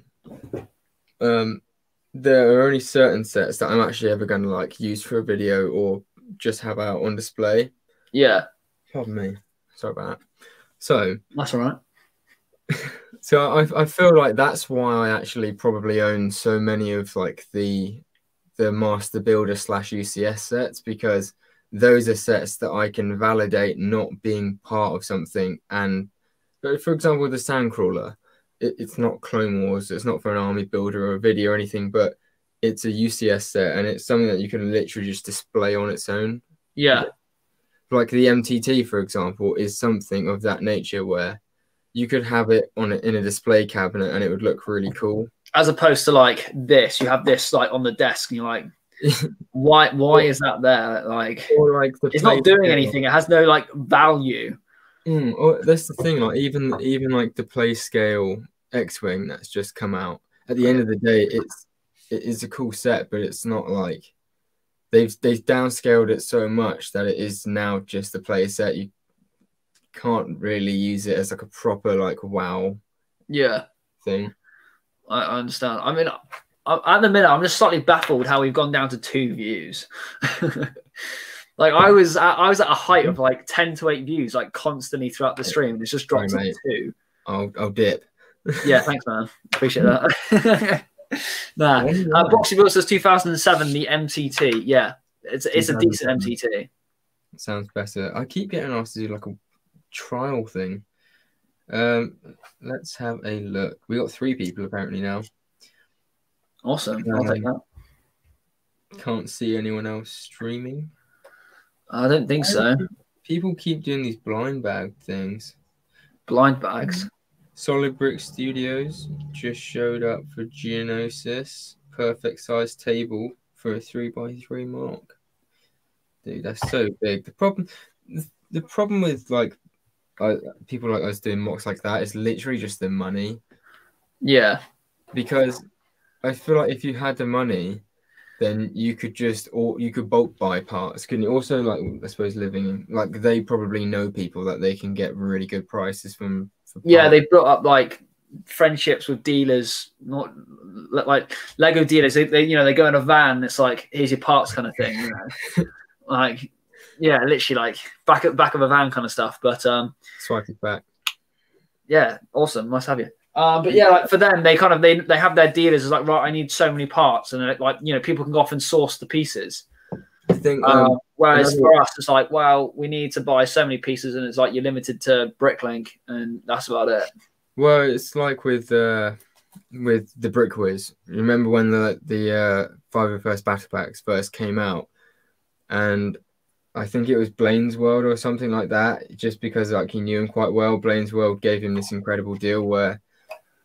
um, there are only certain sets that I'm actually ever going to like use for a video or just have out on display. yeah, Pardon me, sorry about that. So, that's all right. (laughs) so I, I feel like that's why I actually probably own so many of like the the Master Builder slash UCS sets because those are sets that I can validate not being part of something. And but for example, the Sandcrawler, it, it's not Clone Wars, it's not for an army builder or a video or anything, but it's a UCS set and it's something that you can literally just display on its own. Yeah, Like the MTT, for example, is something of that nature where you could have it on in a display cabinet and it would look really cool. as opposed to like this, you have this like on the desk, and you're like, why? Why is that there? Like, (laughs) or like the it's not doing anything. It has no like value. Mm, or that's the thing. Like even even like the play scale X Wing that's just come out. At the end of the day, it's it is a cool set, but it's not like they've they've downscaled it so much that it is now just a play set. You can't really use it as like a proper like wow Yeah, thing. I, I understand. I mean, I, at the minute, I'm just slightly baffled how we've gone down to two views. (laughs) like I was, at, I was at a height of like ten to eight views, like constantly throughout the stream, and it's just dropped Sorry, to two. I'll I'll dip. Yeah, thanks, man. Appreciate that. (laughs) nah, uh, Boxy Bill says 2007, the MTT. Yeah, it's it's a decent MTT. Sounds better. I keep getting asked to do like a trial thing. Um, let's have a look. We got three people apparently now. Awesome. I'll take that. Can't see anyone else streaming. I don't think so. People keep doing these blind bag things. Blind bags. Solid Brick Studios just showed up for Geonosis. Perfect size table for a three by three mark. Dude, that's so big. The problem, the problem with like uh, people like us doing MOCs like that is literally just the money. Yeah, because I feel like if you had the money, then you could just or you could bulk buy parts. Can you also like I suppose living in like they probably know people that they can get really good prices from. Yeah. They brought up like friendships with dealers, not like Lego dealers. They, they you know they go in a van. It's like here's your parts kind of thing. You know, (laughs) like yeah, literally like back at back of a van kind of stuff. But um, swipe it back. yeah, awesome, nice to have you. Um, but yeah, like for them, they kind of they they have their dealers as like right, I need so many parts, and like you know people can go off and source the pieces. I think um, Um, whereas another- for us, it's like, well, we need to buy so many pieces, and it's like you're limited to Bricklink, and that's about it. well, it's like with uh with the Brick Whiz. Remember when the the uh 501st battle packs first came out, and I think it was Blaine's World or something like that. Just because like he knew him quite well, Blaine's World gave him this incredible deal where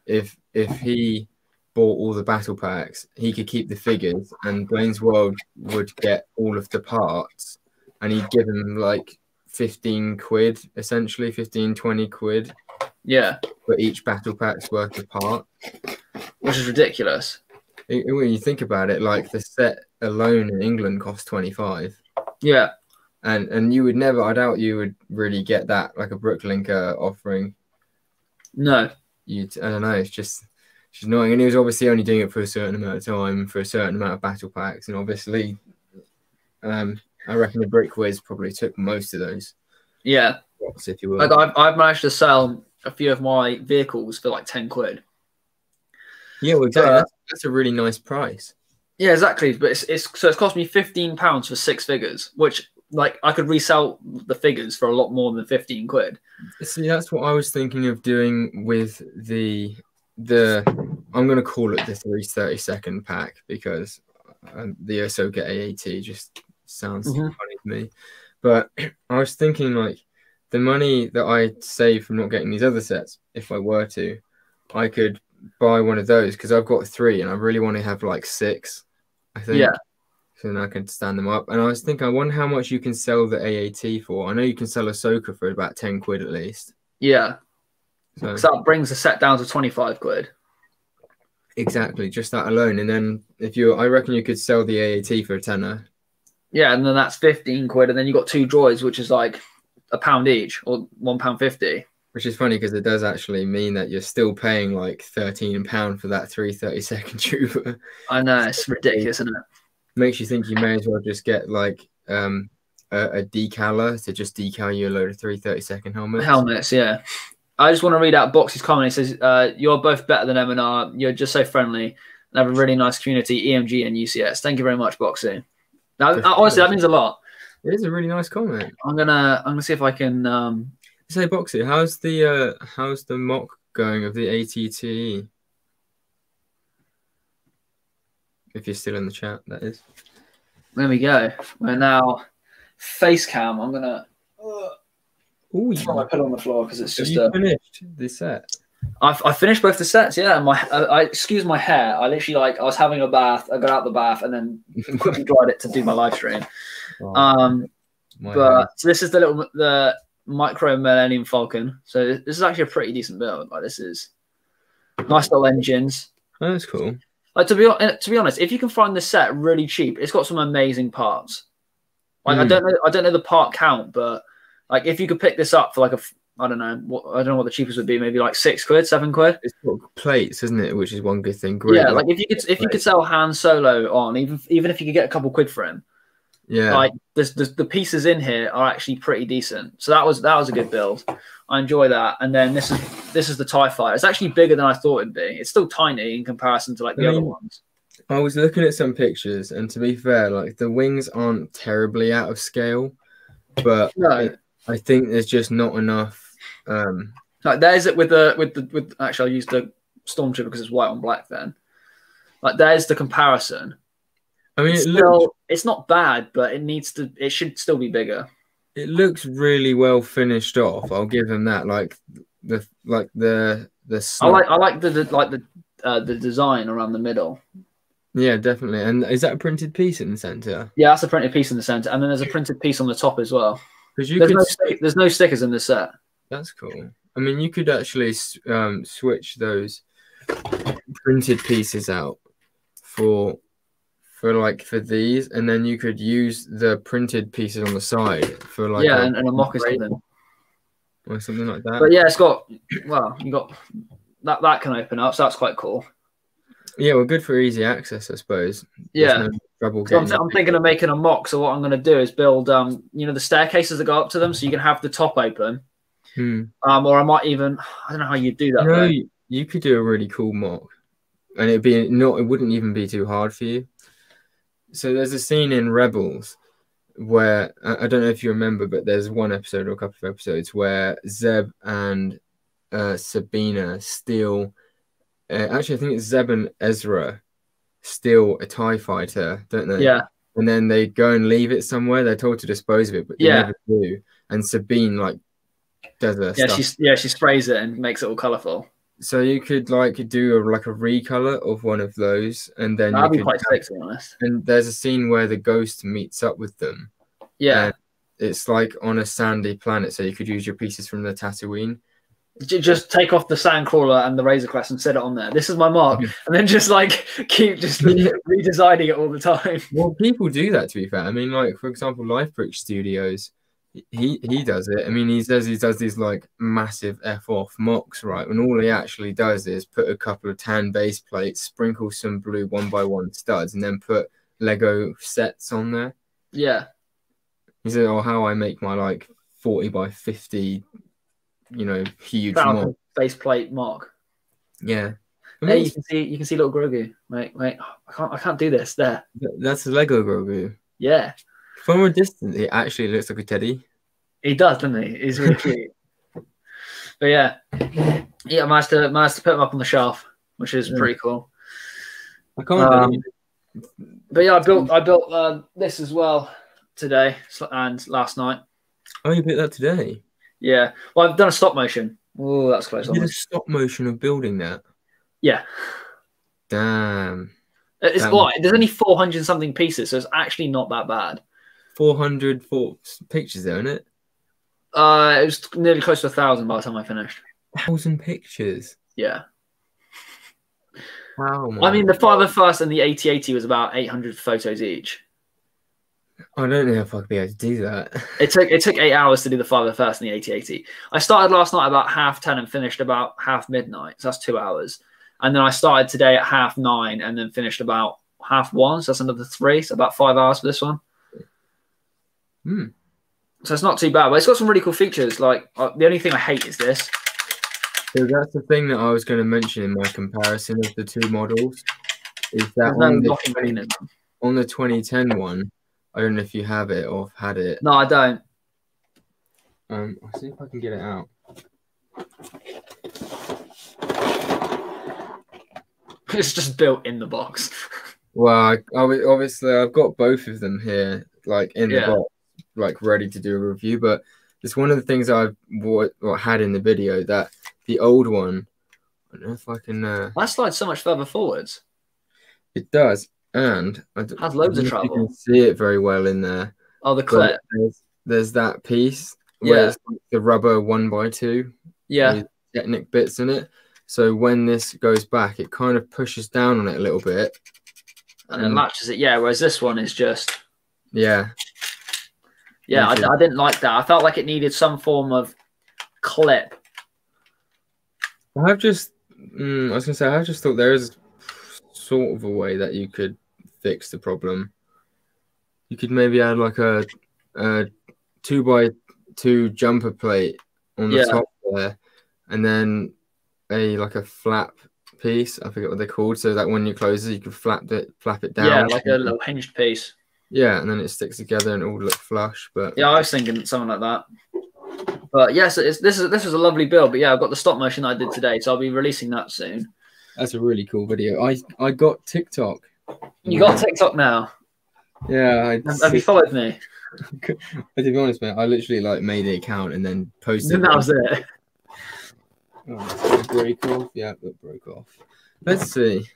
if if he bought all the battle packs, he could keep the figures, and Blaine's World would get all of the parts, and he'd give him like 15 quid, essentially 15, 20 quid Yeah, for each battle pack's worth of part. which is ridiculous. It- when you think about it, like the set alone in England cost 25. Yeah, and and you would never. I doubt you would really get that like a BrickLinker offering. No. You, I don't know. It's just. It's annoying, and he was obviously only doing it for a certain amount of time, for a certain amount of battle packs, and obviously, um, I reckon the Brick Wiz probably took most of those. Yeah. If you will. Like I've, I've managed to sell a few of my vehicles for like 10 quid. Yeah, well, exactly. Uh, that's, that's a really nice price. Yeah, exactly. But it's, it's so it's cost me 15 pounds for six figures, which like I could resell the figures for a lot more than 15 quid. See, that's what I was thinking of doing with the the. I'm going to call it the 332nd pack because um, the Ahsoka AAT just sounds Mhm. funny to me. But (clears throat) I was thinking like the money that I save from not getting these other sets, if I were to, I could buy one of those because I've got three and I really want to have like six. I think. Yeah. So then I can stand them up. And I was thinking, I wonder how much you can sell the AAT for. I know you can sell Ahsoka for about 10 quid at least. Yeah. So So that brings the set down to 25 quid. exactly, just that alone. And then if you, I reckon you could sell the AAT for a tenner. Yeah, and then that's 15 quid. And then you got two droids, which is like a pound each or one pound 50. Which is funny because it does actually mean that you're still paying like 13 pound for that 332nd (laughs) trooper. I know, it's ridiculous, isn't it? Makes you think you may as well just get like um a, a decaler to just decal you a load of 332nd helmets. Helmets, yeah. I just want to read out Boxy's comment. He says, uh, You're both better than M&R. You're just so friendly and have a really nice community, EMG and UCS. Thank you very much, Boxy. Now, honestly, that means a lot. It is a really nice comment. I'm gonna I'm gonna see if I can um Say Boxy, how's the uh how's the MOC going of the AT-TE? If you're still in the chat, that is. there we go. We're now face cam. I'm gonna uh, Oh, throw my pillow on the floor because it's have just you uh, finished the set? I've I finished both the sets, yeah. My I, I excuse my hair. I literally like I was having a bath. I got out the bath and then (laughs) quickly dried it to do my live stream. Oh, Um, my but so this is the little the micro Millennium Falcon. So this is actually a pretty decent build. Like this is nice little engines. Oh, that's cool. Like to be to be honest, if you can find the set really cheap, it's got some amazing parts. Like I Mm. don't know I don't know the part count, but like if you could pick this up for like a I don't know what I don't know what the cheapest would be, maybe like six quid, seven quid. It's got plates, isn't it? Which is one good thing. Great. yeah, like if you could if you could sell Han Solo on, even even if you could get a couple quid for him, yeah. like there's the pieces in here are actually pretty decent. So that was that was a good build. I enjoy that. And then this is this is the Tie Fighter. It's actually bigger than I thought it'd be. It's still tiny in comparison to like the I other ones. I was looking at some pictures, and to be fair, like the wings aren't terribly out of scale, but No, I think there's just not enough. Um, like there's it with the with the with actually I'll use the Stormtrooper because it's white on black. Then, like there's the comparison. I mean, It's it looks still it's not bad, but it needs to it should still be bigger. it looks really well finished off. I'll give him that. Like the like the the I like I like the, the like the uh, the design around the middle. yeah, definitely. And is that a printed piece in the center? Yeah, that's a printed piece in the center, and then there's a printed piece on the top as well. Because you There's could. no, stick- there's no stickers in this set. That's cool. I mean, you could actually um, switch those printed pieces out for for like for these, and then you could use the printed pieces on the side for like yeah, a- and, and a MOC or something. or something like that. But yeah, it's got well, you got that that can open up, so that's quite cool. yeah, well, good for easy access, I suppose. Yeah, no trouble so I'm. I'm thinking of making a MOC. So what I'm going to do is build, um, you know, the staircases that go up to them, so you can have the top open. Hmm. Um, or I might even, I don't know how you do that. You know, though. you, you could do a really cool MOC, and it'd be not. It wouldn't even be too hard for you. So there's a scene in Rebels where I don't know if you remember, but there's one episode or a couple of episodes where Zeb and uh, Sabine steal. Uh, actually, I think it's Zeb and Ezra steal a Tie Fighter, don't they? Yeah, And then they go and leave it somewhere. They're told to dispose of it, but they Yeah. never do. And Sabine like does her yeah, stuff she's yeah, she sprays it and makes it all colourful. So you could like do a, like a recolor of one of those, and then That'd be could. quite be honest. And there's a scene where the ghost meets up with them. Yeah, it's like on a sandy planet, so you could use your pieces from the Tatooine. Just take off the Sandcrawler and the Razor Crest and set it on there. This is my mark, mm-hmm. and then just like (laughs) keep just (laughs) redesigning it all the time. Well, people do that. To be fair, I mean, like for example, Lifebrick Studios, he he does it. I mean, he says he does these like massive f off MOCs, right? When all he actually does is put a couple of tan base plates, sprinkle some blue one by one studs, and then put Lego sets on there. Yeah, He said, "Oh, how I make my like forty by fifty, you know, huge MOC." Falcon faceplate mark. Yeah, I mean, you can see you can see little Grogu. Wait, wait, I can't I can't do this. There. that's a Lego Grogu. Yeah, From a distance, it actually looks like a teddy. he does, doesn't he? He's really cute. (laughs) But yeah, yeah, I managed to managed to put him up on the shelf, which is Yeah. pretty cool. I can't Um, But yeah, I built I built uh, this as well today and last night. Oh, you built that today. Yeah, well, I've done a stop motion. Oh, that's close. You did a stop motion of building that. Yeah, Damn. it's Damn. there's only four hundred something pieces, so it's actually not that bad. 400 for pictures there, isn't it? Uh, it was nearly close to a thousand by the time I finished. Thousand pictures. Yeah, Wow. I mean the five first and the AT-AT was about eight hundred photos each. I don't know if I'd be able to do that. It took it took eight hours to do the five first and the AT-AT. I started last night about half ten and finished about half midnight, so that's two hours. And then I started today at half nine and then finished about half one, so that's another three, so about five hours for this one. Hmm. So it's not too bad, but it's got some really cool features. Like uh, the only thing I hate is this. So that's the thing that I was going to mention in my comparison of the two models. Is that on the, locking mechanism. on the 2010 one, I don't know if you have it or have had it. No, I don't. Um, I'll see if I can get it out. (laughs) It's just built in the box. (laughs) Well, I, I obviously I've got both of them here, like in the box, like ready to do a review. But it's one of the things I've wa- or had in the video that the old one. I don't know if I can. Uh, That slides so much further forwards. it does, and I d- Has loads I of don't know if travel. You can see it very well in there. Oh, the clip. There's, there's that piece where Yeah. it's like the rubber one by two. Yeah. Technic bits in it. So when this goes back, it kind of pushes down on it a little bit. And then Um, latches it. Yeah, whereas this one is just Yeah, Yeah, I, I didn't like that. I felt like it needed some form of clip. I've just, mm, I was gonna say, I just thought there is sort of a way that you could fix the problem. You could maybe add like a, a two by two jumper plate on the Yeah. top there, and then a like a flap piece. I forget what they're called. So that when you close it, you could flap it, flap it down. Yeah, like a little hinged piece. Yeah, and then it sticks together and it all look flush. But Yeah, I was thinking something like that. But yes, it's, this is this was a lovely build. But yeah, I've got the stop motion I did today, so I'll be releasing that soon. that's a really cool video. I I got TikTok. You got TikTok now. Yeah, I, Have, have you followed me? (laughs) to be honest, man, I literally like made the account and then posted. Then that was it. Oh, did it break off? Yeah, it broke off. Let's see.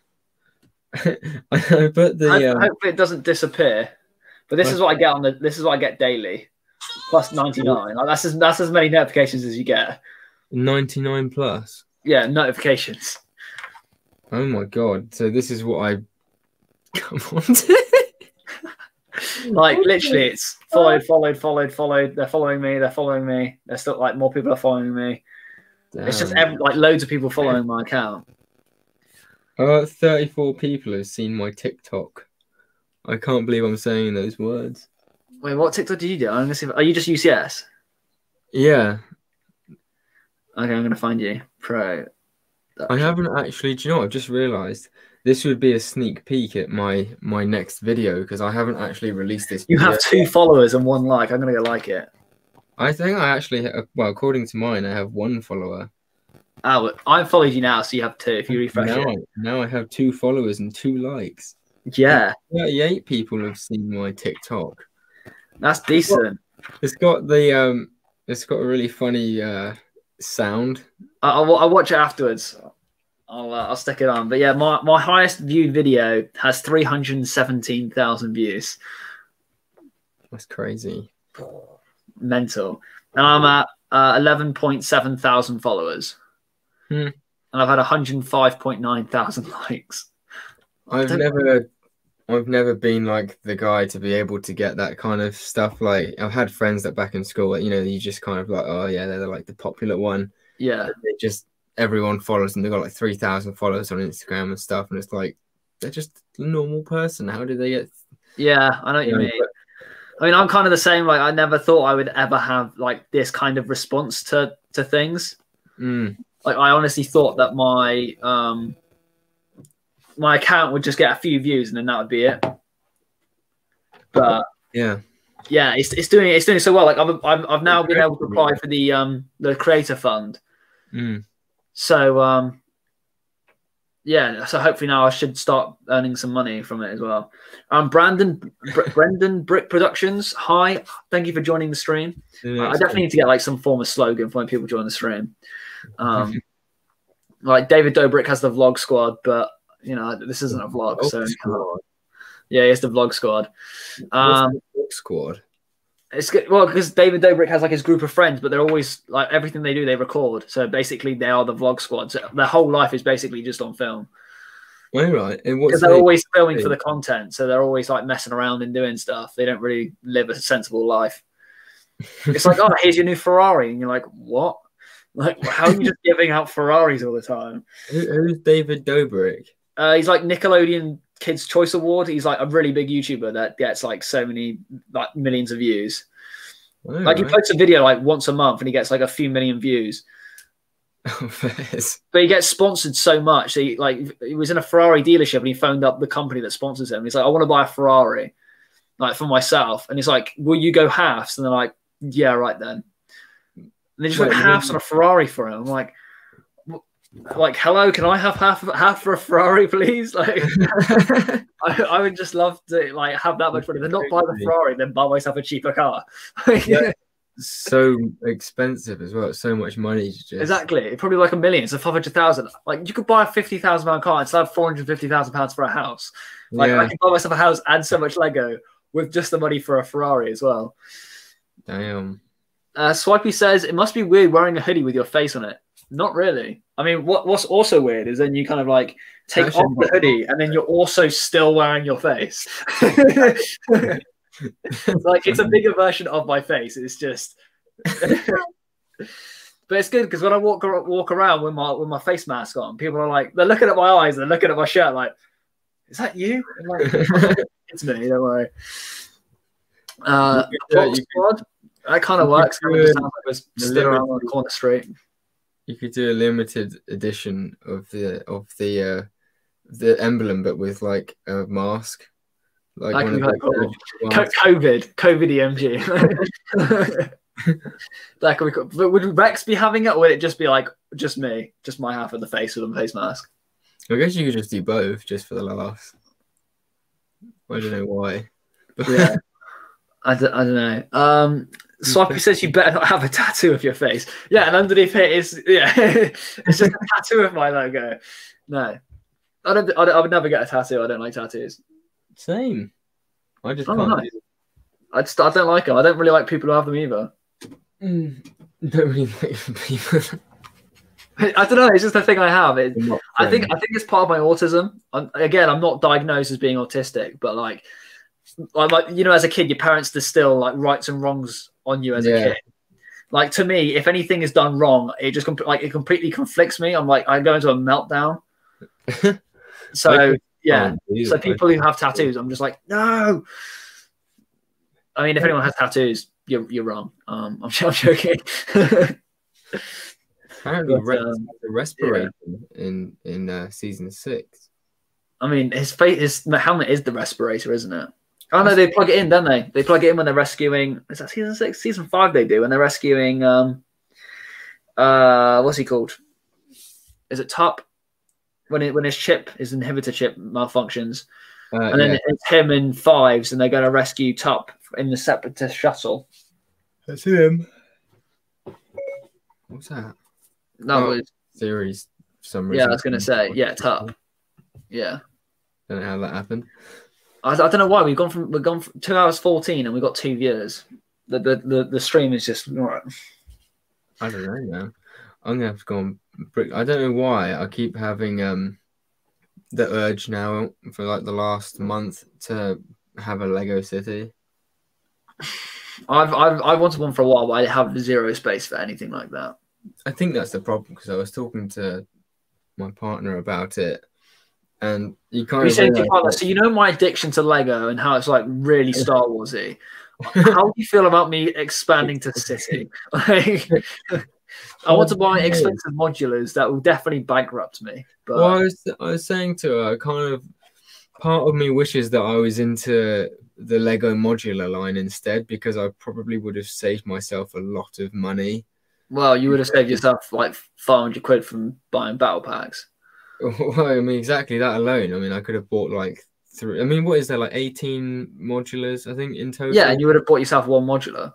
(laughs) I put the I, um, hopefully it doesn't disappear. But this is what I get on the. This is what I get daily, plus ninety nine. Like that's as that's as many notifications as you get. 99 plus. Yeah, notifications. Oh my god! So this is what I (laughs) come on to. Like literally, it's followed, followed, followed, followed. They're following me. They're following me. They're still like more people are following me. It's just Damn. ev- like loads of people following my account. Uh, 34 people have seen my TikTok. I can't believe I'm saying those words. Wait, what TikTok did you do? I'm gonna see. If, are you just UCS? Yeah, Okay, I'm gonna find you. Pro. I haven't actually. Do you know? what? I've just realised this would be a sneak peek at my my next video because I haven't actually released this. You have two followers and one like. I'm gonna go like it. I think I actually, well, according to mine, I have one follower. Oh, well, I followed you now, so you have two. If you refresh Now, it, I, now I have two followers and two likes. Yeah, 38 people have seen my TikTok. that's decent. It's got the um, it's got a really funny uh sound. I- I'll, I'll watch it afterwards. I'll uh, I'll stick it on. But yeah, my, my highest viewed video has three hundred seventeen thousand views. That's crazy. Mental. And I'm at uh, eleven point seven thousand followers, Hmm. and I've had one hundred five point nine thousand (laughs) likes. I've never, I've never been like the guy to be able to get that kind of stuff. Like I've had friends that back in school, you know, you just kind of like, oh yeah, they're like the popular one. Yeah, They just everyone follows and They've got like three thousand followers on Instagram and stuff, and it's like they're just a normal person. How did they get? yeah, I know what you know, mean. I mean, I'm kind of the same. Like, I never thought I would ever have like this kind of response to to things. Mm, Like, I honestly thought that my um my account would just get a few views and then that would be it. But yeah, yeah, it's, it's doing it's doing so well. Like, I've I've, I've now been able to apply for the um the creator fund. mm. So um yeah, so hopefully now I should start earning some money from it as well. Um, Brandon Br- Brendan Brick Productions. Hi, thank you for joining the stream. The I next definitely need to get like some form of slogan for when people join the stream. (laughs) Um, like David Dobrik has the vlog squad, but you know this isn't a vlog, so Oh, squad. yeah, it's the vlog squad. Um, the squad. it's good. Well, because David Dobrik has like his group of friends, but they're always like everything they do, they record. So basically, they are the vlog squad. So their whole life is basically just on film All right, and what's because they're the- always filming for the content. So they're always like messing around and doing stuff. They don't really live a sensible life. It's like, oh, here's your new Ferrari, and you're like, what? Like, how are you just giving out Ferraris all the time? Who, who's David Dobrik? Uh, he's like Nickelodeon Kids Choice Award. He's like a really big YouTuber that gets like so many like millions of views. Like he posts a video like once a month and he gets like a few million views. (laughs) But he gets sponsored so much. He like he was in a Ferrari dealership and he phoned up the company that sponsors him. He's like, I want to buy a Ferrari, like for myself. And he's like, Will you go halves? And they're like, Yeah, right then. And they just went halves on a Ferrari for him. I'm like, "Wh- like, hello, can I have half half for a Ferrari, please? (laughs) Like, (laughs) I, I would just love to like have that much money. Then not buy the Ferrari, then buy myself a cheaper car. (laughs) Yeah. so expensive as well. So much money to just Exactly. It's probably like a million. So five hundred thousand. Like you could buy a fifty thousand pound car and still have four hundred fifty thousand pounds for a house. Like yeah. I could buy myself a house and so much Lego with just the money for a Ferrari as well. Damn. Uh, Swipey says it must be weird wearing a hoodie with your face on it. Not really. I mean, what what's also weird is then you kind of like take Actually, off the hoodie and then you're also still wearing your face. (laughs) like it's a bigger version of my face. It's just, (laughs) but it's good because when I walk walk around with my with my face mask on, people are like they're looking at my eyes, they're looking at my shirt, like, is that you? Like, (laughs) it's me. Don't worry. Uh, You could, you could- Squad, that kind of works. do just sounds like around on the corner street. You could do a limited edition of the of the uh the emblem, but with like a mask. Like That one could of be cool. surgical Co- masks. COVID, COVID EMG. that (laughs) could be cool. But would Rex be having it, or would it just be like just me, just my half of the face with a face mask? I guess you could just do both, just for the laughs. I don't know why. Yeah, (laughs) I I don't know. Um, Swipey says you better not have a tattoo of your face. Yeah, and underneath it is yeah, (laughs) it's just a tattoo of my logo. No, I don't. I, don't, I would never get a tattoo. I don't like tattoos. Same. I just Oh, can't do I just I don't like them. I don't really like people who have them either. Mm, don't really like (laughs) people. I don't know. It's just a thing I have. It, I think. I think it's part of my autism. I'm, again, I'm not diagnosed as being autistic, but like, I'm like you know, as a kid, your parents distill like rights and wrongs on you as a kid. Like to me, if anything is done wrong, it just like it completely conflicts me. I'm like I go into a meltdown. (laughs) So yeah, can't so people who have tattoos, I'm just like no. I mean, if anyone has tattoos, you're you're wrong. Um, (laughs) I'm, I'm joking. (laughs) Apparently, But, um, respirator in in uh, season six. I mean, his face, his helmet is the respirator, isn't it? Oh know they plug it in, don't they? They plug it in when they're rescuing. Is that season six? Season five, they do when they're rescuing. Um, uh, what's he called? Is it Tup? When it, when his chip, his inhibitor chip malfunctions, Uh, and then yeah. it's him in fives, and they're going to rescue Tup in the separatist shuttle. That's him. What's that? That Oh, was Series. for Some yeah. I was going to say yeah, Tup. Yeah. Don't know how that happened. I, I don't know why we've gone from we've gone from two hours fourteen and we've got two viewers. The the the, the stream is just right. I don't know, man. I'm gonna have to go on brick. I don't know why I keep having um the urge now for like the last month to have a Lego city. I've I've I wanted one for a while, but I have zero space for anything like that. I think that's the problem because I was talking to my partner about it, and you kind You of say to realise your partner, that- so you know my addiction to Lego and how it's like really Star Warsy. (laughs) How do you feel about me expanding to City? (laughs) Like, I want to buy expensive modulars that will definitely bankrupt me. But Well, I was, I was saying to her, kind of part of me wishes that I was into the Lego modular line instead because I probably would have saved myself a lot of money. well, you would have saved yourself like 500 quid from buying battle packs. (laughs) Well, I mean, exactly that alone. I mean, I could have bought like three. I mean, what is there like 18 modulars? I think in total. Yeah, and you would have bought yourself one modular.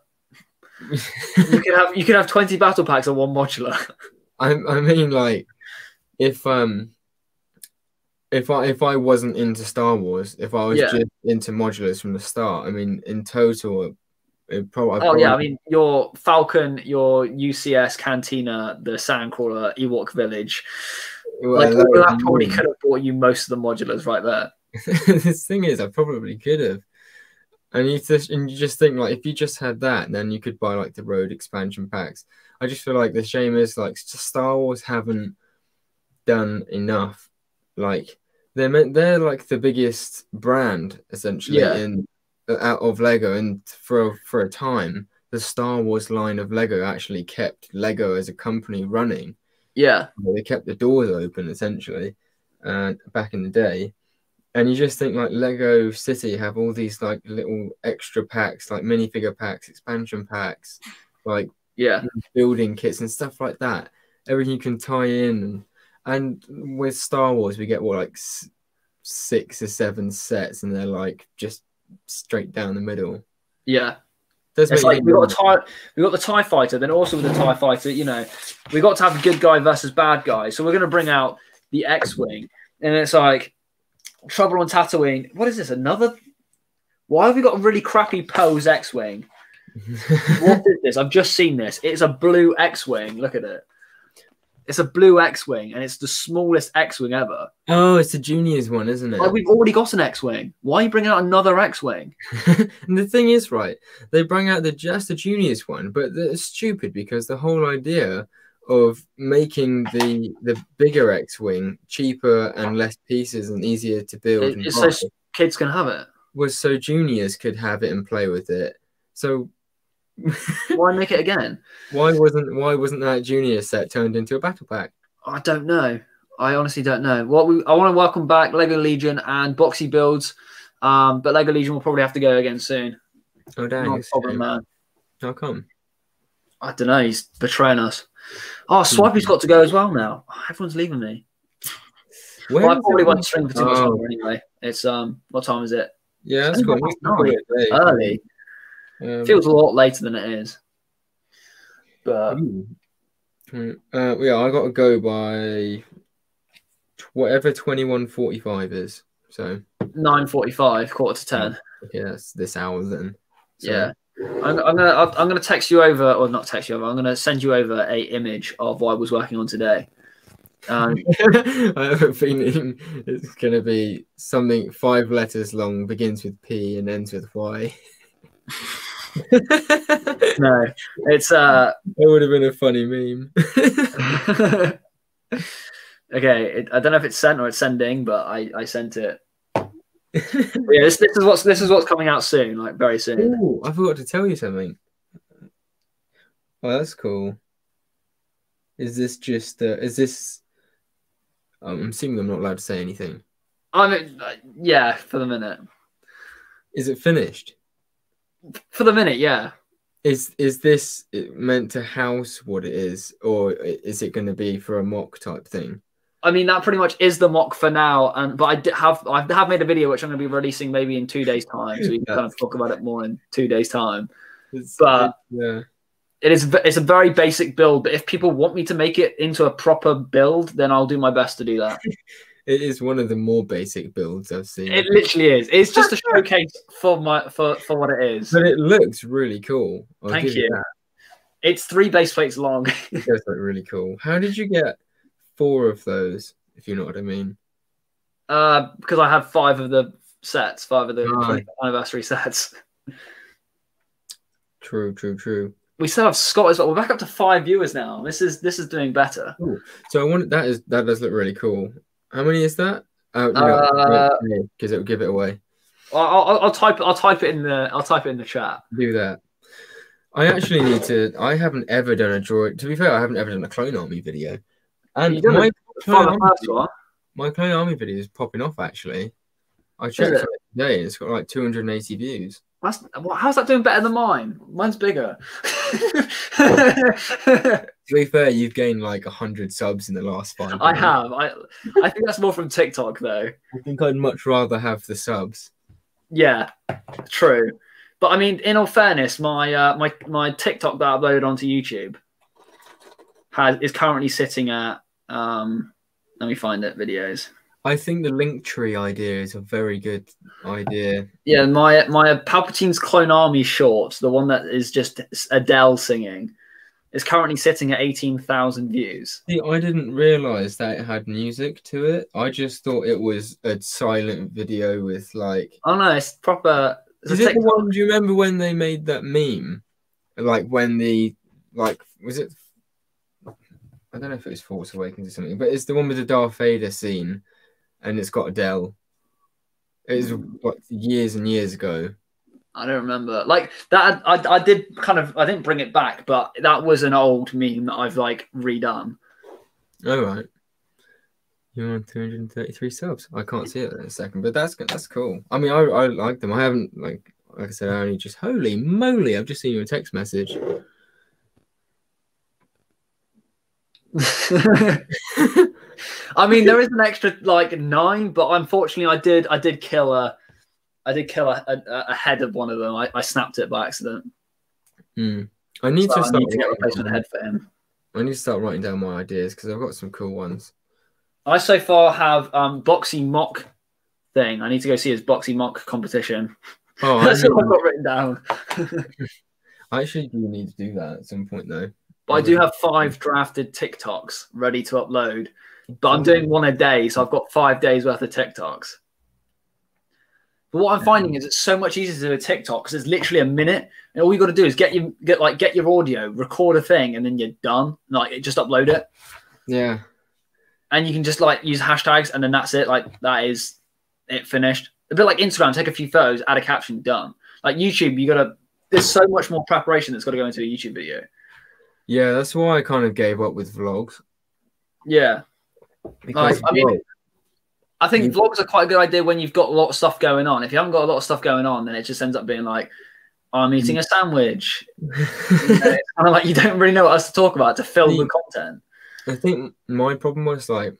You could have you could have 20 battle packs and one modular. (laughs) I, I mean, like, if um, if I if I wasn't into Star Wars, if I was Yeah. just into modulars from the start, I mean, in total, it probably. Oh yeah, I mean your Falcon, your UCS Cantina, the Sandcrawler, Ewok Village. Like that probably could have bought you most of the modulars right there. (laughs) this thing is, I probably could have. And you just and you just think like if you just had that, then you could buy like the road expansion packs. I just feel like the shame is like Star Wars haven't done enough. Like they're meant they're like the biggest brand essentially Yeah. in uh, out of Lego, and for for a time, the Star Wars line of Lego actually kept Lego as a company running. Yeah, They kept the doors open essentially, uh, back in the day. And you just think like Lego City have all these like little extra packs, like minifigure packs, expansion packs, like yeah, building kits and stuff like that. Everything you can tie in, and, and with Star Wars, we get what like six or seven sets, and they're like just straight down the middle. yeah. It's like we got a tie, we got the Tie Fighter. Then also with the Tie Fighter, you know, we got to have a good guy versus bad guy. So we're gonna bring out the X-wing, and it's like Trouble on Tatooine. What is this? Another? Why have we got a really crappy pose X-wing? (laughs) What is this? I've just seen this. It's a blue X-wing. Look at it. It's a blue X-wing, and it's the smallest X-wing ever. oh, it's the juniors one, isn't it? Like we've already got an X-wing. Why are you bringing out another X-wing? (laughs) and the thing is, right, they bring out the just the juniors one, but it's stupid because the whole idea of making the the bigger X-wing cheaper and less pieces and easier to build It- so kids can have it. was so juniors could have it and play with it. So (laughs) Why make it again? why wasn't why wasn't that junior set turned into a battle pack? I don't know. I honestly don't know. What we I want to welcome back Lego Legion and Boxy builds, um, but Lego Legion will probably have to go again soon. Oh dang! Not problem, man. How come? I don't know. He's betraying us. Oh, Swipey's got to go as well now. Oh, everyone's leaving me. Well, I probably it? won't stream for too much Oh. longer anyway. It's um, what time is it? Yeah, that's It's cool. only We can half call it a day. Early. Um, Feels a lot later than it is. But Uh, yeah, I got to go by whatever twenty one forty five is. So nine forty-five, quarter to ten. okay, that's this hour then. So, Yeah. I'm, I'm gonna I'm, I'm gonna text you over, or not text you over. I'm gonna send you over a image of what I was working on today. Um, (laughs) I have a feeling it's gonna be something five letters long, begins with P and ends with Y. (laughs) (laughs) no, it's uh It would have been a funny meme. (laughs) okay. It, I don't know if it's sent or it's sending, but I I sent it. (laughs) Yeah, this, this is what's this is what's coming out soon, like very soon. Ooh, I forgot to tell you something. Oh, that's cool. Is this just? Uh, is this? Um, I'm assuming I'm not allowed to say anything. I mean, uh, yeah, for the minute. Is it finished? For the minute, yeah. Is is this meant to house what it is, or is it going to be for a MOC type thing? I mean, that pretty much is the MOC for now. And but I have I have made a video which I'm going to be releasing maybe in two days' time, so we can kind of talk about it more in two days' time. It's, But- yeah, It is it's a very basic build, but if people want me to make it into a proper build, then I'll do my best to do that. (laughs) it is one of the more basic builds I've seen. It literally is. It's just a showcase for my for for what it is. but it looks really cool. I'll Thank give you. that. It's three base plates long. (laughs) It does look really cool. How did you get four of those? If you know what I mean. uh, because I have five of the sets, five of the Right. anniversary sets. True, true, true. We still have Scott as well. We're back up to five viewers now. This is this is doing better. So I want that is that does look really cool. How many is that? Uh, Uh, because it will give it away. I'll, I'll, I'll type I'll type it in the I'll type it in the chat. Do that. I actually need to. I haven't ever done a draw. To be fair, I haven't ever done a clone army video. And my clone, army, first one. my clone army video is popping off. Actually, I checked it? it today. and It's got like 280 views. That's, well, how's that doing better than mine? Mine's bigger. (laughs) To be fair, you've gained like 100 subs in the last five. I minutes. have. I I think that's more from TikTok though. I think I'd much rather have the subs. Yeah, true. But I mean, in all fairness, my uh, my my TikTok that I uploaded onto YouTube has is currently sitting at um. Let me find it. Videos. I think the link tree idea is a very good idea. Yeah, my my Palpatine's Clone Army short, the one that is just Adele singing, is currently sitting at eighteen thousand views. See, I didn't realize that it had music to it. I just thought it was a silent video with like. Oh no, it's proper. It's Is it the one? Do you remember when they made that meme? Like when the like was it? I don't know if it was Force Awakens or something, but it's the one with the Darth Vader scene, and it's got Adele. It was hmm. what years and years ago. I don't remember. Like that, I, I did kind of. I didn't bring it back, but that was an old meme that I've like redone. All right. You're on 233 subs. I can't see it in a second, but that's that's cool. I mean, I, I like them. I haven't like like I said, I only just holy moly, I've just seen your text message. (laughs) I mean, there is an extra like nine, but unfortunately, I did I did kill a I did kill a, a, a head of one of them. I, I snapped it by accident. Hmm. I need So to I start. need to get a replacement head for him. I need to start writing down my ideas because I've got some cool ones. I so far have um boxy MOC thing. I need to go see his boxy MOC competition. Oh, (laughs) I, That's what I've got written down. (laughs) I actually do need to do that at some point though. But I do have five drafted TikToks ready to upload. But I'm mm. doing one a day, so I've got five days worth of TikToks. But what I'm mm. finding is it's so much easier to do a TikTok because it's literally a minute, and all you got to do is get your get like get your audio, record a thing, and then you're done. Like just upload it, Yeah. and you can just like use hashtags, and then that's it. Like that is it finished. A bit like Instagram, take a few photos, add a caption, done. Like YouTube, you gotta. There's so much more preparation that's got to go into a YouTube video. Yeah, that's why I kind of gave up with vlogs. Yeah. Because I mean, I think vlogs are quite a good idea when you've got a lot of stuff going on. If you haven't got a lot of stuff going on, then it just ends up being like, I'm eating a sandwich. (laughs) You know, kind of like you don't really know what else to talk about to fill the The- content. I think my problem was like,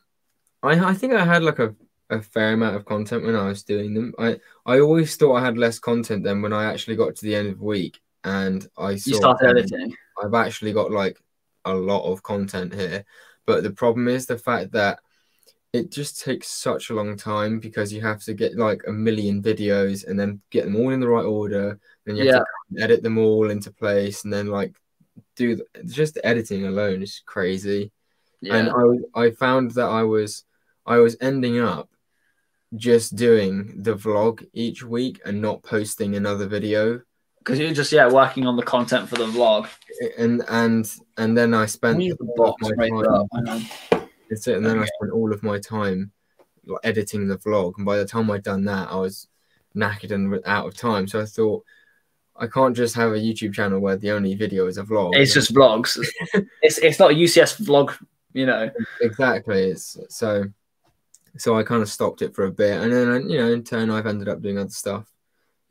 I I think I had like a, a fair amount of content when I was doing them. I I always thought I had less content than when I actually got to the end of the week and I saw You started editing. I've actually got like a lot of content here. But the problem is the fact that it just takes such a long time because you have to get like a million videos and then get them all in the right order. Then you have to edit them all into place and then like do the, just editing alone is crazy. Yeah. And I I found that I was I was ending up just doing the vlog each week and not posting another video Because you're just, yeah, working on the content for the vlog. and and and then I spent the all of box, my break it time- up. Hang it. And then I spent all of my time like, editing the vlog. And by the time I'd done that, I was knackered and out of time. So I thought, I can't just have a YouTube channel where the only video is a vlog. It's just vlogs. (laughs) it's, it's not a UCS vlog, you know. exactly. It's so. So I kind of stopped it for a bit, and then you know, in turn, I've ended up doing other stuff.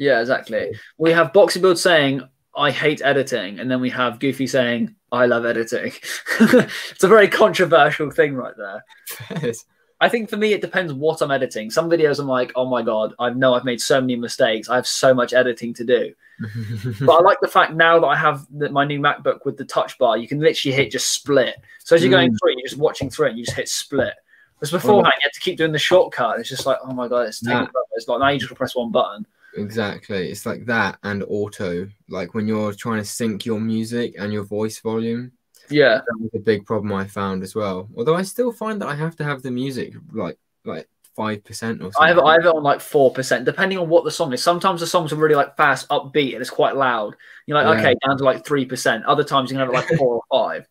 Yeah, exactly. We have Boxy Build saying, I hate editing. And then we have Goofy saying, I love editing. (laughs) it's a very controversial thing right there. (laughs) I think for me, it depends what I'm editing. Some videos I'm like, oh my God, I know I've made so many mistakes. I have so much editing to do. (laughs) But I like the fact now that I have the, my new MacBook with the touch bar, you can literally hit just split. So as you're going Mm. through, you're just watching through it, and you just hit split. Because beforehand, you had to keep doing the shortcut. It's just like, oh my God, it's taking forever. It's like now you just press one button. Exactly. It's like that and auto. Like when you're trying to sync your music and your voice volume. Yeah. That was a big problem I found as well. Although I still find that I have to have the music like like five percent or something. I have, I have it on like four percent, depending on what the song is. Sometimes the songs are really like fast, upbeat, and it's quite loud. You're like, Yeah. okay, down to like three percent. Other times you can have it like (laughs) four or five.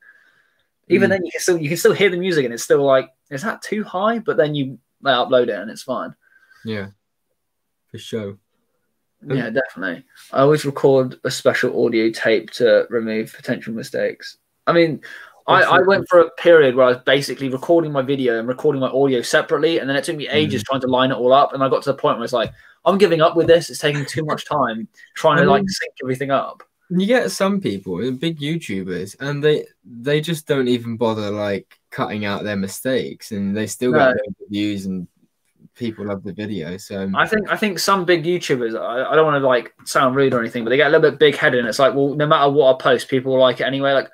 Even Mm. then, you can still you can still hear the music, and it's still like, is that too high? But then you upload it, and it's fine. Yeah. For sure. Mm. Yeah, definitely. I always record a special audio tape to remove potential mistakes. I mean, I, I went for a period where I was basically recording my video and recording my audio separately, and then it took me ages trying to line it all up. And I got to the point where it's like, I'm giving up with this. It's taking too much time trying to like sync everything up. You get some people, big YouTubers, and they they just don't even bother like cutting out their mistakes, and they still No. get views and people love the video. So I think I think some big YouTubers. I, I don't want to like sound rude or anything, but they get a little bit big headed. And it's like, well, no matter what I post, people will like it anyway. Like,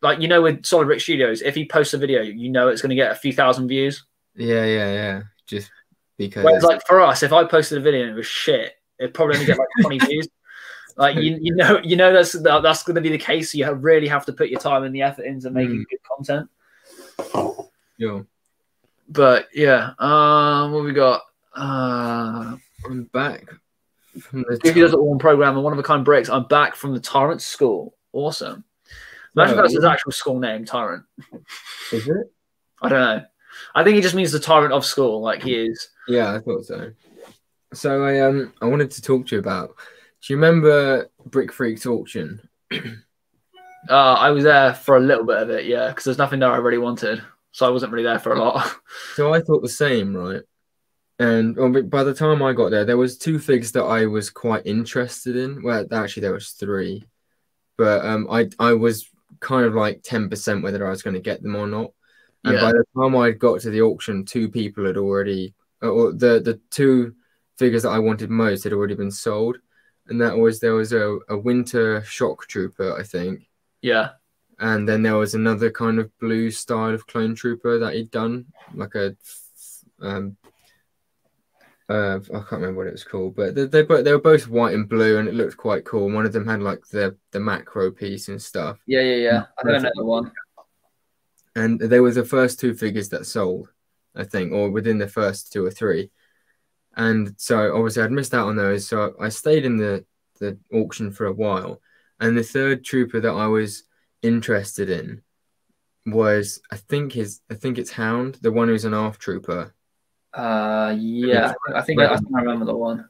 like you know, with Solid Brick Studios, if he posts a video, you know it's going to get a few thousand views. yeah, yeah, yeah. Just because Whereas, like for us, if I posted a video and it was shit, it'd probably only get like 20 (laughs) views. Like you, you know, you know that's that, that's going to be the case. So you have, really have to put your time and the effort into making Mm. good content. yo, But yeah, um, what we got? Uh, I'm back from the Goofy does it all on program and one of a kind bricks. I'm back from the Tyrant School. Awesome. Imagine Oh, that's his actual school name, Tyrant. Is it? I don't know. I think he just means the tyrant of school, like he is. Yeah, I thought so. So I um I wanted to talk to you about. Do you remember Brick Freaks auction? (clears throat) Uh, I was there for a little bit of it, yeah, because there's nothing there I really wanted, so I wasn't really there for a lot. So I thought the same, right? And by the time I got there, there was two figs that I was quite interested in. Well, actually, there was three, but um, I I was kind of like ten percent whether I was going to get them or not. And Yeah. by the time I got to the auction, two people had already, uh, or the the two figures that I wanted most had already been sold, and that was there was a, a winter shock trooper, I think, yeah, and then there was another kind of blue style of clone trooper that he'd done, like a, um, uh, I can't remember what it was called, but they they, they were both white and blue, and it looked quite cool. One of them had like the the macro piece and stuff, yeah, yeah, yeah. I know the one. and they were the first two figures that sold, I think, or within the first two or three. And so obviously I'd missed out on those, so I stayed in the the auction for a while, and the third trooper that I was interested in was I think his I think it's Hound, the one who's an ARF trooper. Uh, yeah, I think I, I think I remember the one.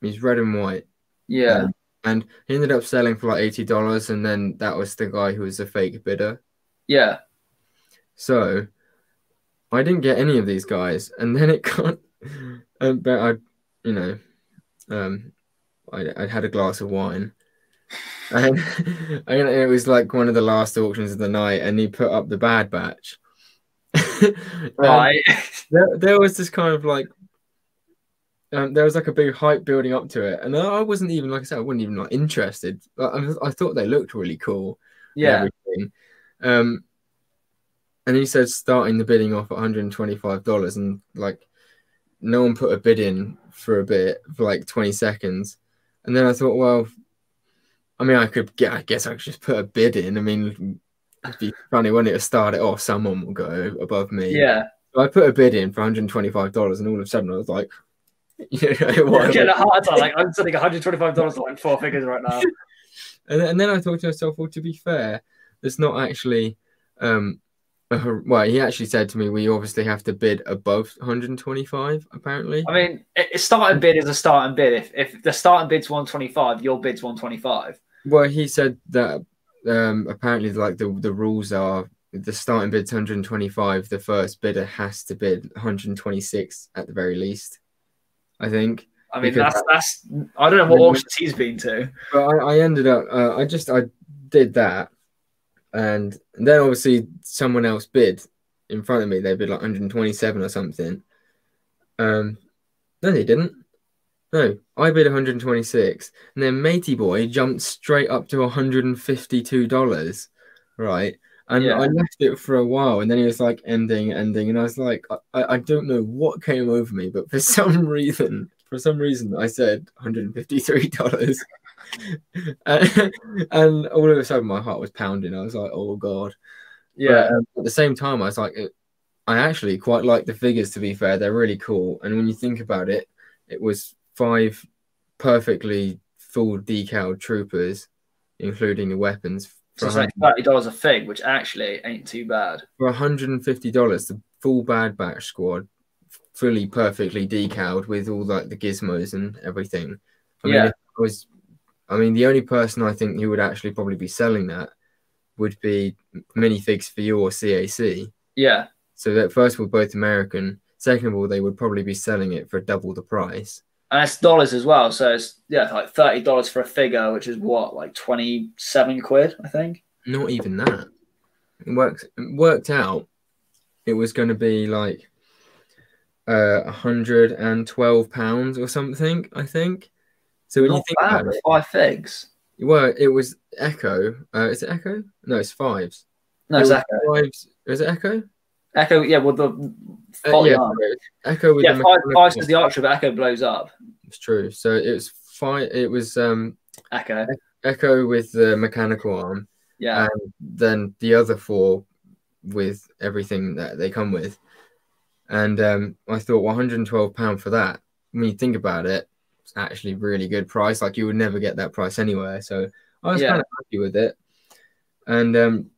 He's red and white, Yeah, and he ended up selling for like eighty dollars, and then that was the guy who was a fake bidder. yeah, So I didn't get any of these guys, and then it (laughs) got. Um, but I, you know, um, I I had a glass of wine, and, (laughs) and it was like one of the last auctions of the night, and he put up the bad batch. (laughs) Right. There, there was this kind of like. Um, there was like a big hype building up to it, and I wasn't even like I said, I wasn't even like interested. I, I- I thought they looked really cool yeah, everything. Um, and he said starting the bidding off at $125, and like no one put a bid in for a bit for like 20 seconds. And then I thought, well, I mean, I could get, I guess I could just put a bid in. I mean, it'd be funny, wouldn't it? To start it off, someone will go above me. yeah. So I put a bid in for $125, and all of a sudden I was like, (laughs) you know, (laughs) I'm getting a heart attack. Like I'm sending 125 dollars to like four figures right now. (laughs) And, then- and then I thought to myself, well, to be fair, it's not actually. Um, hor- well, he actually said to me, we obviously have to bid above 125, apparently. I mean, a a starting bid is a starting bid. If if the starting bid's 125, your bid's 125. Well, he said that um, apparently, like the the rules are the starting bid's 125. The first bidder has to bid 126 at the very least. I think. I mean, that's that's. I don't know what auctions he's been to. But I, I ended up, uh, I just, I did that. And then obviously someone else bid in front of me. They bid like 127 or something. Um, no, they didn't. No, I bid 126. And then Matey Boy jumped straight up to $152. Right. And Yeah. I left it for a while. And then he was like ending, ending. And I was like, I, I don't know what came over me, but for (laughs) some reason, for some reason I said $153. (laughs) and, and all of a sudden my heart was pounding. I was like, oh God. Yeah. But, um, at the same time, I was like, it, I actually quite like the figures, to be fair. They're really cool. And when you think about it, it was five perfectly full decal troopers, including the weapons. So it's like thirty dollars a fig, which actually ain't too bad. for $150, the full Bad Batch squad, fully perfectly decaled with all like the gizmos and everything. I Yeah. if I was, I mean, the only person I think who would actually probably be selling that would be minifigs for you or CAC. Yeah. So that first of all, both American. Second of all, they would probably be selling it for double the price. And it's dollars as well. So it's yeah, like thirty dollars for a figure, which is what, like twenty seven quid, I think. Not even that. It worked it worked out. It was going to be like uh, hundred and twelve pounds or something. I think. So when you think bad about it, five figs. well, it was Echo. Uh, is it Echo? No, it's fives. No, It it's Echo. Fives. Is it Echo? Echo, yeah, well the Uh, yeah, Echo with Yeah, the five, mechanical- five is the archer, but Echo blows up. It's true. So it was five. It was um Echo. Echo with the mechanical arm. Yeah. and then the other four with everything that they come with. And um, I thought, well, 112 pound for that. When you think about it, actually really good price. Like you would never get that price anywhere. So I was Yeah. kind of happy with it. And um,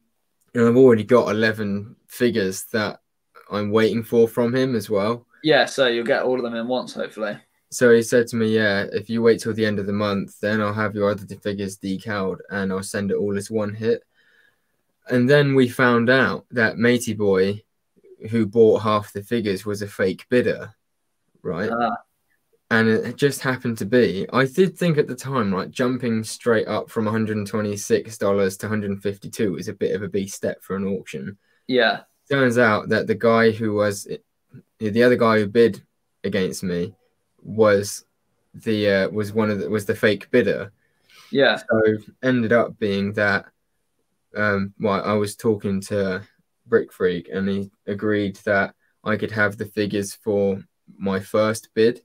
you know, I've already got 11 figures that I'm waiting for from him as well. yeah, so you'll get all of them in once, hopefully. So he said to me, "Yeah, if you wait till the end of the month, then I'll have your other figures decaled, and I'll send it all as one hit." And then we found out that Matey Boy, who bought half the figures, was a fake bidder, right? Ah, And it just happened to be. I did think at the time, like jumping straight up from 126 dollars to 152 is a bit of a beast step for an auction. yeah. Turns out that the guy who was the other guy who bid against me was the uh, was one of the, was the fake bidder. Yeah. So ended up being that um well I was talking to Brick Freak and he agreed that I could have the figures for my first bid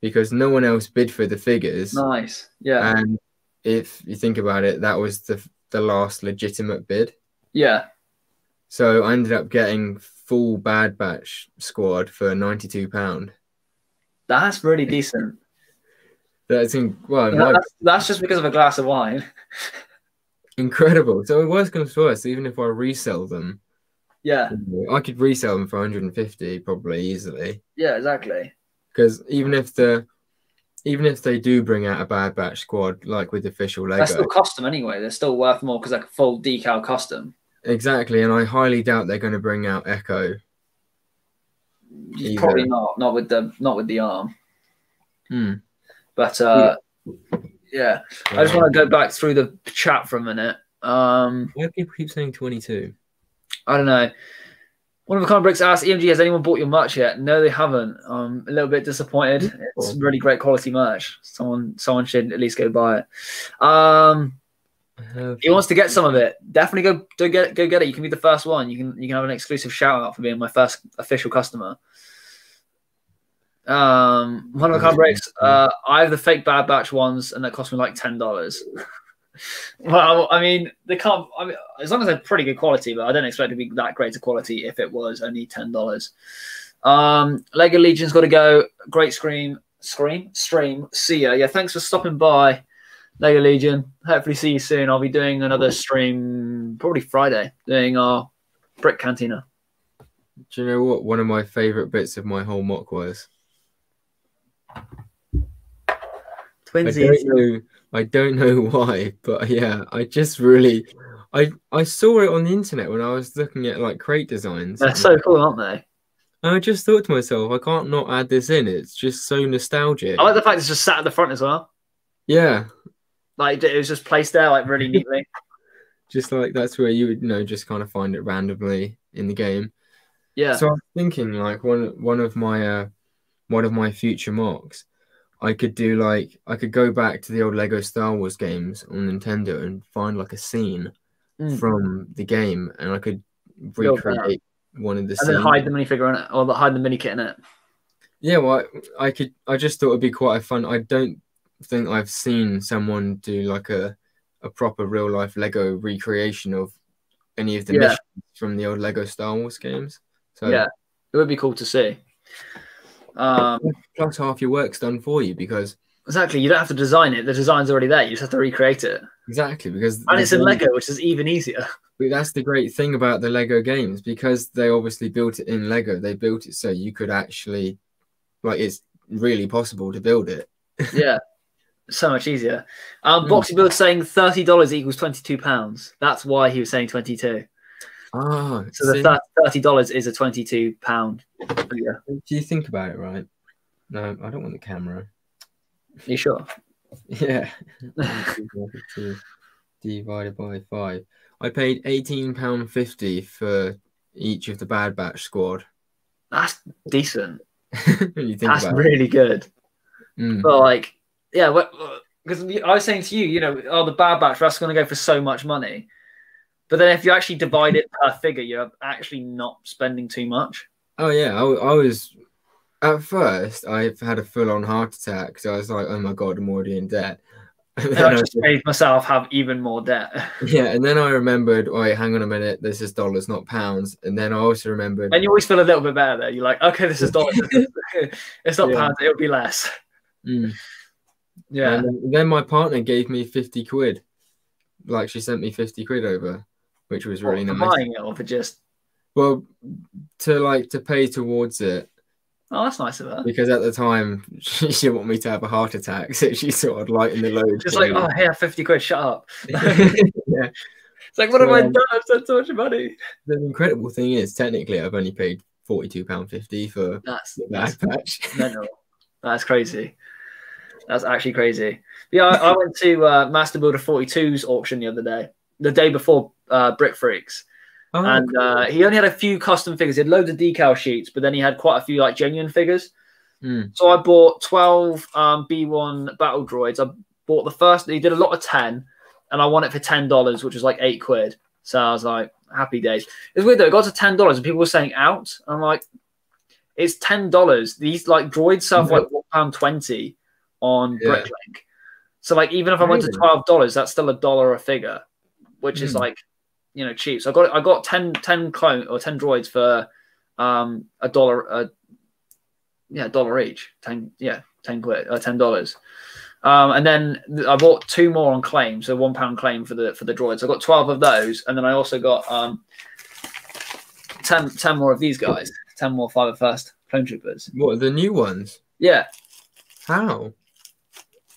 because no one else bid for the figures Nice. Yeah. and if you think about it that was the the last legitimate bid. yeah. So I ended up getting full Bad Batch squad for ninety two pound. That's really (laughs) decent. That's in, well, Yeah, that's, that's just because of a glass of wine. (laughs) incredible. So worst comes to worst, even if I resell them, Yeah. I could resell them for one hundred and fifty probably easily. Yeah, exactly. Because even if the even if they do bring out a Bad Batch squad like with official Lego, That's still custom anyway. They're still worth more because they're full decal custom. exactly, and I highly doubt they're going to bring out Echo. Either. Probably not. Not with the not with the arm. Hmm. But uh, yeah. I just want to go back through the chat for a minute. Um, Why do people keep saying twenty two? I don't know. One of the comment bricks asked, EMG, has anyone bought your merch yet? No, they haven't. I'm a little bit disappointed. It's really great quality merch. Someone someone should at least go buy it. Um, he wants to get some of it. Definitely go go get go get it. You can be the first one. You can you can have an exclusive shout out for being my first official customer. Um, one of the comment breaks. Uh, I have the fake Bad Batch ones, and that cost me like ten dollars. (laughs) (laughs) well, I mean, they can't. I mean, as long as they're pretty good quality, but I don't expect it to be that great a quality if it was only ten dollars. Um, Lego Legion's got to go. Great scream, scream, stream. See ya. Yeah, thanks for stopping by. Lego Legion. Hopefully, see you soon. I'll be doing another stream probably Friday, doing our brick cantina. Do you know what one of my favorite bits of my whole mock was? I Twinsies. I don't know (laughs) why, but yeah, I just really, I I saw it on the internet when I was looking at like crate designs. They're so cool, aren't they? and I just thought to myself, I can't not add this in. It's just so nostalgic. I like the fact it's just sat at the front as well. yeah, Like it was just placed there, like really neatly. (laughs) (laughs) just like that's where you would you know just kind of find it randomly in the game. Yeah. So I'm thinking like one one of my uh one of my future mocks, I could do like I could go back to the old Lego Star Wars games on Nintendo and find like a scene Mm. from the game, and I could recreate one of the and then scenes. hide the minifigure in it, or hide the mini kit in it. Yeah, well, I, I could. I just thought it'd be quite a fun. I don't think I've seen someone do like a a proper real life Lego recreation of any of the Yeah. missions from the old Lego Star Wars games. So Yeah, it would be cool to see. Um, plus half your work's done for you because exactly, you don't have to design it. The design's already there. You just have to recreate it, exactly because and it's in Lego, which is even easier. But that's the great thing about the Lego games because they obviously built it in Lego. They built it so you could actually, like, it's really possible to build it. (laughs) yeah, so much easier. Um, Mm. Boxy Build saying thirty dollars equals twenty two pounds. That's why he was saying twenty two. Ah, So the see, thirty dollars is a twenty two pound figure. do you think about it right? No, I don't want the camera. you sure? (laughs) Yeah. (laughs) Divided by five. I paid eighteen pound fifty for each of the Bad Batch squad. That's decent. (laughs) you think That's really good. Mm. But like, yeah, because I was saying to you, you know, oh, the Bad Batch, that's going to go for so much money. But then if you actually divide it per figure, you're actually not spending too much. Oh yeah, I was at first I had a full on heart attack. So I was like, oh my god, I'm already in debt. (laughs) And And I I just made myself have even more debt. (laughs) Yeah, and then I remembered, wait, hang on a minute, this is dollars, not pounds. And then I also remembered, And you always feel a little bit better there. You're like, okay, this is dollars. (laughs) it's not Yeah. pounds, it'll be less. Mm. Yeah. And then, then my partner gave me 50 quid. Like she sent me 50 quid over, which was really for nice. buying it or for just, Well, to like to pay towards it oh, that's nice of her. because at the time (laughs) she didn't want me to have a heart attack, so she sort of lightened the load. Just like, me. oh, here, 50 quid, shut up. yeah. (laughs) (laughs) It's like, what have I Yeah. done? I've spent so much money. The incredible thing is, technically, I've only paid forty-two pound fifty for That's, the that's patch. mental. That's crazy. That's actually crazy. Yeah, I, I went to uh, Master Builder 42's auction the other day, the day before uh, Brick Freaks, Oh, and uh, he only had a few custom figures. He had loads of decal sheets, but then he had quite a few like genuine figures. Mm. So I bought 12 um, B1 battle droids. I bought the first, he did a lot of 10, and I won it for $10, which was like eight quid. So I was like, happy days. It's weird though, it got to $10 and people were saying out. I'm like, it's $10. These like droids sell for like £1.20 on Yeah. Bricklink. So like, even if I went to $12, that's still a dollar a figure, which is Mm. like, you know, cheap. So I got I got 10, 10 clone or 10 droids for um a dollar a yeah, a dollar each. Ten, yeah, ten quid, uh, ten dollars. Um, and then I bought two more on claim, so one pound claim for the for the droids. I got twelve of those, and then I also got um 10, 10 more of these guys, ten more 501st clone troopers. What are the new ones? Yeah, How?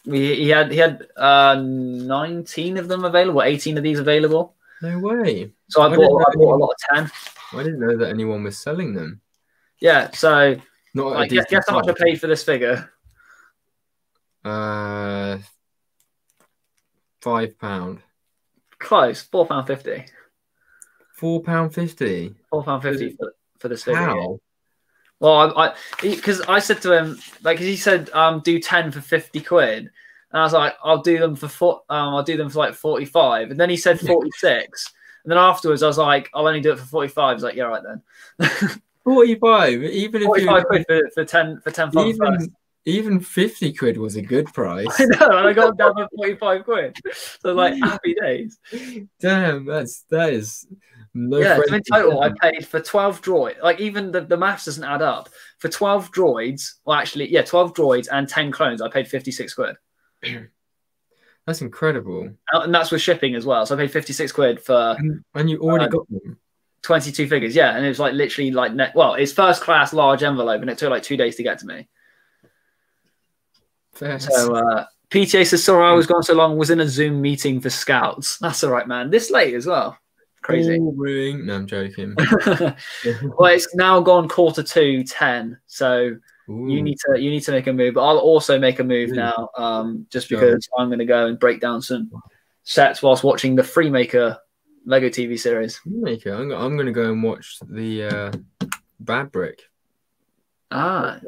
we, he had he had uh nineteen of them available, eighteen of these available. No way. So I I bought I bought a lot of ten. I didn't know that anyone was selling them. Yeah, so Not like, guess, guess how much I paid for this figure? Uh, five pound, Close, four pound fifty. four pound fifty. Four pound fifty for, for this figure. How? Well, I because I, said to him like he said um do ten for fifty quid, and I was like I'll do them for four um I'll do them for like forty five, and then he said forty six, and then afterwards I was like I'll only do it for forty five. He's like yeah right then, (laughs) Forty-five. Even if forty you five quid for, for ten for ten for first. even even fifty quid was a good (laughs) price. I know, and I got down for forty five quid. So like (laughs) happy days. Damn, that's that is no. yeah, so in total I paid for twelve droids. Like even the the maths doesn't add up. For twelve droids, well actually yeah, twelve droids and ten clones, I paid fifty six quid. (clears throat) That's incredible. And that's with shipping as well. So I paid 56 quid for And, and you already Uh, got them. 22 figures. Yeah. And it was like literally like, net, well, it's first class large envelope and it took like two days to get to me. Fair. So uh, PTA says, sorry, I was gone so long, was in a Zoom meeting for scouts. That's all right, man. This late as well. Crazy. Boring. No, I'm joking. (laughs) well, it's now gone quarter to 10. So you need to you need to make a move. But I'll also make a move Ooh. now um, just Sure. because I'm going to go and break down some sets whilst watching the Freemaker Lego TV series. Maker. I'm, I'm gonna go and watch the uh, Bad Brick. Ah,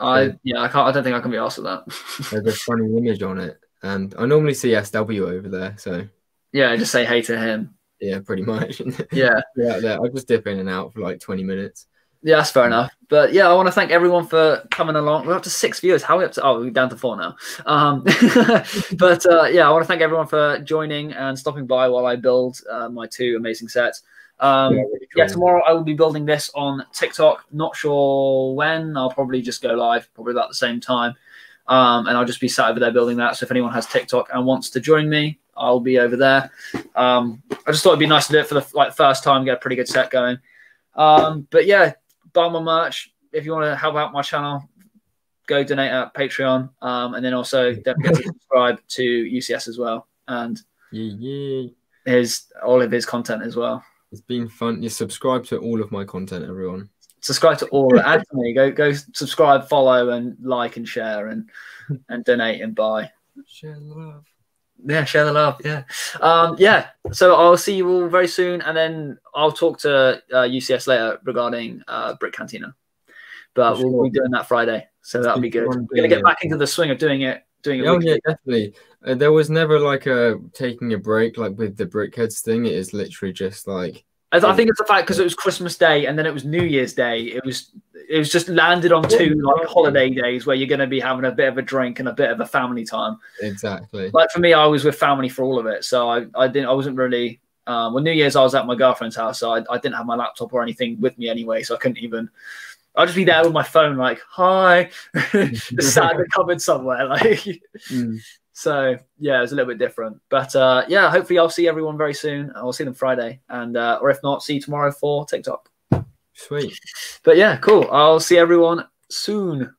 I yeah, I can't. I don't think I can be asked for that. (laughs) There's a funny image on it, and I normally see SW over there, so yeah, just say hey to him. yeah, pretty much. (laughs) Yeah, yeah, there. I'll just dip in and out for like 20 minutes. Yeah, that's fair enough. But yeah, I want to thank everyone for coming along. We're up to six viewers. How are we up to? Oh, we're down to four now. Um, (laughs) but uh, yeah, I want to thank everyone for joining and stopping by while I build uh, my two amazing sets. Um, yeah, really cool. yeah, tomorrow I will be building this on TikTok. Not sure when. I'll probably just go live, probably about the same time. Um, and I'll just be sat over there building that. So if anyone has TikTok and wants to join me, I'll be over there. Um, I just thought it'd be nice to do it for the like first time, get a pretty good set going. Um, but yeah, buy my merch if you want to help out my channel. Go donate at Patreon, um, and then also don't forget to subscribe to UCS as well, and yeah, yeah. his all of his content as well. It's been fun. You subscribe to all of my content, everyone. Subscribe to all. Anthony, go go subscribe, follow, and like and share and and donate and buy. Share love. Yeah, share the love. Yeah, um, yeah. So I'll see you all very soon, and then I'll talk to uh, UCS later regarding uh, Brick Cantina. But sure. we'll be doing that Friday, so that'll be good. We're gonna get back into the swing of doing it. Doing it. Oh yeah, definitely. Uh, there was never like a taking a break like with the Brickheads thing. It is literally just like I think it's the fact because it was Christmas Day and then it was New Year's Day. It was it was just landed on two like holiday days where you're going to be having a bit of a drink and a bit of a family time. Exactly. Like for me, I was with family for all of it, so I, I didn't I wasn't really. Um, well, New Year's I was at my girlfriend's house, so I, I didn't have my laptop or anything with me anyway, so I couldn't even. I'd just be there with my phone, like "Hi," just sat in the cupboard somewhere, like. Mm. So yeah, it's a little bit different. But uh, yeah, hopefully I'll see everyone very soon. I'll see them Friday, and uh, or if not, see you tomorrow for TikTok. Sweet. But yeah, cool. I'll see everyone soon.